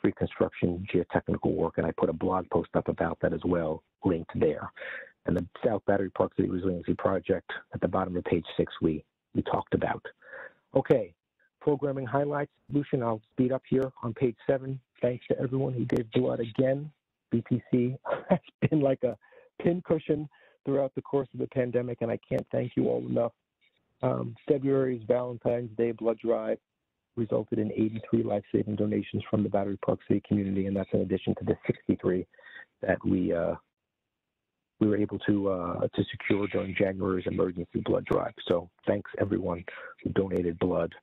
pre-construction geotechnical work, and I put a blog post up about that as well, linked there. And the South Battery Park City Resiliency Project at the bottom of page six, we, we talked about. Okay, programming highlights. Lucian, I'll speed up here on page seven. Thanks to everyone who gave blood again. BPC has been like a pincushion throughout the course of the pandemic, and I can't thank you all enough. Um, February's Valentine's Day blood drive resulted in 83 life-saving donations from the Battery Park City community, and that's in addition to the 63 that we uh, we were able to uh, to secure during January's emergency blood drive. So thanks everyone who donated blood.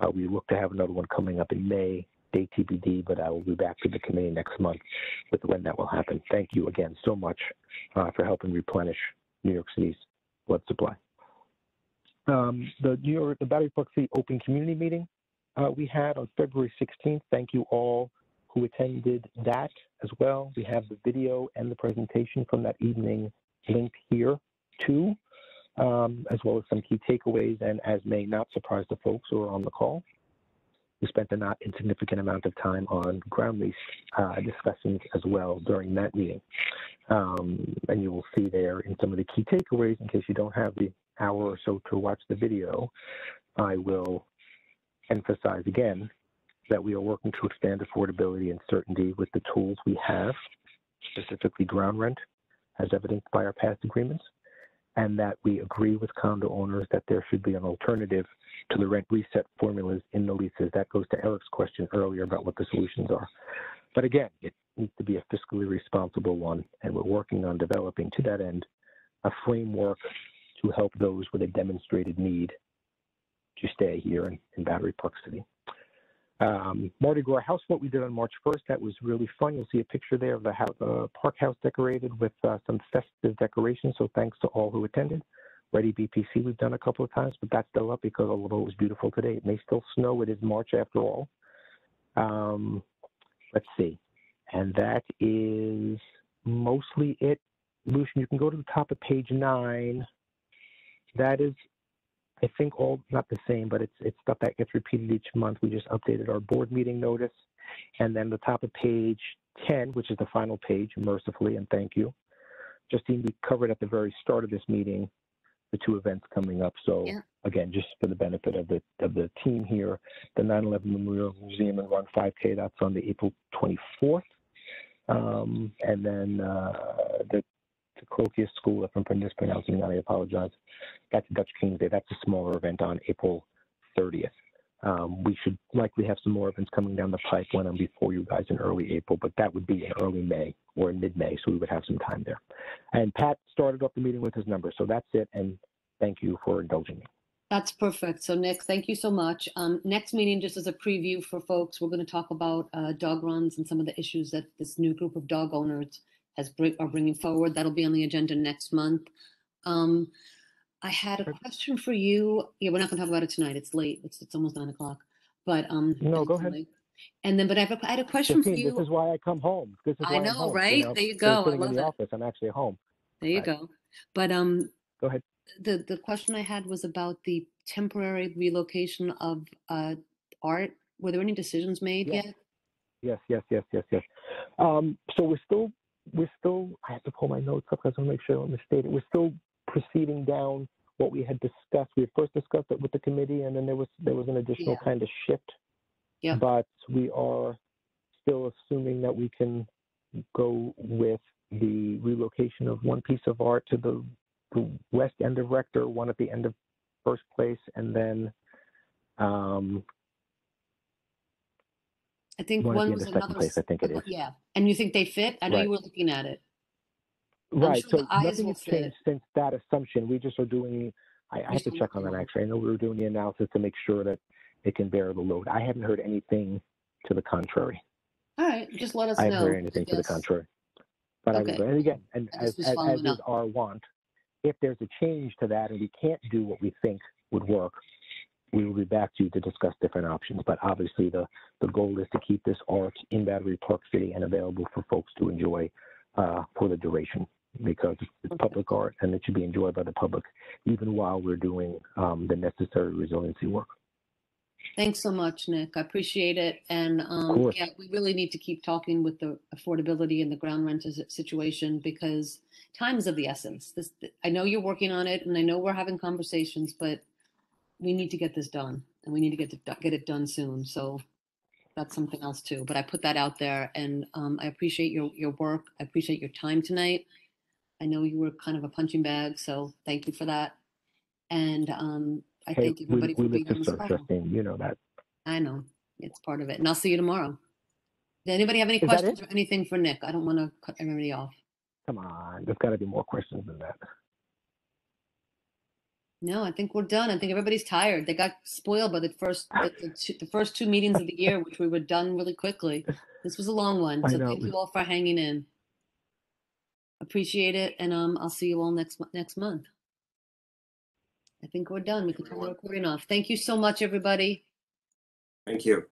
Uh, we look to have another one coming up in May, date TBD, but I will be back to the committee next month with when that will happen. Thank you again so much uh, for helping replenish New York City's blood supply. Um, the New York, the Battery Park City Open Community Meeting uh, we had on February 16th. Thank you all who attended that as well. We have the video and the presentation from that evening linked here too, um, as well as some key takeaways. And as may not surprise the folks who are on the call, we spent a not insignificant amount of time on ground lease uh, discussions as well during that meeting. Um, and you will see there in some of the key takeaways, in case you don't have the hour or so to watch the video, I will emphasize again that we are working to expand affordability and certainty with the tools we have, specifically ground rent, as evidenced by our past agreements, and that we agree with condo owners that there should be an alternative to the rent reset formulas in the leases. That goes to Eric's question earlier about what the solutions are. But again, it needs to be a fiscally responsible one, and we're working on developing to that end a framework to help those with a demonstrated need to stay here in, in Battery Park City. Um, Mardi Gras House, what we did on March 1st, that was really fun. You'll see a picture there of the uh, park house decorated with uh, some festive decorations. So thanks to all who attended. Ready BPC we've done a couple of times, but that's still up because although it was beautiful today, it may still snow. It is March after all. Um, let's see. And that is mostly it. Lucian, you can go to the top of page nine. That is I think all not the same, but it's it's stuff that gets repeated each month. We just updated our board meeting notice, and then the top of page 10, which is the final page, mercifully, and thank you. Justine, we covered at the very start of this meeting the two events coming up. So Yeah. again, just for the benefit of the of the team here, the 9/11 Memorial Museum and Run 5K. That's on the April 24th, um, and then uh, the Crokius School. If I'm mispronouncing that, I apologize. That's Dutch King's Day. That's a smaller event on April 30th. Um, we should likely have some more events coming down the pipeline and before you guys in early April, but that would be in early May or in mid-May, so we would have some time there. And Pat started off the meeting with his number, so that's it. And thank you for indulging me. That's perfect. So Nick, thank you so much. Um, next meeting, just as a preview for folks, we're going to talk about uh, dog runs and some of the issues that this new group of dog owners has bring, are bringing forward. That'll be on the agenda next month. Um, I had a question for you. Yeah, we're not going to talk about it tonight. It's late. It's, it's almost nine o'clock. But um, No, go ahead. late. And then, but I have a, I had a question for you. this is why I come home. This is I why I'm know, home, you right? know? There you go. I Sitting in love the it. office, I'm actually home. There you Right. go. But um, Go ahead. the the question I had was about the temporary relocation of uh, art. Were there any decisions made Yes. yet? Yes, yes, yes, yes, yes. Um, so we're still, we're still, I have to pull my notes up because I want to make sure I don't misstate it. We're still proceeding down what we had discussed. We had first discussed it with the committee and then there was, there was an additional Yeah. kind of shift. Yeah. But we are still assuming that we can go with the relocation of one piece of art to the, the west end of Rector, one at the end of First Place, and then um, I think one was of Second another. Place, I think it s- Yeah, and you think they fit? I know Right. you were looking at it. Right. sure So nothing has changed fit. since that assumption. We just are doing, I, I have to check on that actually. I know we were doing the analysis to make sure that it can bear the load. I haven't heard anything to the contrary. All right, just let us I know. haven't heard anything to the contrary. But I Okay. will, and again, and I as, as, as is up. our want, if there's a change to that and we can't do what we think would work, we will be back to you to discuss different options. But obviously, the, the goal is to keep this art in Battery Park City and available for folks to enjoy uh, for the duration because it's, public art and it should be enjoyed by the public even while we're doing um, the necessary resiliency work. Thanks so much, Nick. I appreciate it. And um, yeah, we really need to keep talking with the affordability and the ground rent situation because time is of the essence. This, I know you're working on it, and I know we're having conversations, but we need to get this done, and we need to get to, get it done soon. So that's something else too. But I put that out there, and um, I appreciate your your work. I appreciate your time tonight. I know you were kind of a punching bag, so thank you for that. And um, I Hey, thank everybody we for being live on to this serve, call. Justine, you know that. I know, it's part of it. And I'll see you tomorrow. Does anybody have any Is questions or anything for Nick? I don't want to cut everybody off. Come on, there's gotta be more questions than that. No, I think we're done. I think everybody's tired. They got spoiled by the first, the, the, two, the first two meetings of the year, which we were done really quickly. This was a long one, so thank you all for hanging in. Appreciate it, and um, I'll see you all next next month. I think we're done. We can turn the recording off. Thank you so much, everybody. Thank you.